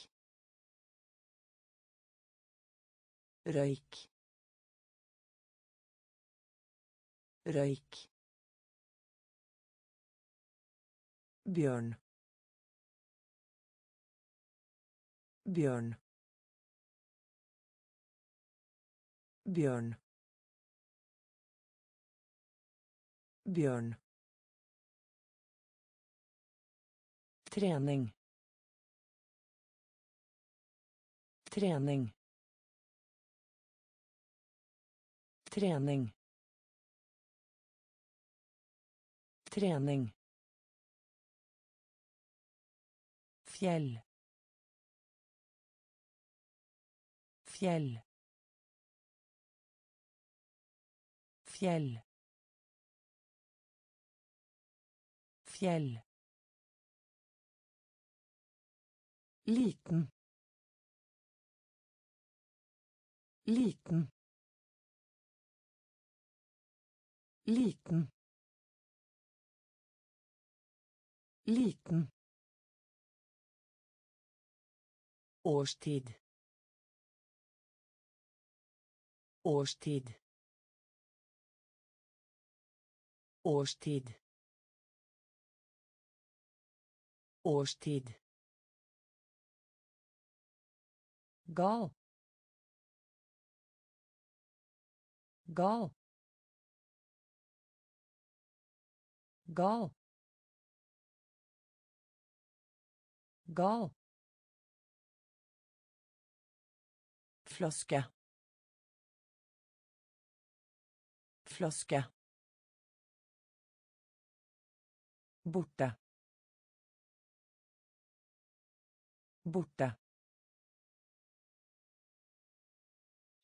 Røyk. Røyk. Bjørn. Bjørn. Bjørn. Bjørn trening. Trening. Trening. Trening. Fjell. Fjell. Fjell. Fjell liten. Liten. Liten. Liten. Årstid. Årstid. Årstid. Årstid gal gal gal gal flaske flaske borte. Borte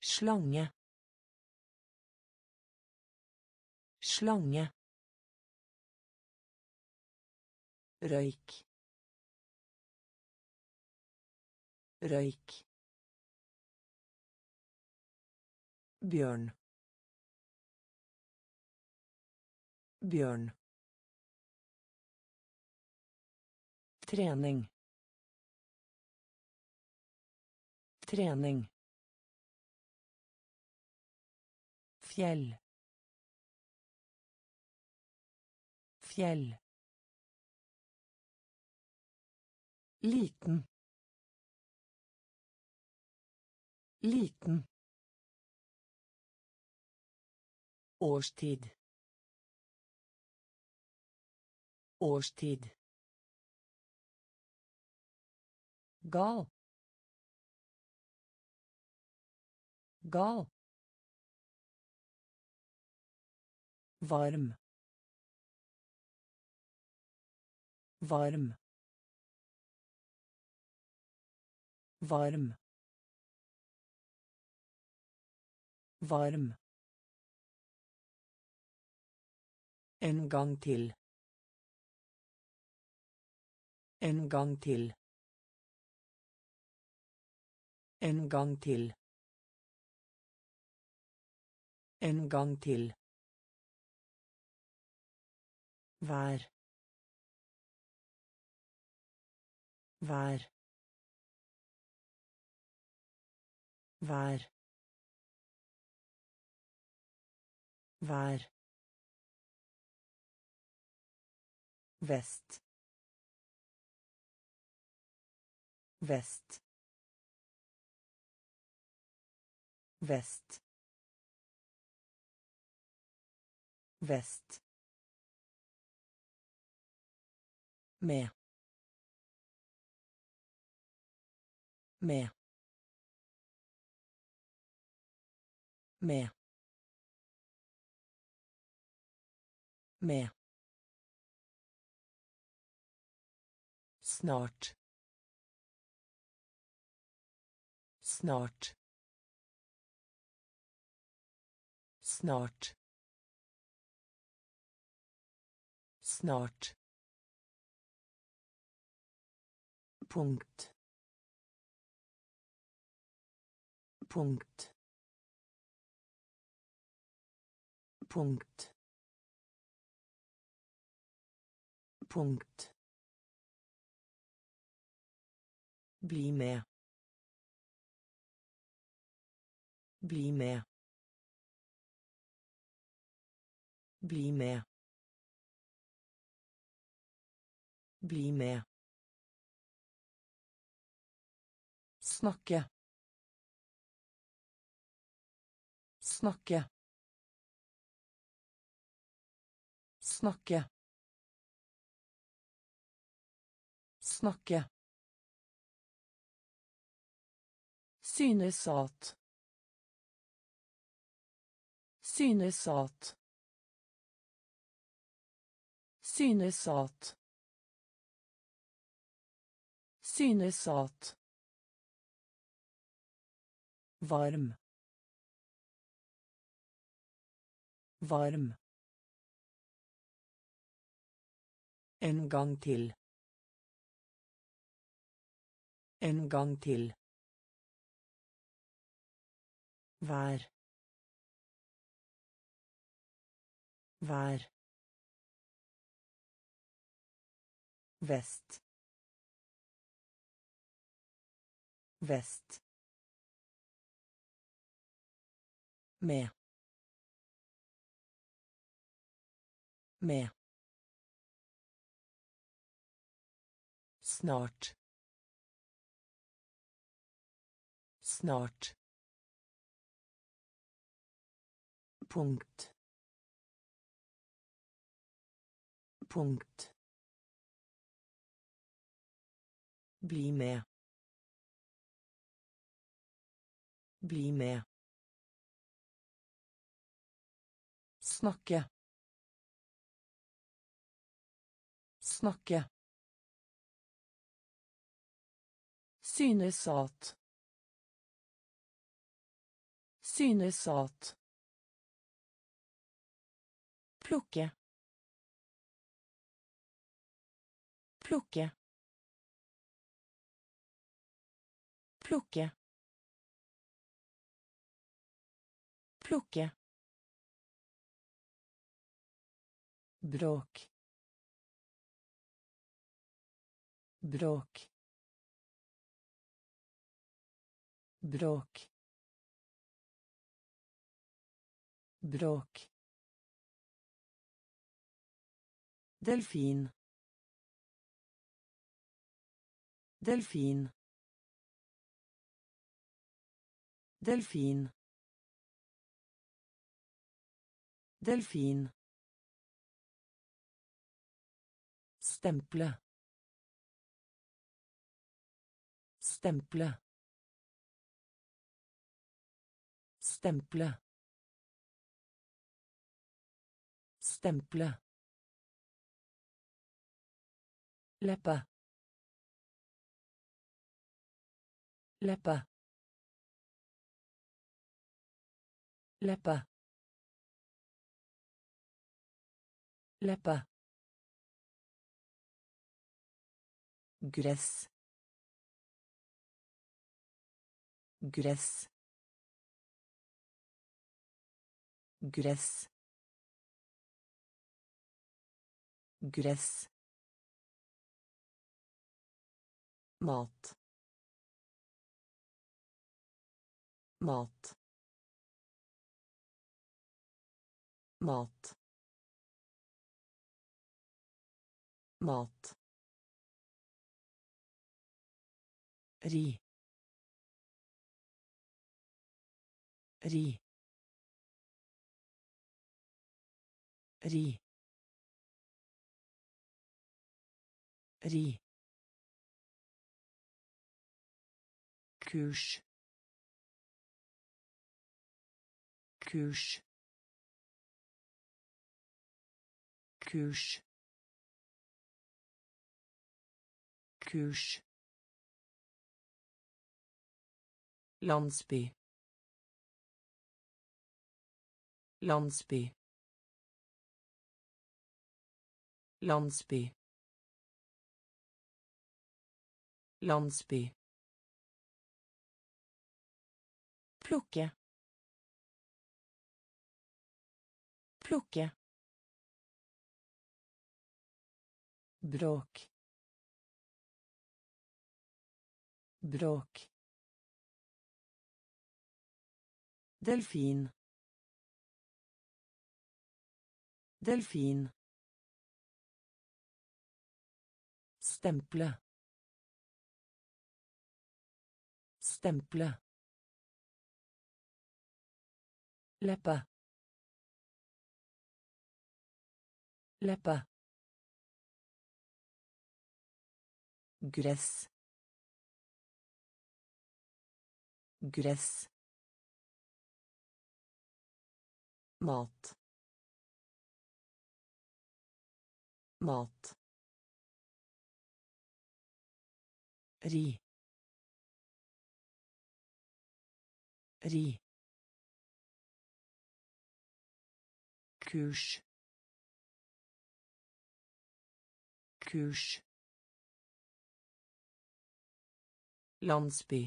slange. Slange. Røyk. Røyk. Bjørn. Bjørn. Trening. Trening fjell. Fjell. Liten. Liten. Årstid. Årstid. Gal. Gal varm varm varm varm En gang til. En gang til. En gang til. En gang til. Vær. Vær. Vær. Vær. Vest. Vest. Vest. Vest. Med. med. Med. Med. Snart. Snart. Snart. Snart punkt. Punkt. Punkt. Punkt. Bli med. Bli med snakke. Snakke. Snakke. Snakke. Synesat. Synesat. synes at varm. Varm. En gang til. En gang til. Vær. Vær. Vest. Vest med. Med. Snart. Snart. Punkt. Punkt. Bli med. Bli med snakke. Snakke. Synes at. Synes at. Plukke. Plukke. Plukke. Plukke bråk bråk bråk bråk Delfin. Delfin. Delfin. Delfin. Stemple. Stemple. Stemple. Stemple. Lapa. Lapa. Lapa. Lapa. Gress. Gress. Gress. Gress. Mat. Mat. Mat. Mat ri. Ri. Ri. Ri. Kurs. Kurs. Kurs. Kurs landsby. Landsby. Landsby. Landsby. Plukke. Plukke. Bråk. Bråk Delphine. Delphine. Stemple. Stemple. Lapin. Lapin. Glace. Glace. Mat mat ri ri kurs kurs landsby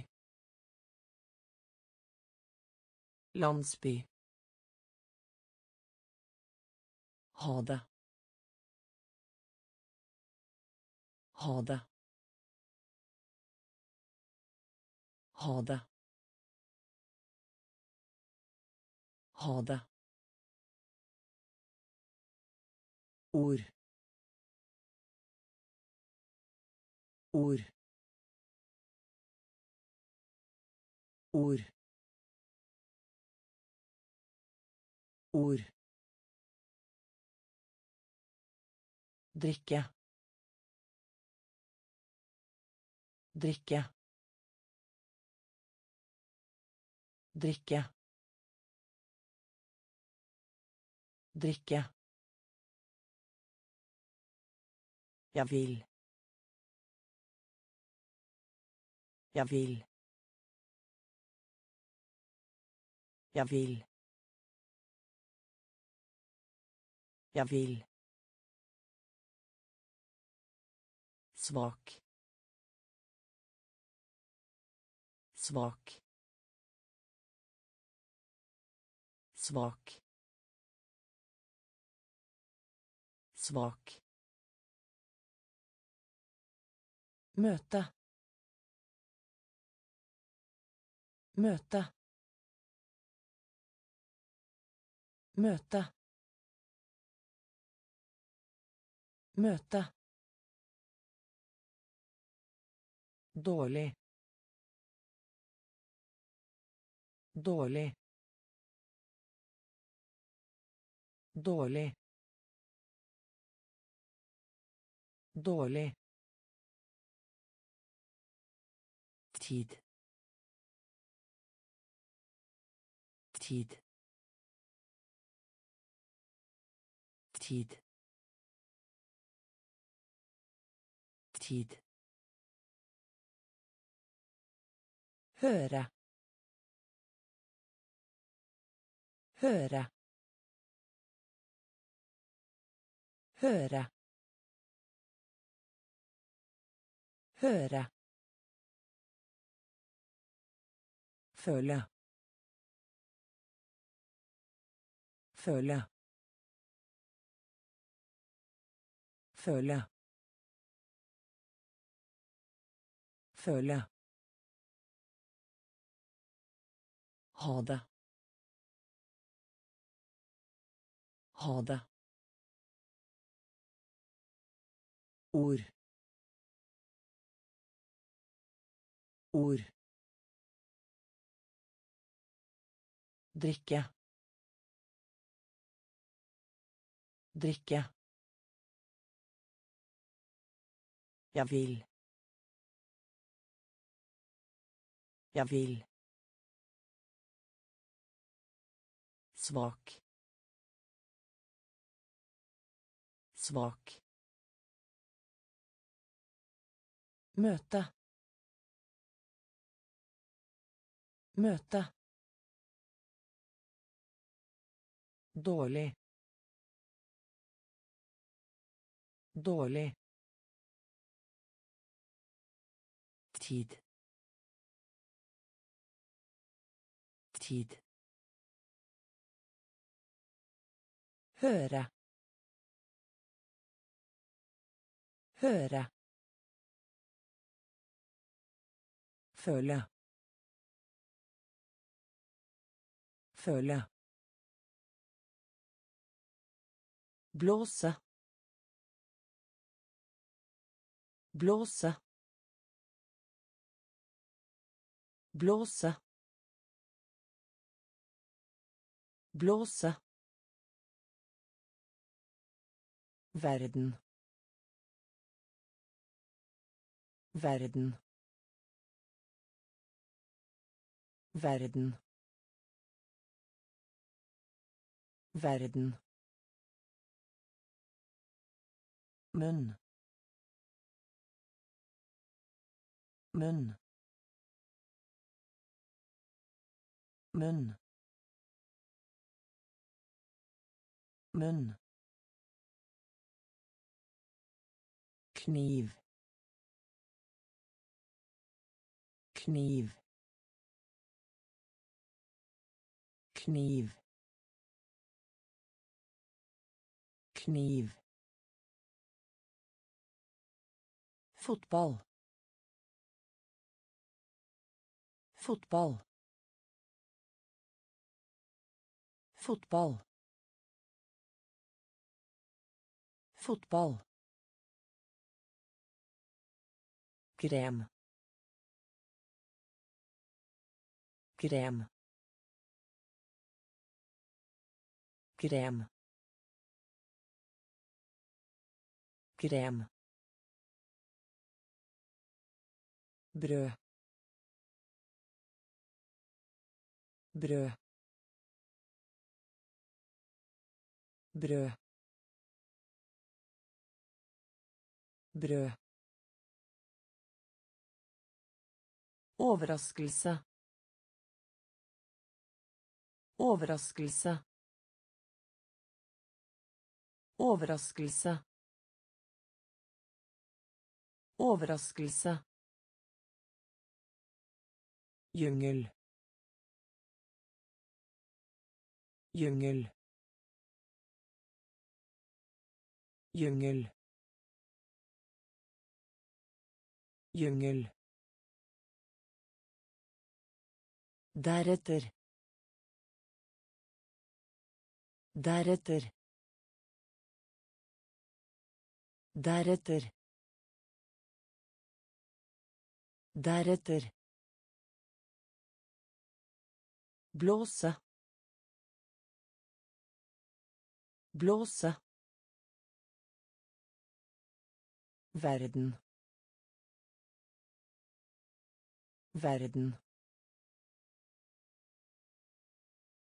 landsby ha det ha det Ha det. Ha det. Ord. Ord. Ord. Ord. Drikke drikke drikke drikke Jeg vil. Jeg vil. Jeg vil. Jeg vil. Svak. Svak. Svak. Svak. Møte. Møte. Møte. Møte. Dårlig. Dårlig. Dårlig. Dårlig. Tid. Tid. Tid. Tid. Høre. Høre. Høre. Høre. Føle. Føle. Føle. Føle. Ha det. Ha det. Ord. Ord. Drikke. Drikke. Jeg vil. Jeg vil. Svak. Svak. Møte. Møte. Dårlig. Dårlig. Tid. Tid. Høre. Høre. Føle. Føle. Blåse. Blåse. Blåse. Blåse. Verden. Verden. Verden. Verden. munn munn munn munn kniv. Kniv. Kniv. Kniv. Fotball. Fotball. Fotball. Fotball krem. Krem. Krem. Krem. Brød. Brød. Brød. Brød Overraskelse. Overraskelse. Overraskelse. Overraskelse. Jungel. Jungel. Jungel. Jungel. Deretter. Deretter. Deretter. Deretter. Blåse. Blåse. Verden. Verden.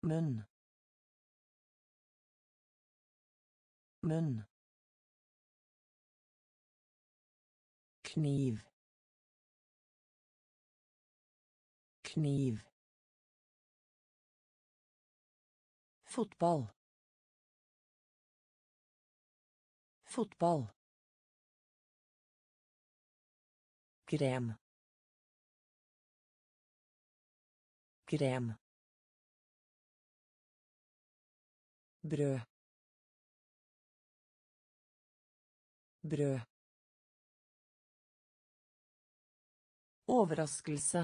Munn munn kniv kniv fotball fotball krem krem brød. Brød. Overraskelse.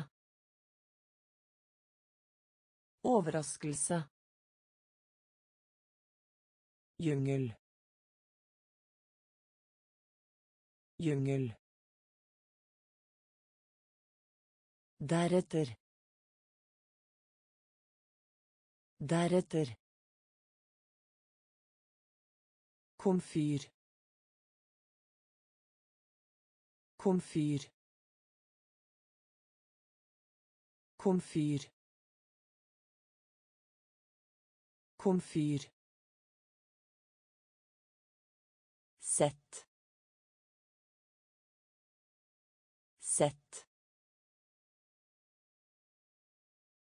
Overraskelse. Jungel. Jungel. Deretter. Deretter Komfyr. Komfyr. Komfyr. Komfyr. Sett. Sett.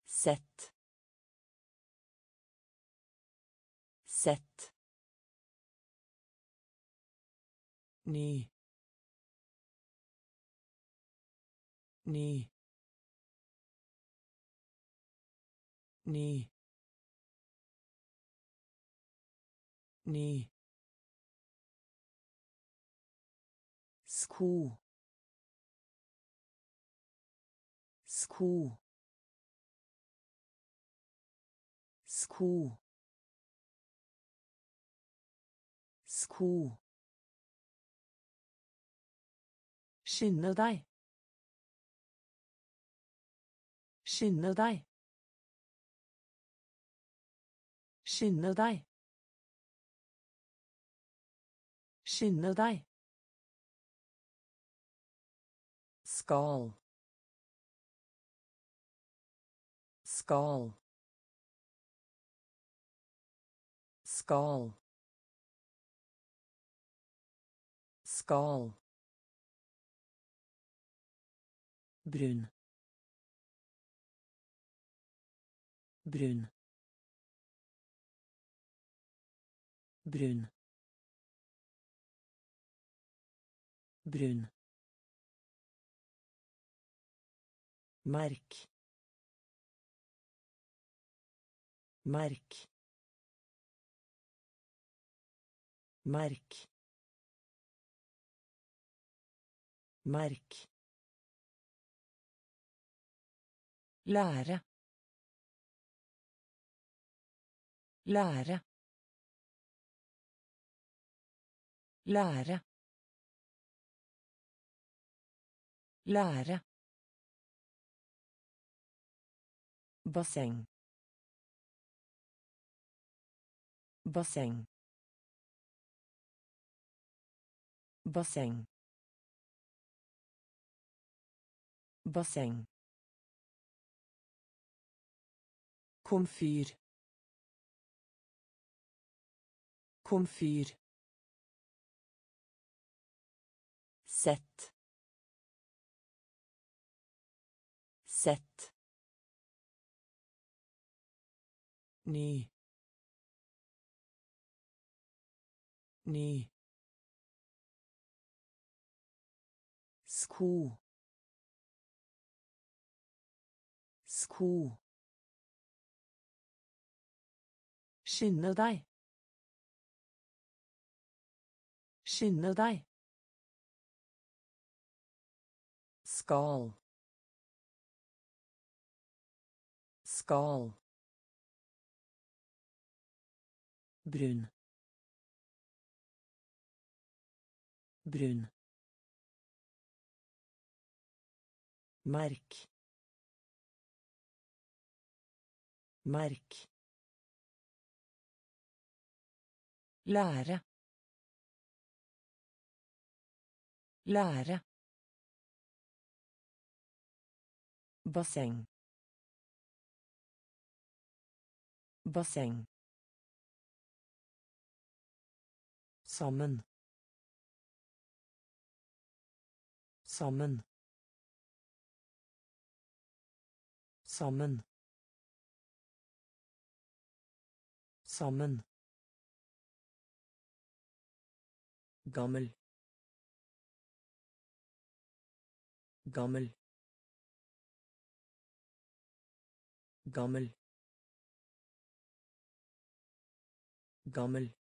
Sett. Sett. Ny ny ny ny sko sko sko sko Skynde deg. Skynde deg. Skynde deg. Skynde deg. Skal. Skal. Skal. Skal. Brun. Brun. Brun. Brun. Merk. Merk. Merk. Merk Lære. Lære. Lære. Lære. Basseng. Basseng. Basseng. Basseng. Komfyr. Komfyr. Sett. Sett. ny ny sko sko Skynde deg. Skynde deg. Skal. Skal. Brun. Brun. Merk. Merk. Lære. Lære. Basseng. Basseng. Sammen. Sammen. Sammen. Sammen. Gammel. Gammel. Gammel. Gammel.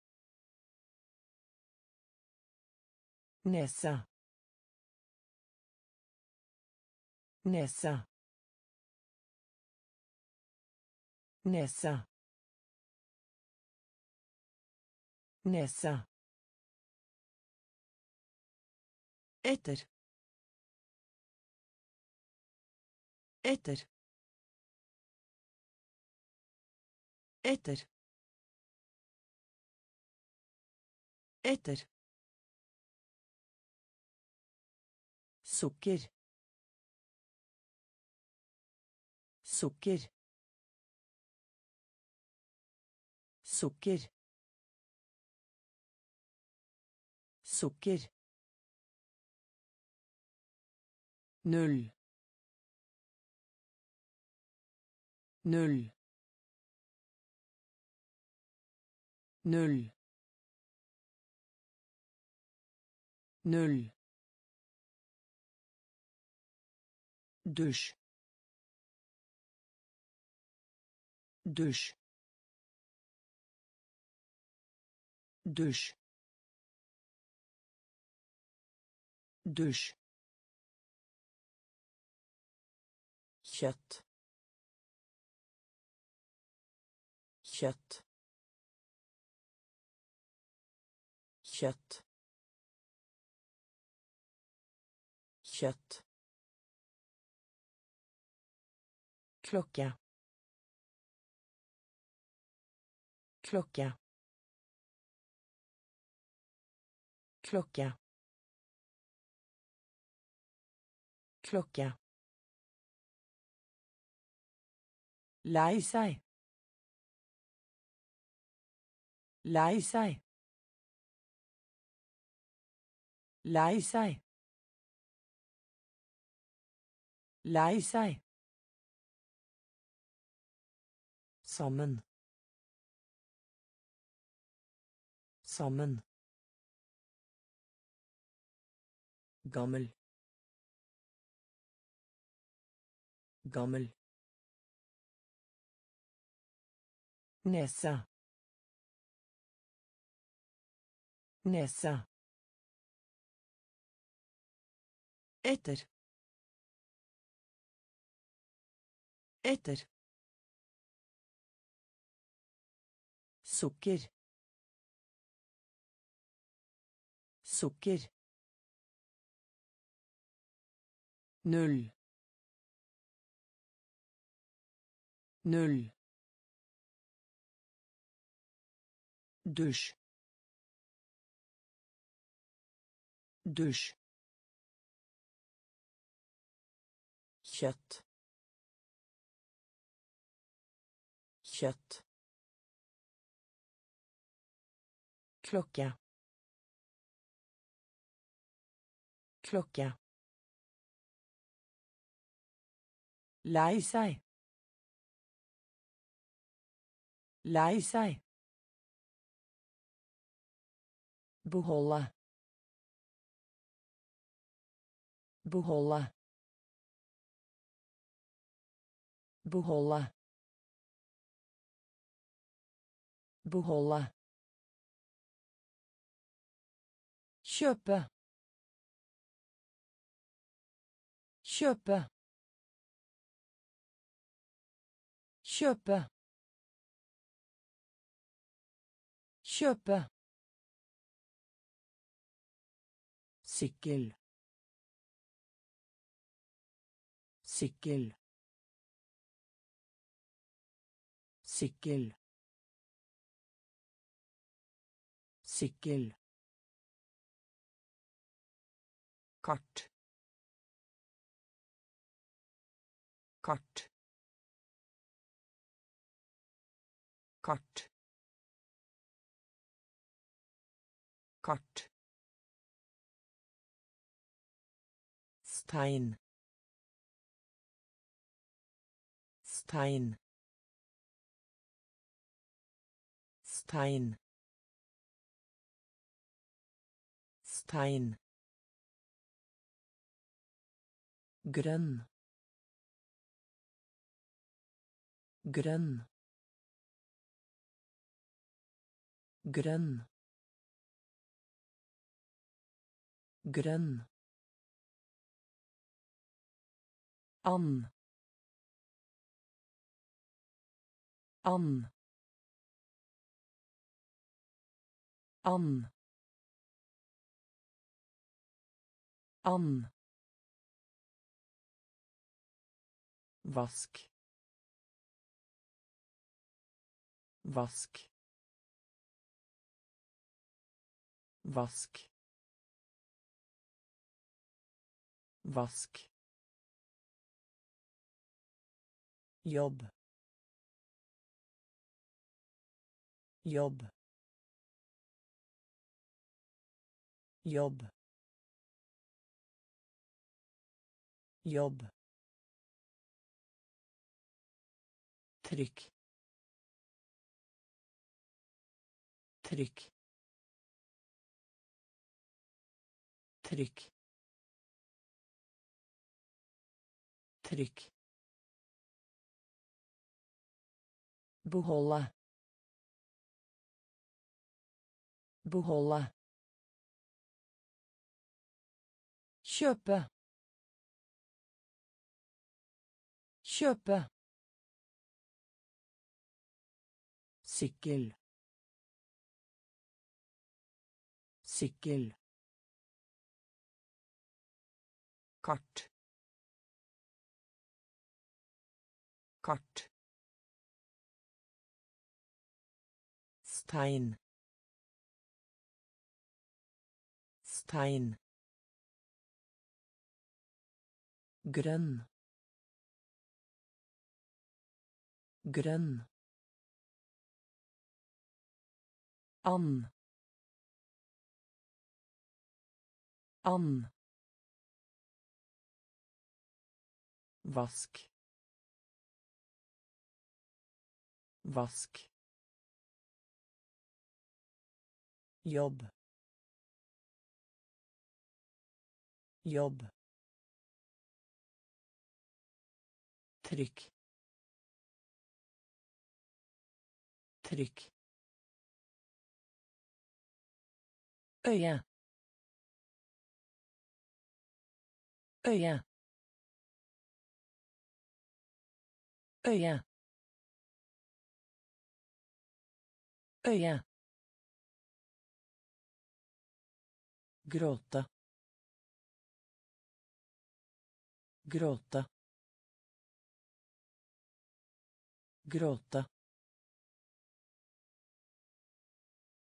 Nesa nesa nesa nesa Etter. Etter. Etter. Etter. Sukker. sukker sukker sukker null. Null. Null. Null. Dusj dusj dusj dusj kjøtt. Kjøtt. Kjøtt. Kjøtt. Klokke. Klokke. Klokke. Klokke lei seg. Lei seg. Lei seg. Lei seg. Sammen. Sammen. Gammel. Gammel nese nese etter. Etter. Sukker. Sukker. Null. Null dusj dusj kjøtt. Kjøtt. Klokke. Klokke. Lei seg. Lei seg beholde beholde beholde beholde kjøpe kjøpe kjøpe kjøpe sykkel sykkel sykkel sykkel kart kart kart kart stein stein stein stein grønn grønn grønn grønn and An. An. An. vask vask vask vask jobb. Jobb. Jobb. Jobb. Trykk. Trykk. Trykk. Trykk beholde. Beholde. Kjøpe. Kjøpe. Sykkel. Sykkel. Kart. Kart stein. Stein. Grønn. Grønn. Ann. Ann. vask. Vask jobb. Jobb. Trykk. Trykk. Øye. Øye. Øye. Øye gråte. Gråte. Gråte.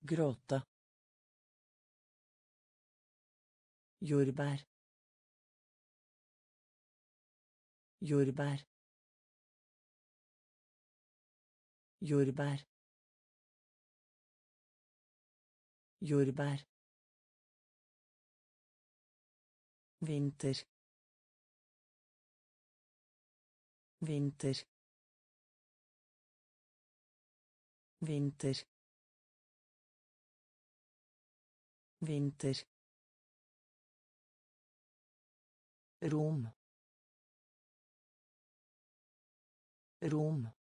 Gråte. Jordbær. Jordbær. Jordbær. Jordbær vinter. Vinter. Vinter. Vinter. Rom Rom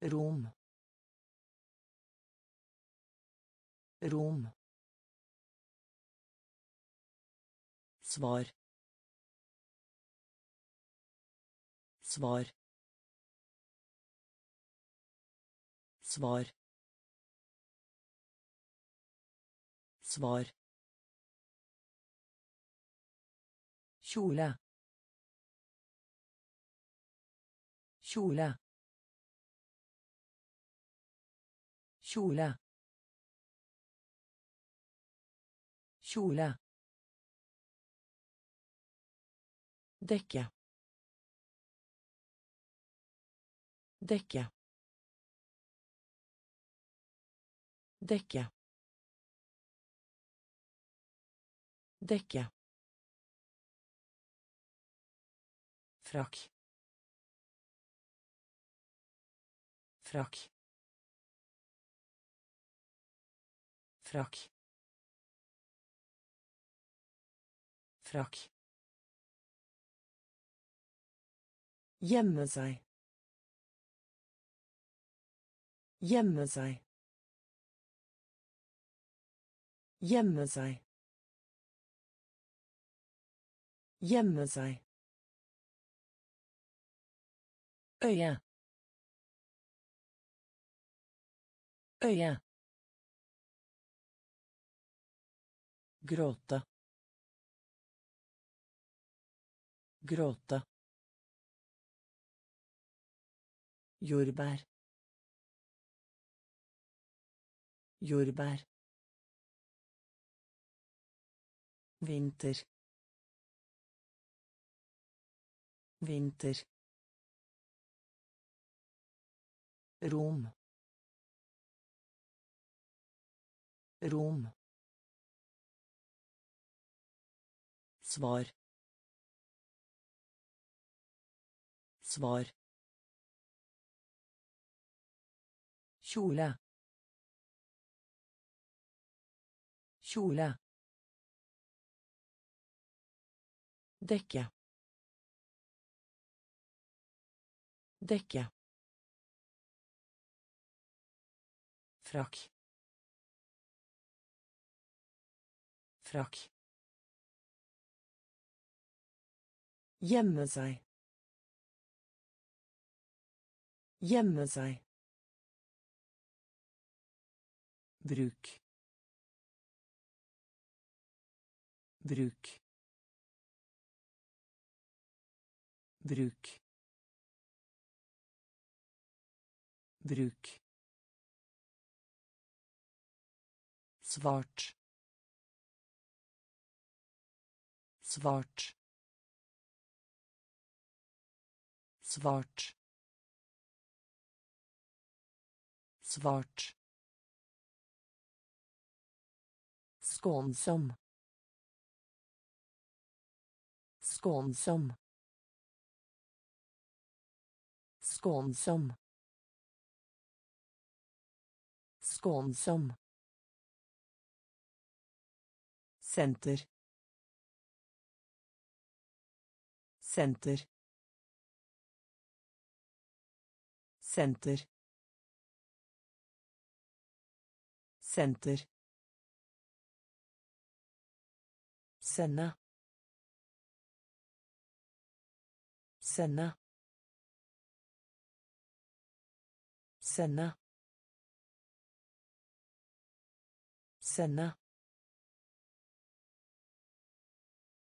Rom Rom svar. Svar. Svar. Svar. Kjole. Kjole. Kjole. Kjole dekke. Dekke. Dekke. Dekke. Frakk. Frakk. Frakk. Frakk Gjemme seg. Gjemme seg. Gjemme seg. Gjemme seg. Øye. Øye. Gråte. Gråte. Jordbær jordbær vinter Vinter. Rom. Rom. Svar. Svar. Kjole. Kjole. Dekke. Dekke. Frakk. Frakk. Gjemme seg. Gjemme seg. Bruk. Bruk. Bruk. Bruk. Svart. Svart. Svart. Svart. Skånsom. Skånsom. Skånsom. Skånsom. Senter. Senter. Senter. Senter. Sende. Sende. Sende. Sende.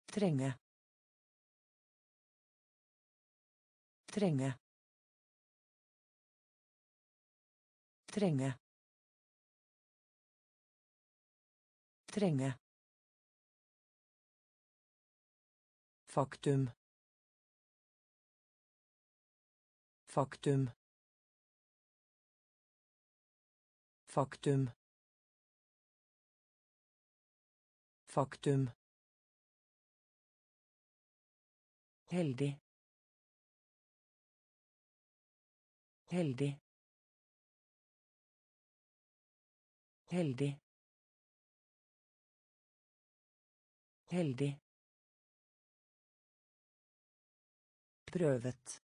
Trenge. Trenge. Trenge. Trenge. Faktum. Faktum. Faktum. Faktum. Heldig. Heldig. Heldig. Heldig. Prøvet.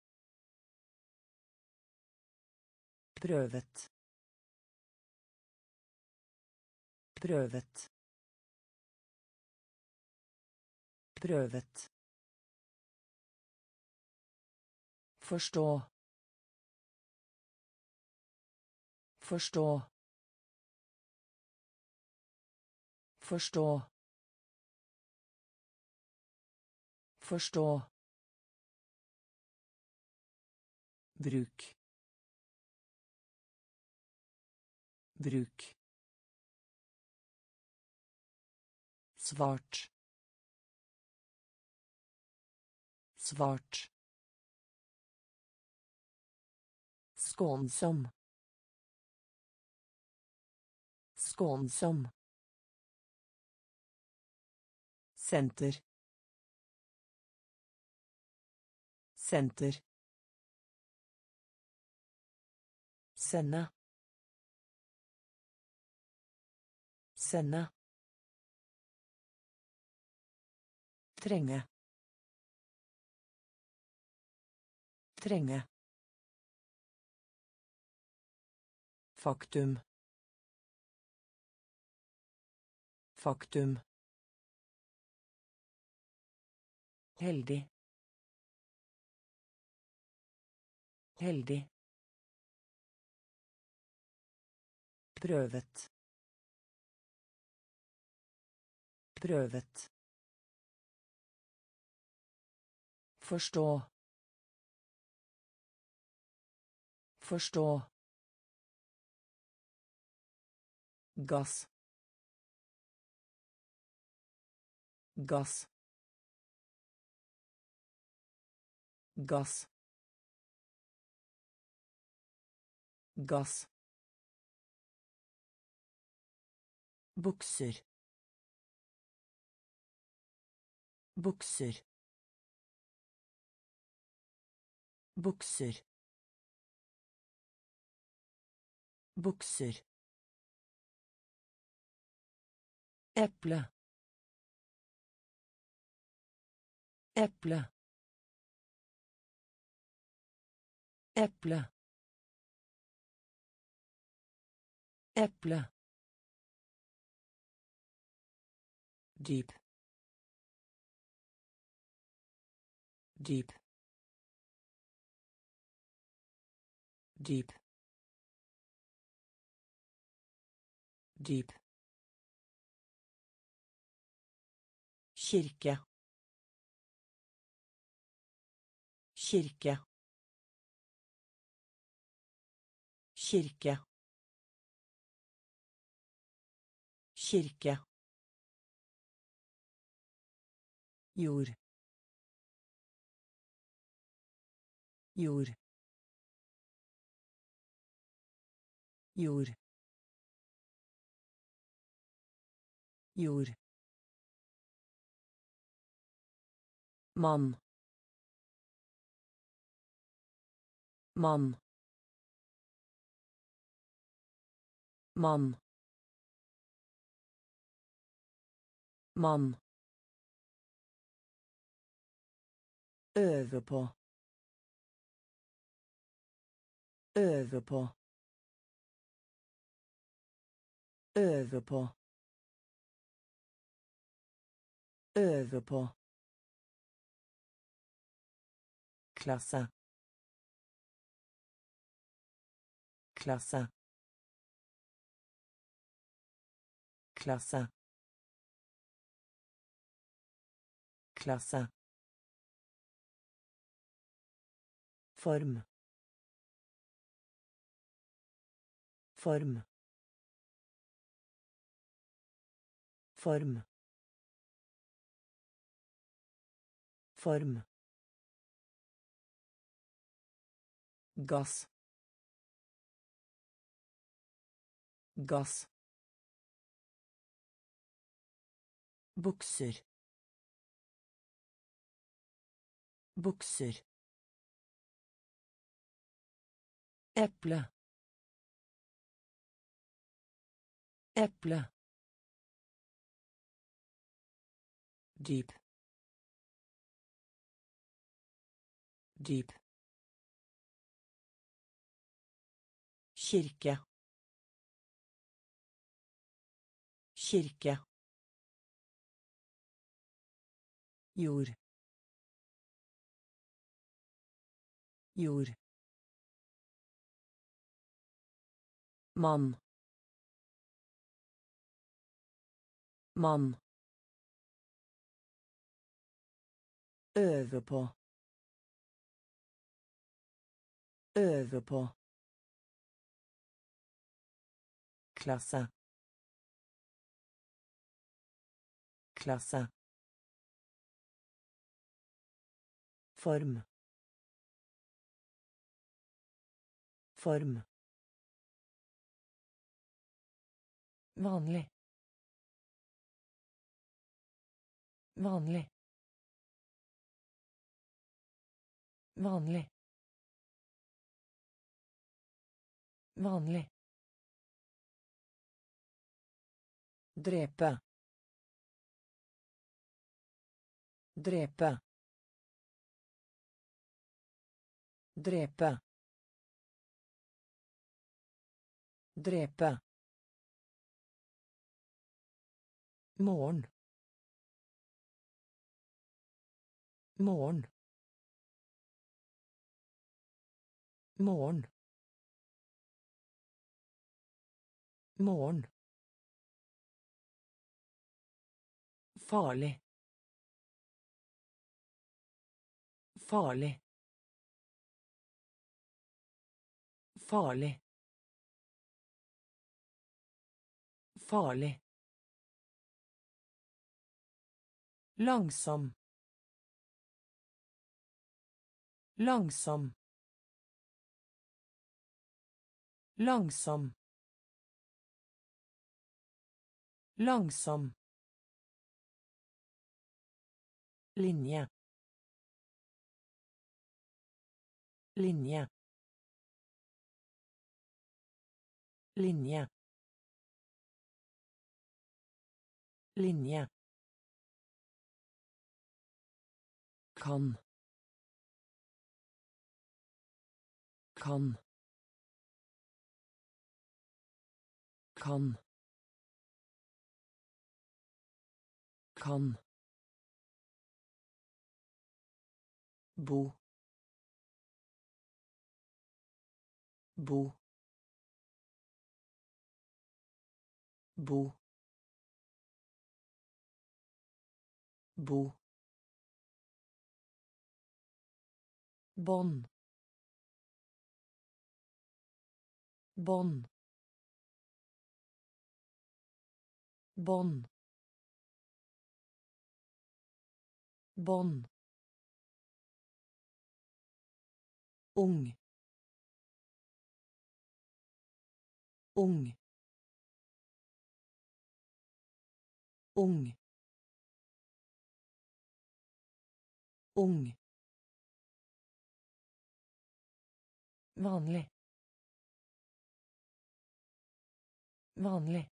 Prøvet. Prøvet. Prøvet. Forstå. Forstå. Forstå. Forstå. Bruk. Bruk. Svart. Svart. Skånsom. Skånsom. Senter. Senter. Sende. Sende. Trenge. Trenge. Faktum. Faktum. Heldig. Heldig. Prøvet. Prøvet. Forstå. Forstå. Gass. Gass. gass gass bukser. Bukser. Bukser. Bukser. Eple. Eple. Eple. Eple dyp dyp dyp dyp kirke kirke kirke kirke jord jord jord jord mann. Mann. Mann. Mann Øve på. Øve på. Øve på. Øve på. Klasse. Klasse. Klasse. Klasse. Form. Form. Form. Form. Gass. Gass. Bukser. Bukser. Eple. Eple. Dyp. Dyp. Kirke. Kirke. Jord. Jord. Mann mann Øve på. Øve på. Klasse. Klasse. Form. Form. Vanlig. Vanlig. Vanlig. Vanlig. Drepe. Drepe. Drepe. Drepe. Morgen. Morgen. Morgen. Morgen. Farlig. Farlig. Farlig. Farlig Langsom. Langsom. Langsom. Langsom. Linje. Linje. Linje. Linje. Kan. Kan. Kan. Kan. Bo. Bo. Bo. Bo bånd. Bånd. Bånd. Bånd. Ung. Ung. Ung. Ung vanlig. Vanlig.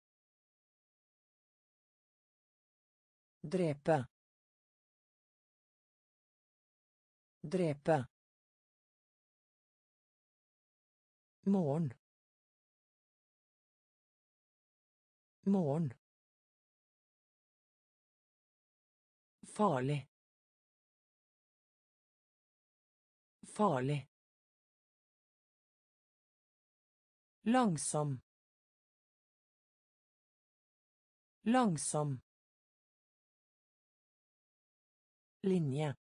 Drepe. Drepe. Morgen. Morgen. Farlig. Farlig Langsom. Langsom. Linje.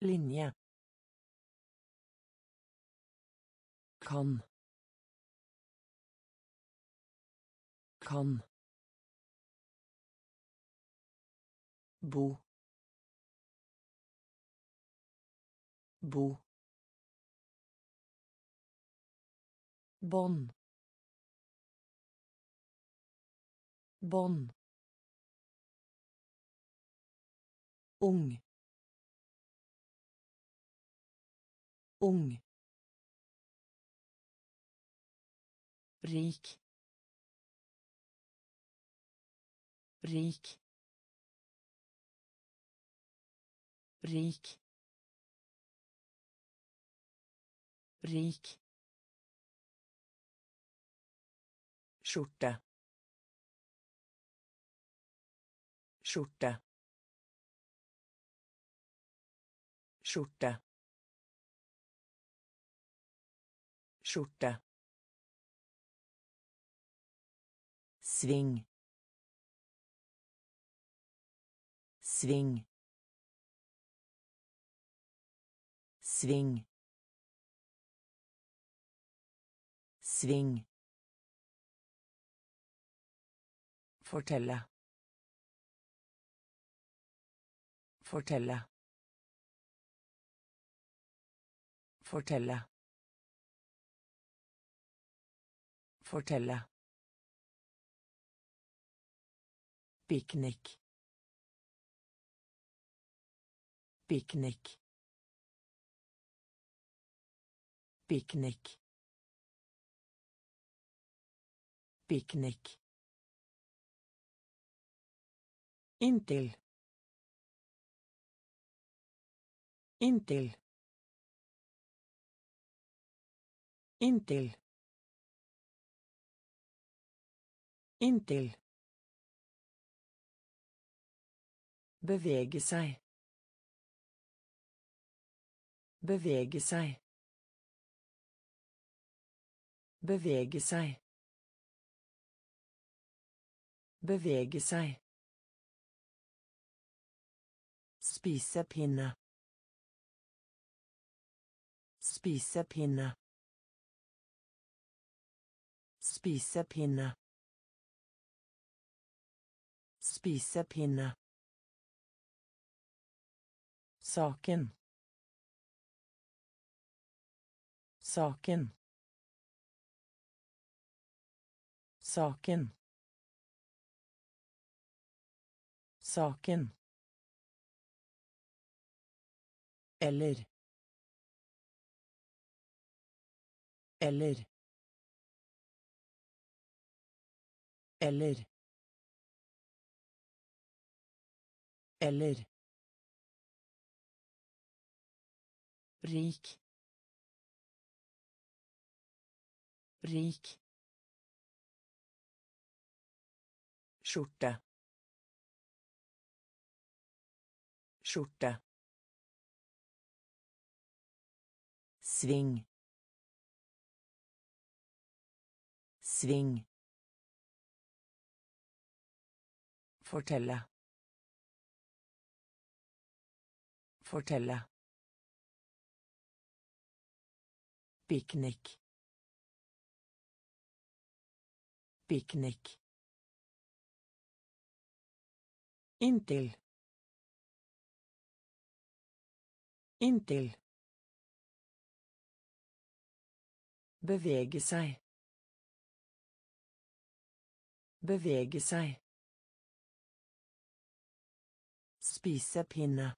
Linje. kan kan bo bo bånd. Bånd. Ung. Ung. Rik. Rik. Rik. Rik skjorte skjorte skjorte skjorte sving. Sving. Sving. Sving Fortelle. Fortelle. Fortelle. Fortelle. Piknik. Piknik. Piknik. Piknik. Inntil. Inntil. Inntil. Inntil. Bevege seg. Bevege seg. Bevege seg. Bevege seg. Spisepinne. Spisepinne. Spisepinne. Spisepinne. Saken. Saken. Saken. Saken. Eller. Eller. Eller. Eller. rik rik skjorte skjorte sving sving fortelle fortelle Piknik. Piknik. Inntil. Inntil. Bevege seg. Bevege seg. Spise pinne.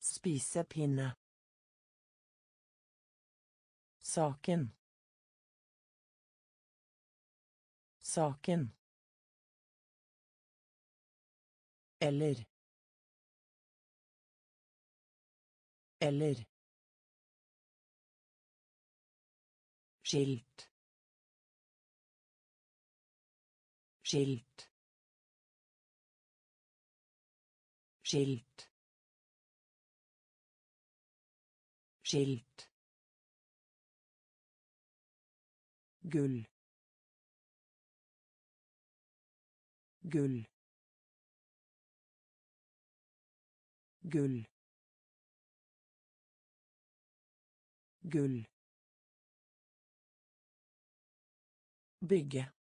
Spise pinne. Saken. Saken. Eller. Eller. Skilt. Skilt. Skilt. Skilt. gull gull gull gull bygge.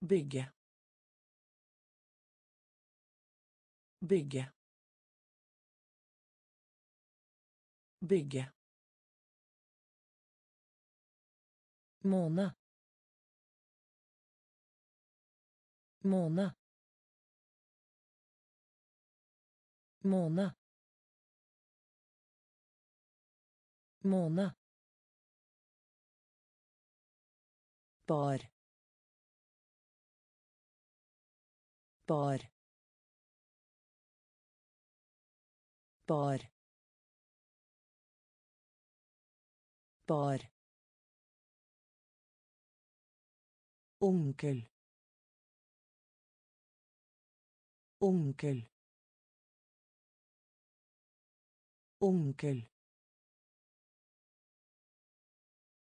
Bygge. Bygge. Bygge. Måne. Måne. Måne. Måne bar bar bar bar Onkel. Onkel. Onkel.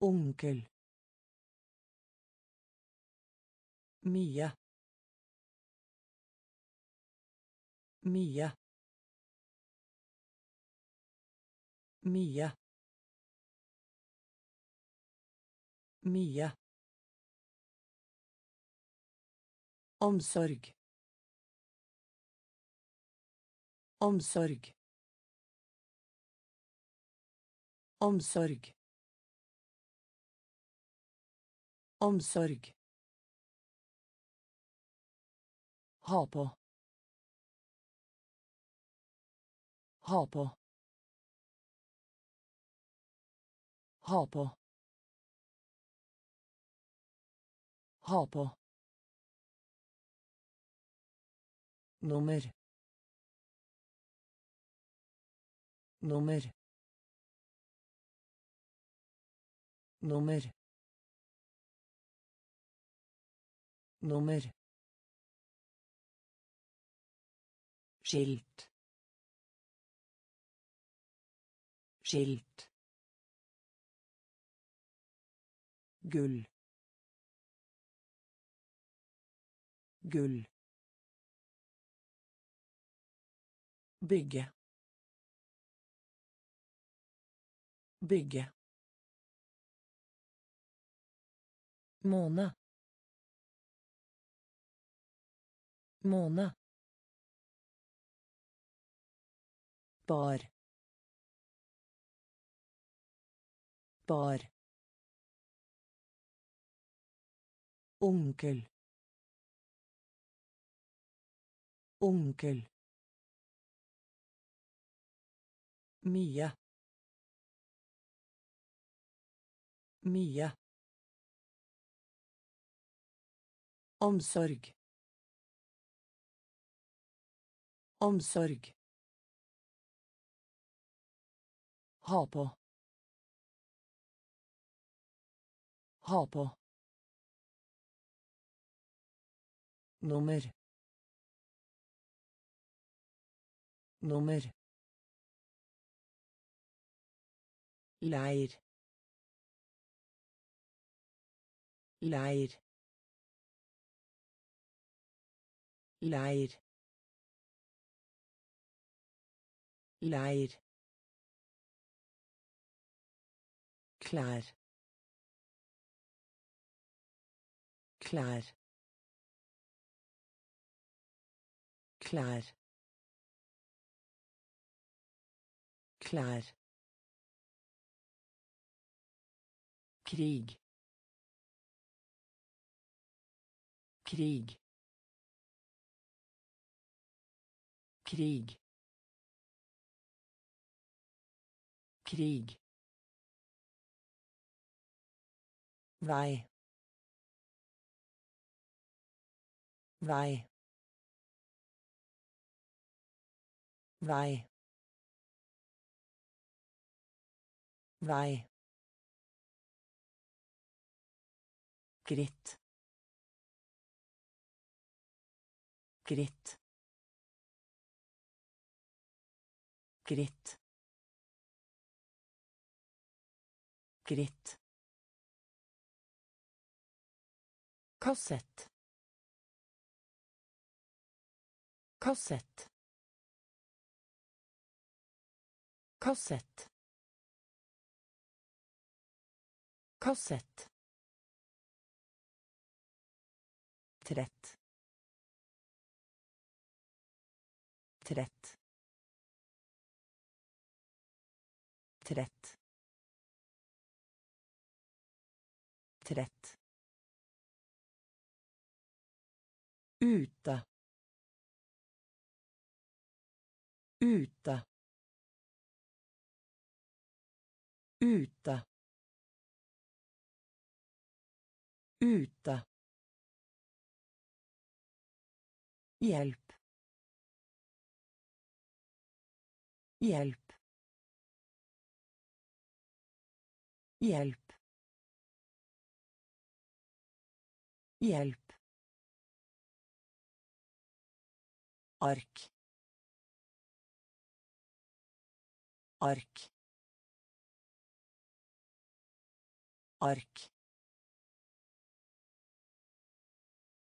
Onkel. مية مية مية مية omsorg omsorg omsorg omsorg Ha på. Ha på. Ha på. Ha på. nummer nummer nummer nummer skilt. Skilt. Gull. Gull. Bygge. Bygge. Måne. Måne bar bar onkel onkel mye mye omsorg omsorg Ha på. Nummer. Nummer. Leir. Leir. Leir. Leir. Klær. Klær. Klær. Klær. Krig. Krig. Krig. Krig vei. Vei. Vei. Vei. Gritt gritt gritt gritt kassett kassett kassett kassett trett. Trett. Trett. Trett Ute. Ute. Ute. Ute. Hjelp. Hjelp. Hjelp. Hjelp. Ark. Ark. Ark.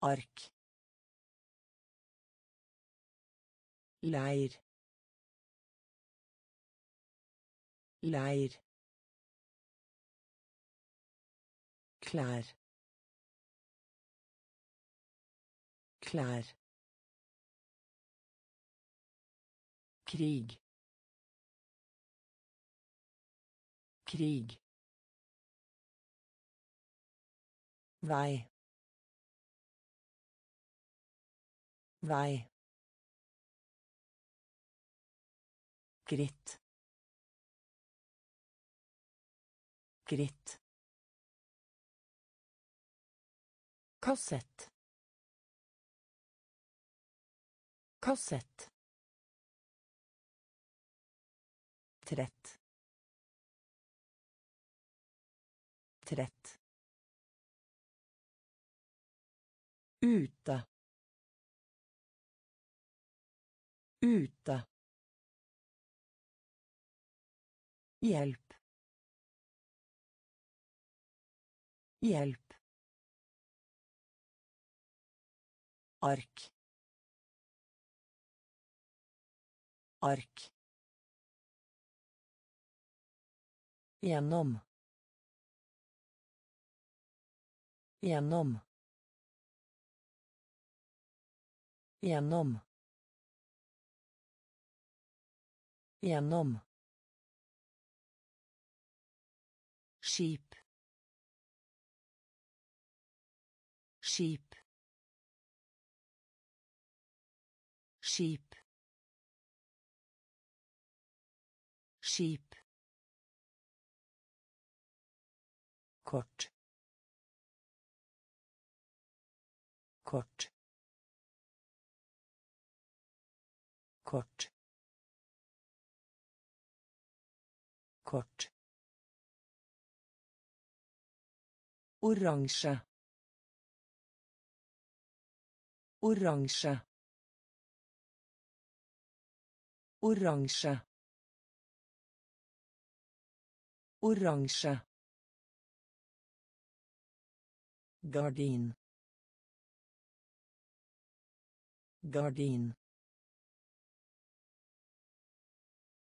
Ark. Leir. Leir. Klær. Klær krig. Krig. Vei. Vei. Gritt gritt kassett. Kassett trett. Trett. Ute. Ute. Hjelp. Hjelp. Ark. Ark Gjennom. Gjennom. Gjennom. Gjennom. Skip. Skip. Skip. Skip. Kort. Kort. Kort. Kort. Oransje oransje oransje oransje Gardin. Gardin.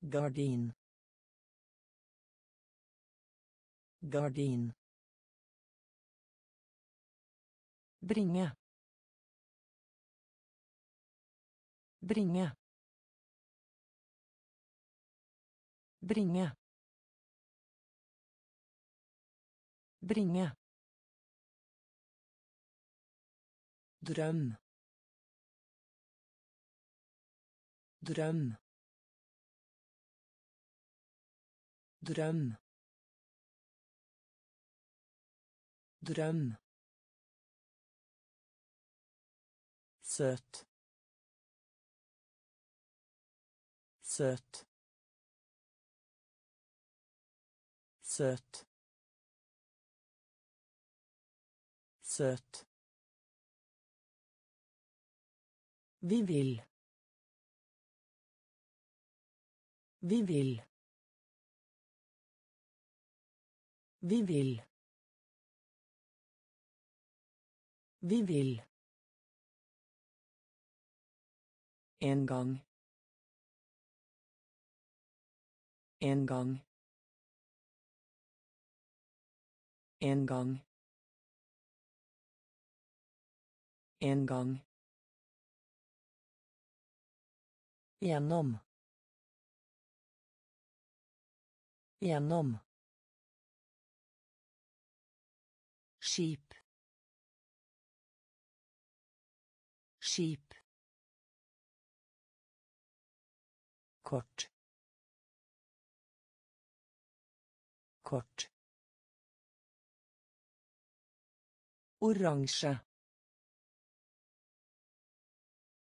Gardin. Gardin. Bringe. Bringe. Bringe. Bringe. Drøm drøm drøm drøm søt søt søt søt Vi vil. Vi vil. Vi vil. Vi vil. En gang. En gang. En gang. En gang. Gjennom. Gjennom. Skip. Skip. Kort. Kort. Oransje.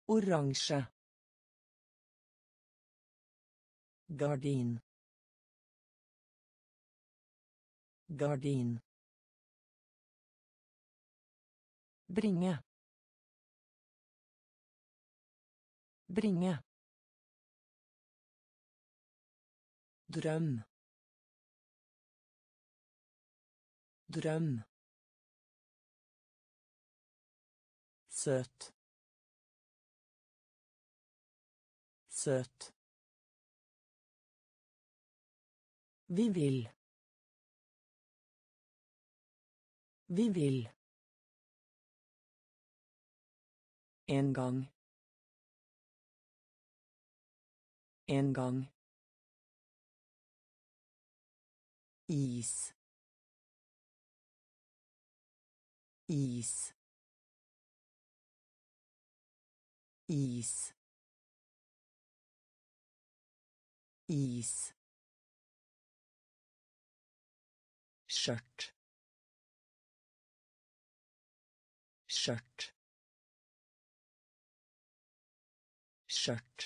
Oransje. Gardin. Gardin. Bringe. Bringe. Drøm. Drøm. Søt. Søt. Vi vil. Vi vil. En gang. En gang. Is. Is. Is. Is. Skjørt. Skjørt. Skjørt.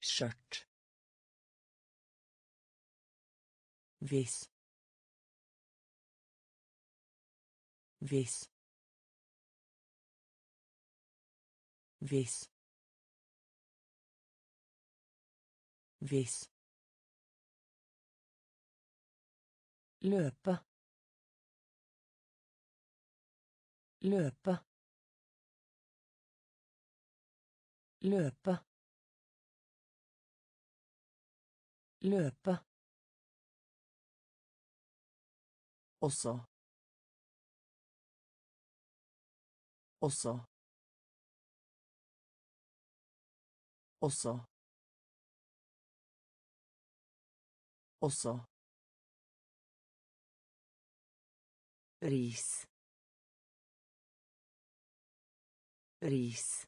Skjørt. Hvis hvis hvis hvis løpe løpe løpe løpe også Også. Også. Også. Ris. Ris.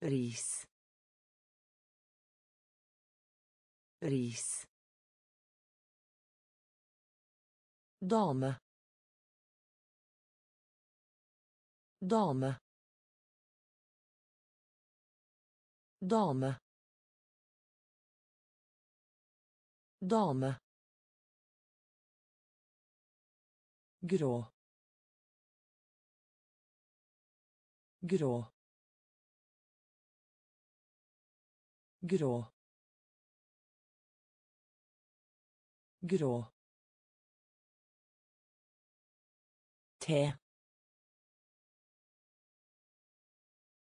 Ris. Ris. Dame dame dame dame grå. Grå. Grå. Grå. Te.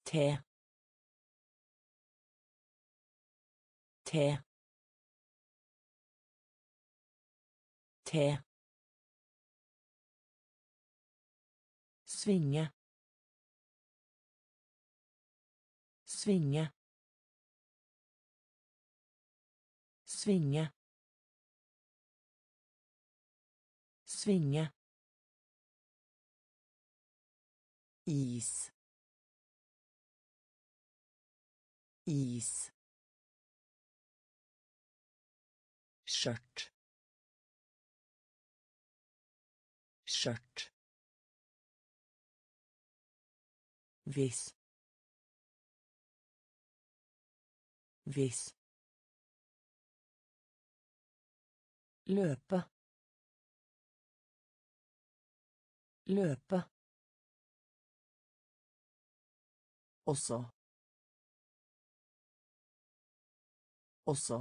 Te. Te. Te Svinge. Svinge. Svinge. Svinge. Is. Is. Skjørt. Skjørt. Hvis. Hvis. Løpe. Løpe. Også. Også.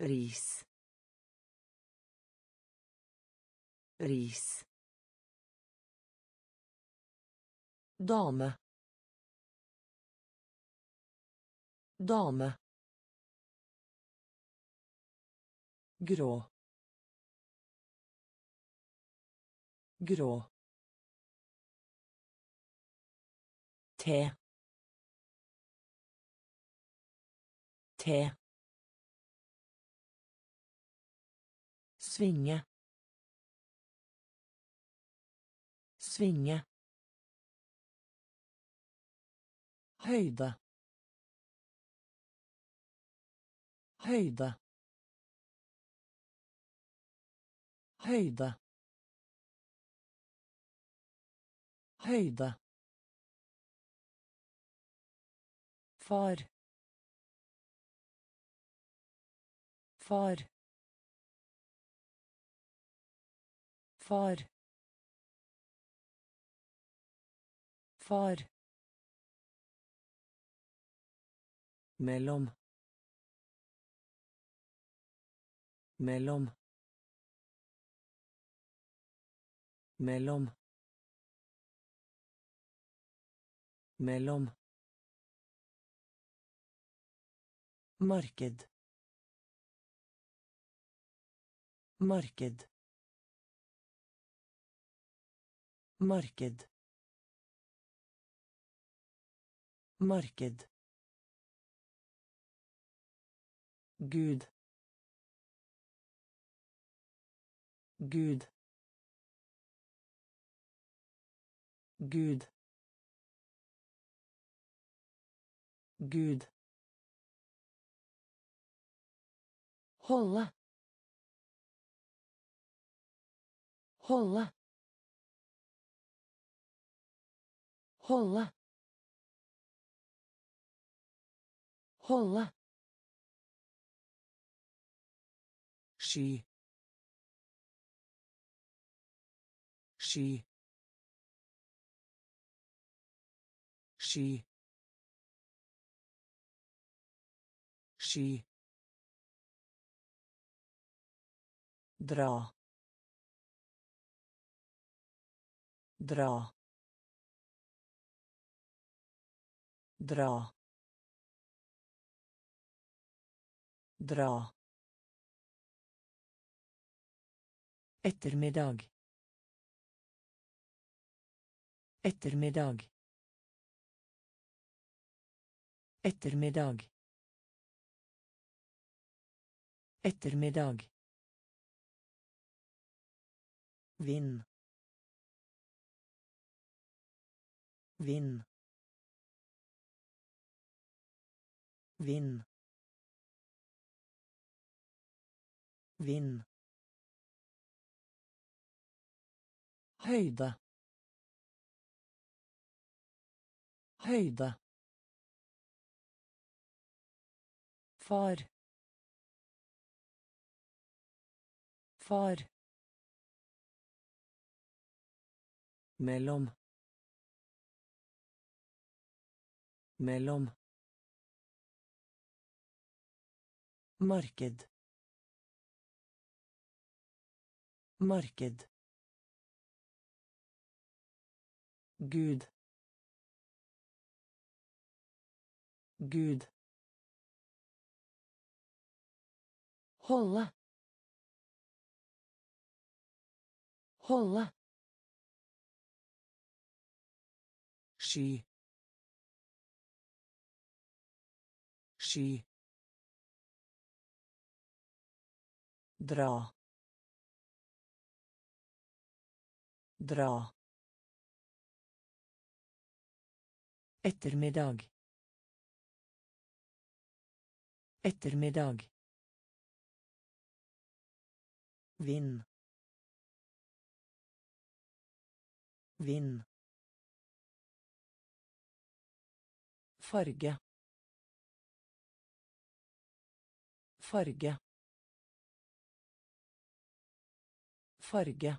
Ris. Ris. Dame. Dame. Grå. Grå. Te. Te. Svinge. Svinge. هيدا هيدا هيدا هيدا فار فار فار far. Mellom mellom mellom mellom. Marked. Marked. Marked. Marked Gud. Gud. Gud. Gud. Holde. Holde. Holde. Holde. she she she she Draw. Draw. Draw. Draw. Ettermiddag. Ettermiddag. Ettermiddag. Ettermiddag. Vind. Vind. Vind. Vind. Høyde. Høyde. Far. Far. Mellom. Mellom. Marked. Marked. Gud. Gud. Holde. Holde. Sky. Sky. Dra. Dra. Ettermiddag. Ettermiddag. Vind. Vind. Farge. Farge. Farge.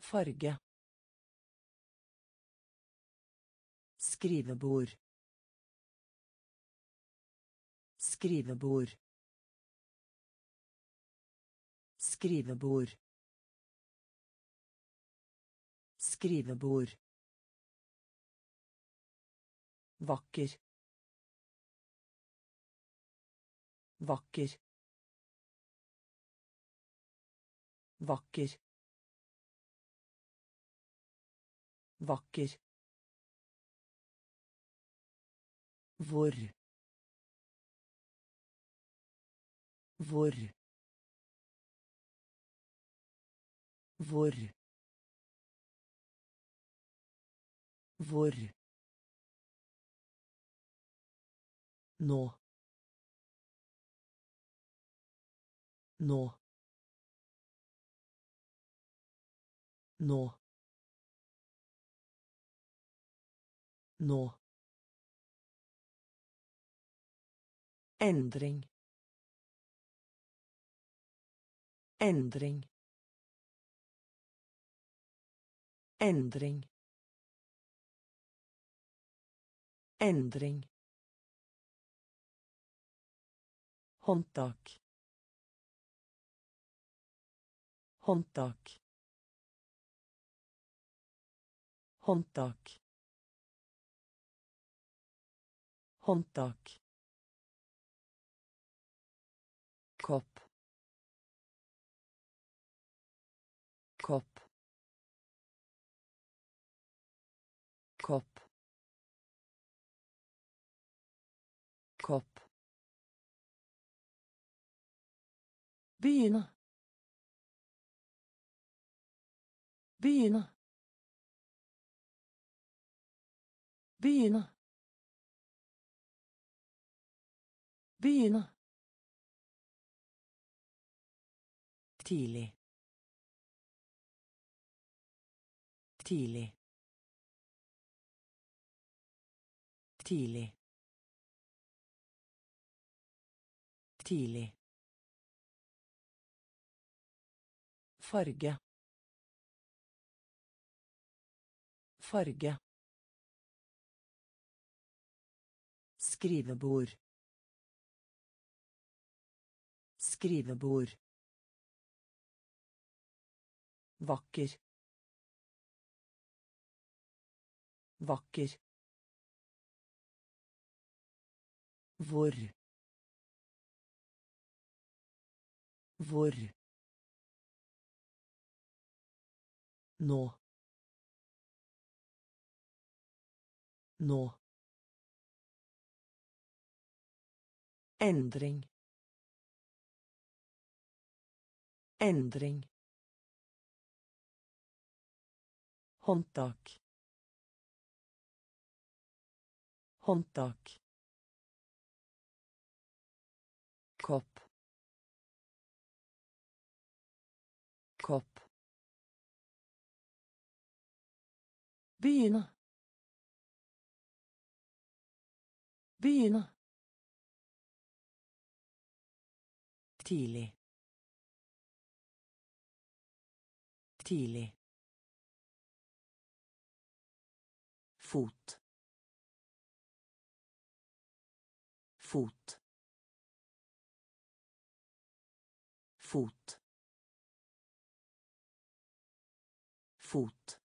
Farge. Skrivebord. Skrivebord. Skrivebord. Skrivebord. Vakker. Vakker. Vakker. Vakker. Hvor. Hvor. Hvor. Hvor. Nå. Nå. Nå. Nå. Endring. Endring. Endring. Endring. Håndtak. Håndtak. Håndtak. Håndtak. Begynne begynne begynne begynne Tidlig. Tidlig. Tidlig. Tidlig. Farge. Farge. Skrivebord. Skrivebord. Vakker. Vakker. Hvor. Hvor. Nå. Nå. Endring. Endring. Håndtak. Håndtak. Begynne. Begynne. Tidlig. Tidlig. Fot. Fot. Fot. Fot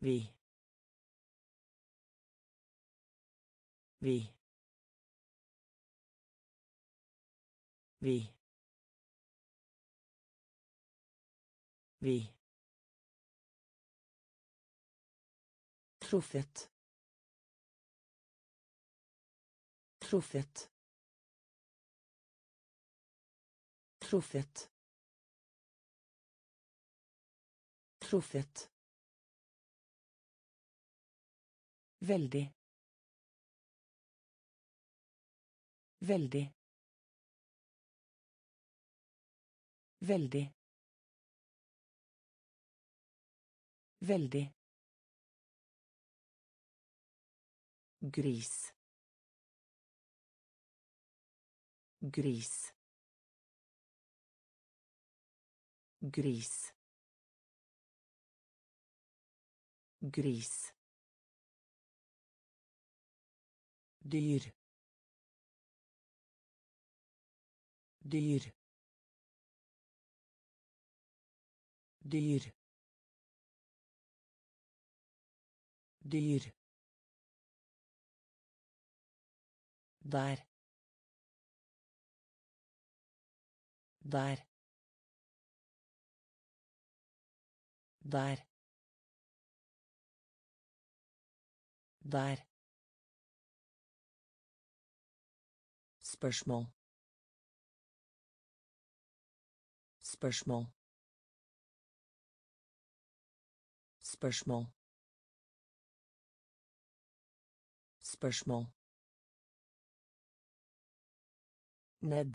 vi. Vi. Vi. Vi. Truffet. Truffet. Truffet. Truffet Veldig. Veldig. Veldig. Veldig. Gris. Gris. Gris. Gris. Dyr dyr dyr dyr der der der der Spørsmål. Spørsmål. Spørsmål. Spørsmål. Ned.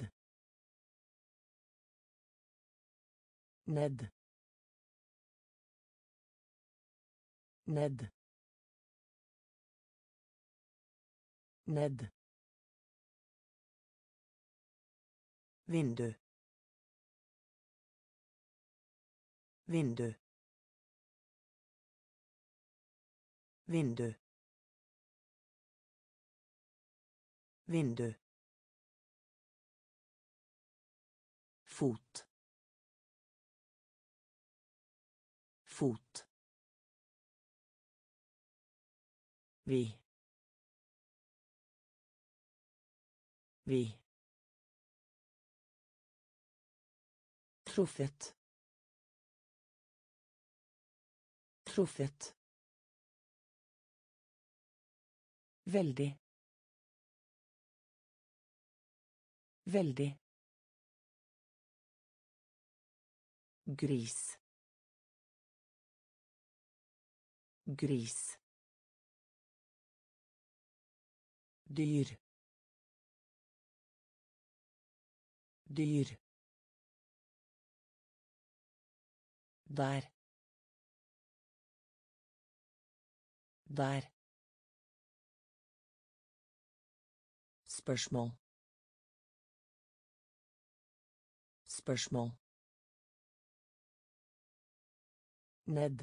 Ned. Ned. Ned. Vindu. Vindu. Vindu. Vindu. Fot. Fot. Vi. Vi Truffet. Truffet. Veldig. Veldig. Gris. Gris. Dyr. Dyr. Der. Der. Spørsmål. Spørsmål. Ned.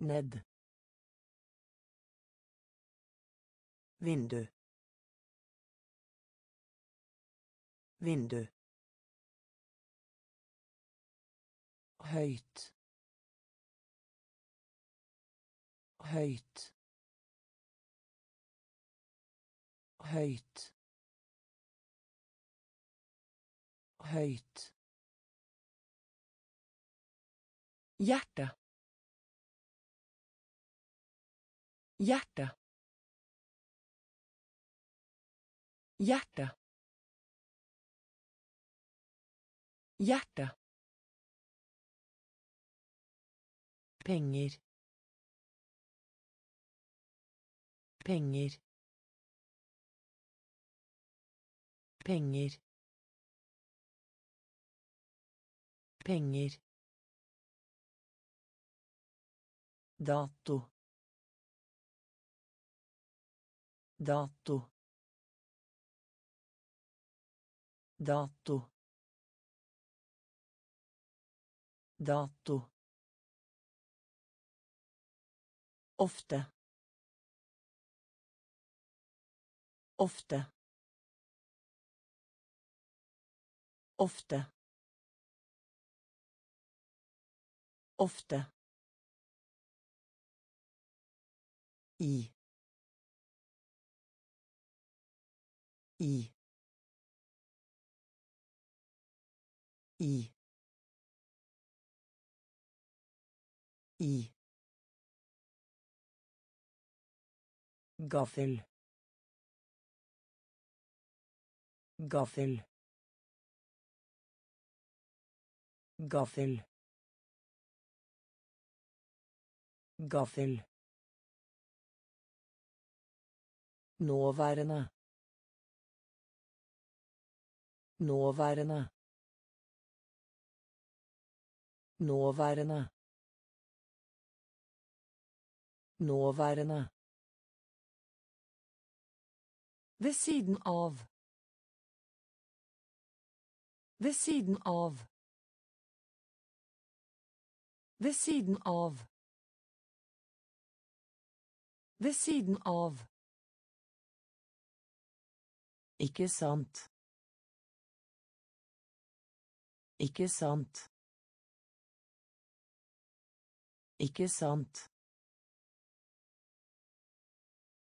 Ned. Vindu. Vindu. Høyt høyt høyt høyt Hjerte. Hjerte. Hjerte. Hjerte. Penger. Penger. Penger. Penger. dato dato dato dato ofte. Ofte. Ofte. Ofte. I. I. I. I gaffel gaffel gaffel gaffel Nåværende. Nåværende. Nåværende. Nåværende. Ved siden av. Ved siden av. Ved siden av. Ved siden av. Ikke sant. Ikke sant. Ikke sant.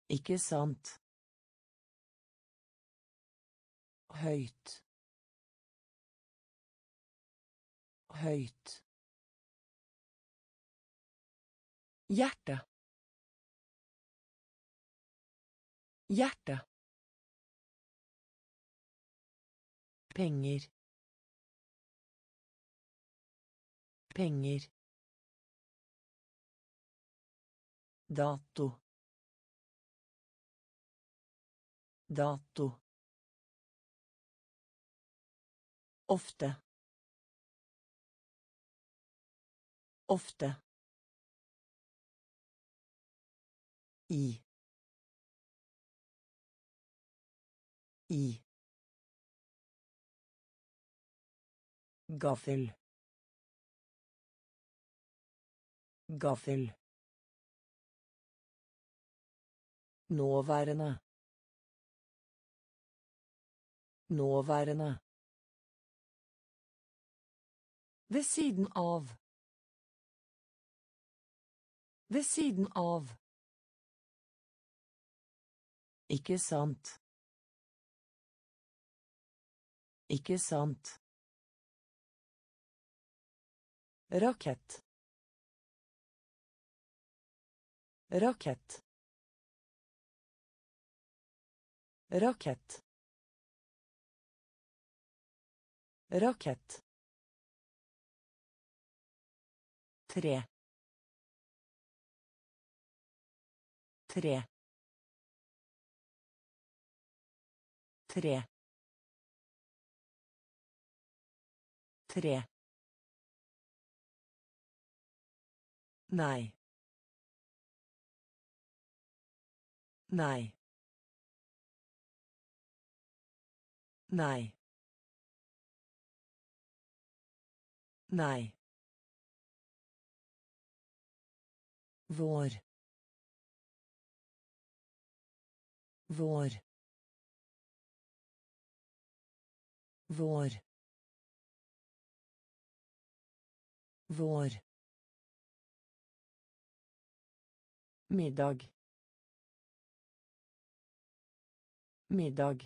Ikke sant. Høyt. Høyt. Hjerte. Hjerte. penger penger dato dato ofte. Ofte. I. I. Gaffel. Gaffel. Nåværende. Nåværende ved siden av ved siden av ikke sant ikke sant Rakett. Rakett. Rakett. Rakett. Tre. Tre. Tre. Tre. Nei. Nei. Nei. Nei. Vår. Vår. Vår. Vår. middag middag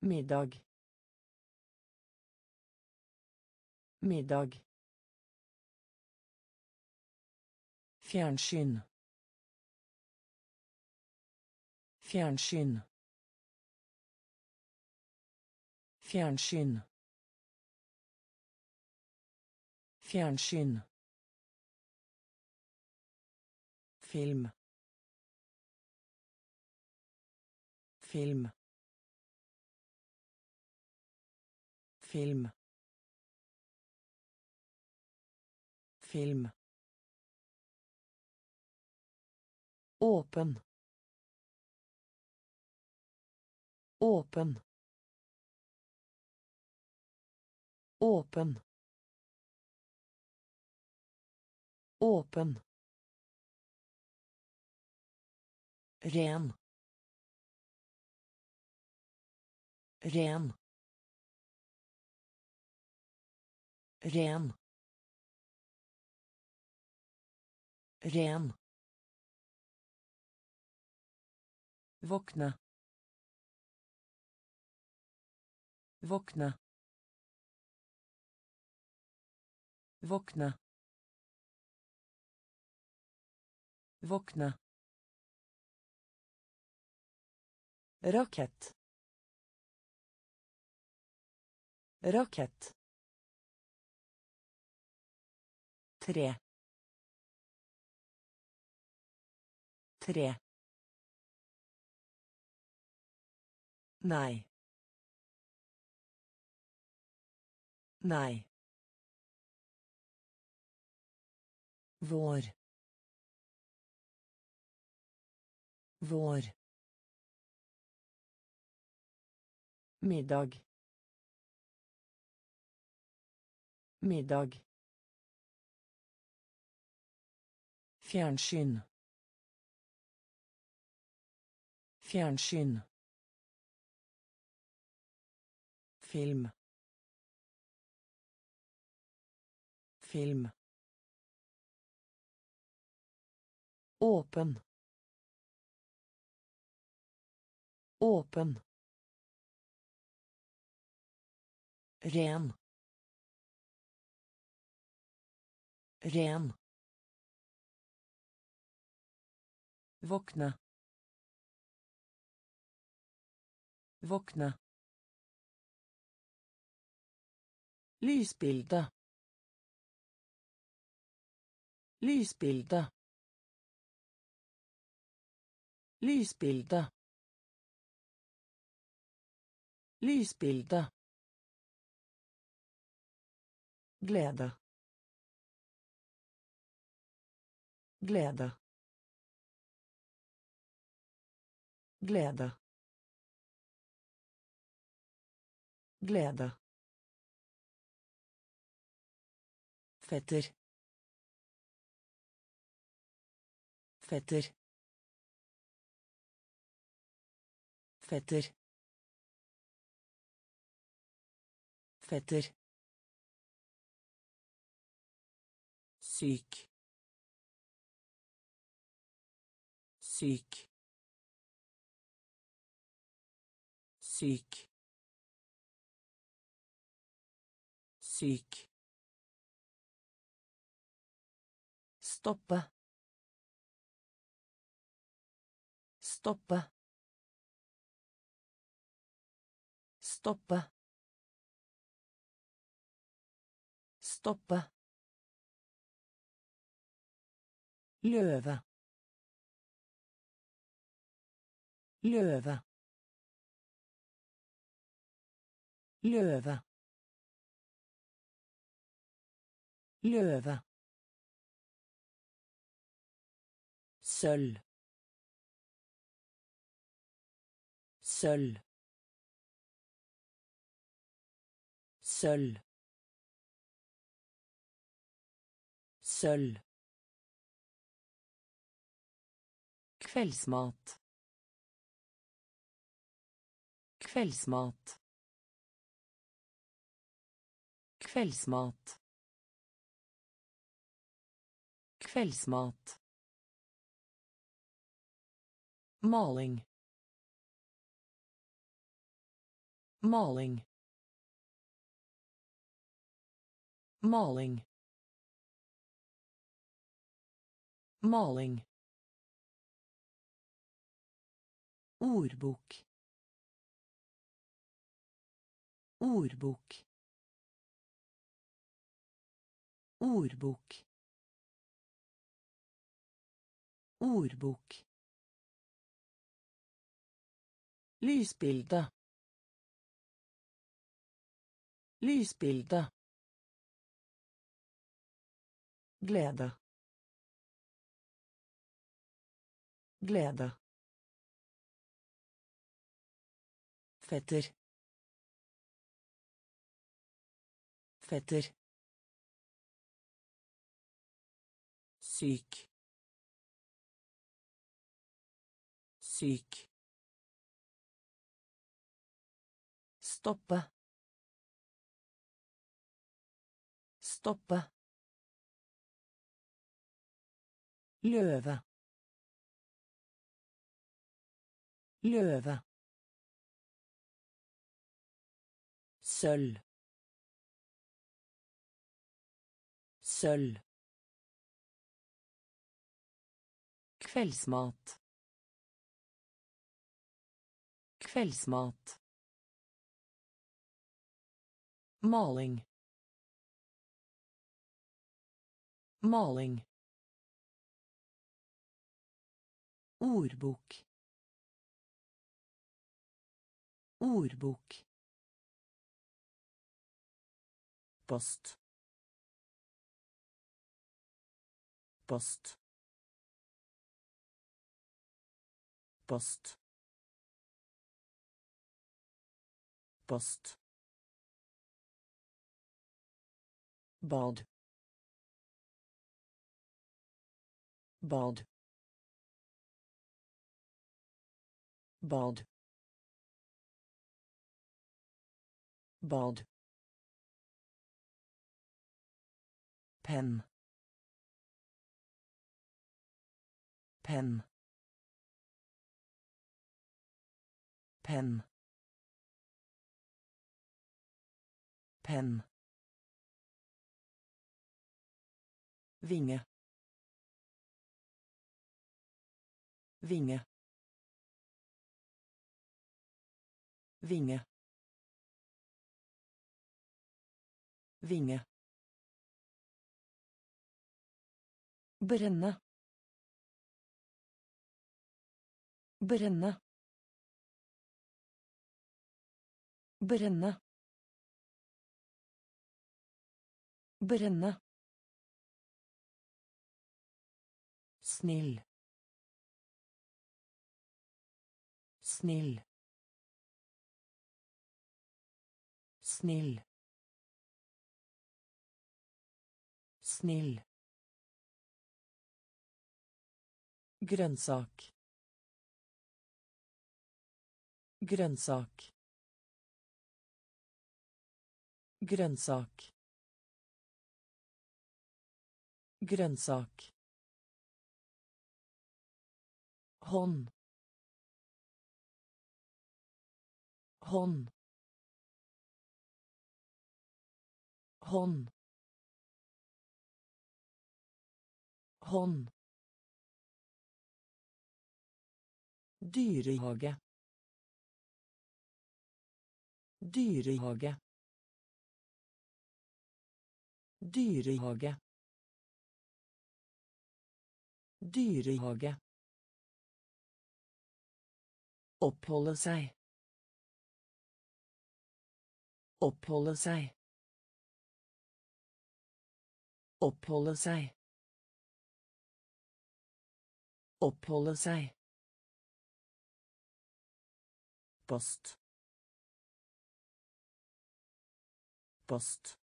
middag middag fjernsyn. Fjernsyn. Fjernsyn. Fjernsyn. Film. Film. Film. Film åpen. Åpen. Åpen. Åpen. Ren. Ren. Ren. Ren våkne. Våkne. Våkne. Våkne. Rakett. Rakett. Tre. Tre nei. Nei. Vår. Vår. Middag. Middag. Fjernsyn. Fjernsyn film. Film. Åpen. Åpen. Ren. Ren. Våkne. Våkne lysbilde. Lysbilde. Lysbilde. Lysbilde. Glede. Glede. Glede. Glede fetter. Fetter. Fetter. Fetter. Syk. Syk. Syk. Syk stoppe. Stoppe. Stoppe. Stoppe. Løve. Løve. Løve. Løve sølv sølv sølv sølv Kveldsmat. Kveldsmat. Kveldsmat. Kveldsmat. Maling. Maling. Maling. Maling. Ordbok. Ordbok. Ordbok. Ordbok. Lysbilde. Lysbilde. Glede. Glede. Fetter. Fetter. Syk. Syk. Stoppe. Stoppe. Løve. Løve. Sølv. Sølv. Kveldsmat. Kveldsmat. Maling. Maling. Ordbok. Ordbok. Post. Post. Post. Post. Bad. Bad. Bad. Bad. Penn. Penn. Penn. Penn. Vinge. Vinge. Vinge. Vinge. Brenne. Brenne. Brenne. Brenne. Snill. Snill. Snill. Snill. Grønnsak. Grønnsak. Grønnsak. Grønnsak. Hånd. Hånd. Hånd. Hånd. Dyrehage. Dyrehage. Dyrehage. Dyrehage. Oppholde seg. Oppholde seg. Oppholde seg. Oppholde seg. Post. Post.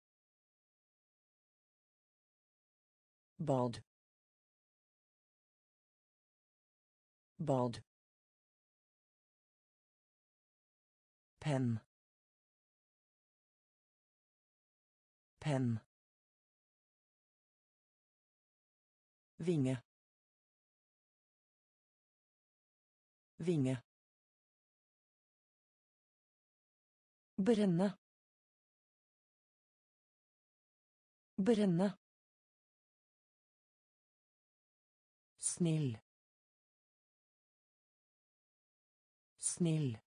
Bad. Bad. Penn. Penn. Vinge. Vinge. Brenne. Brenne. Snill. Snill.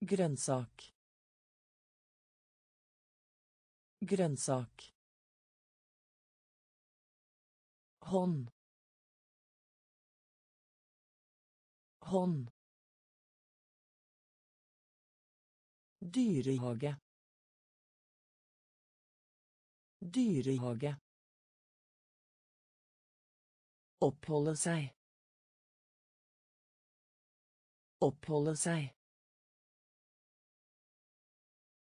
Grønnsak. Grønnsak. Hånd. Hånd. Dyrehage. Dyrehage. Oppholde seg. Oppholde seg.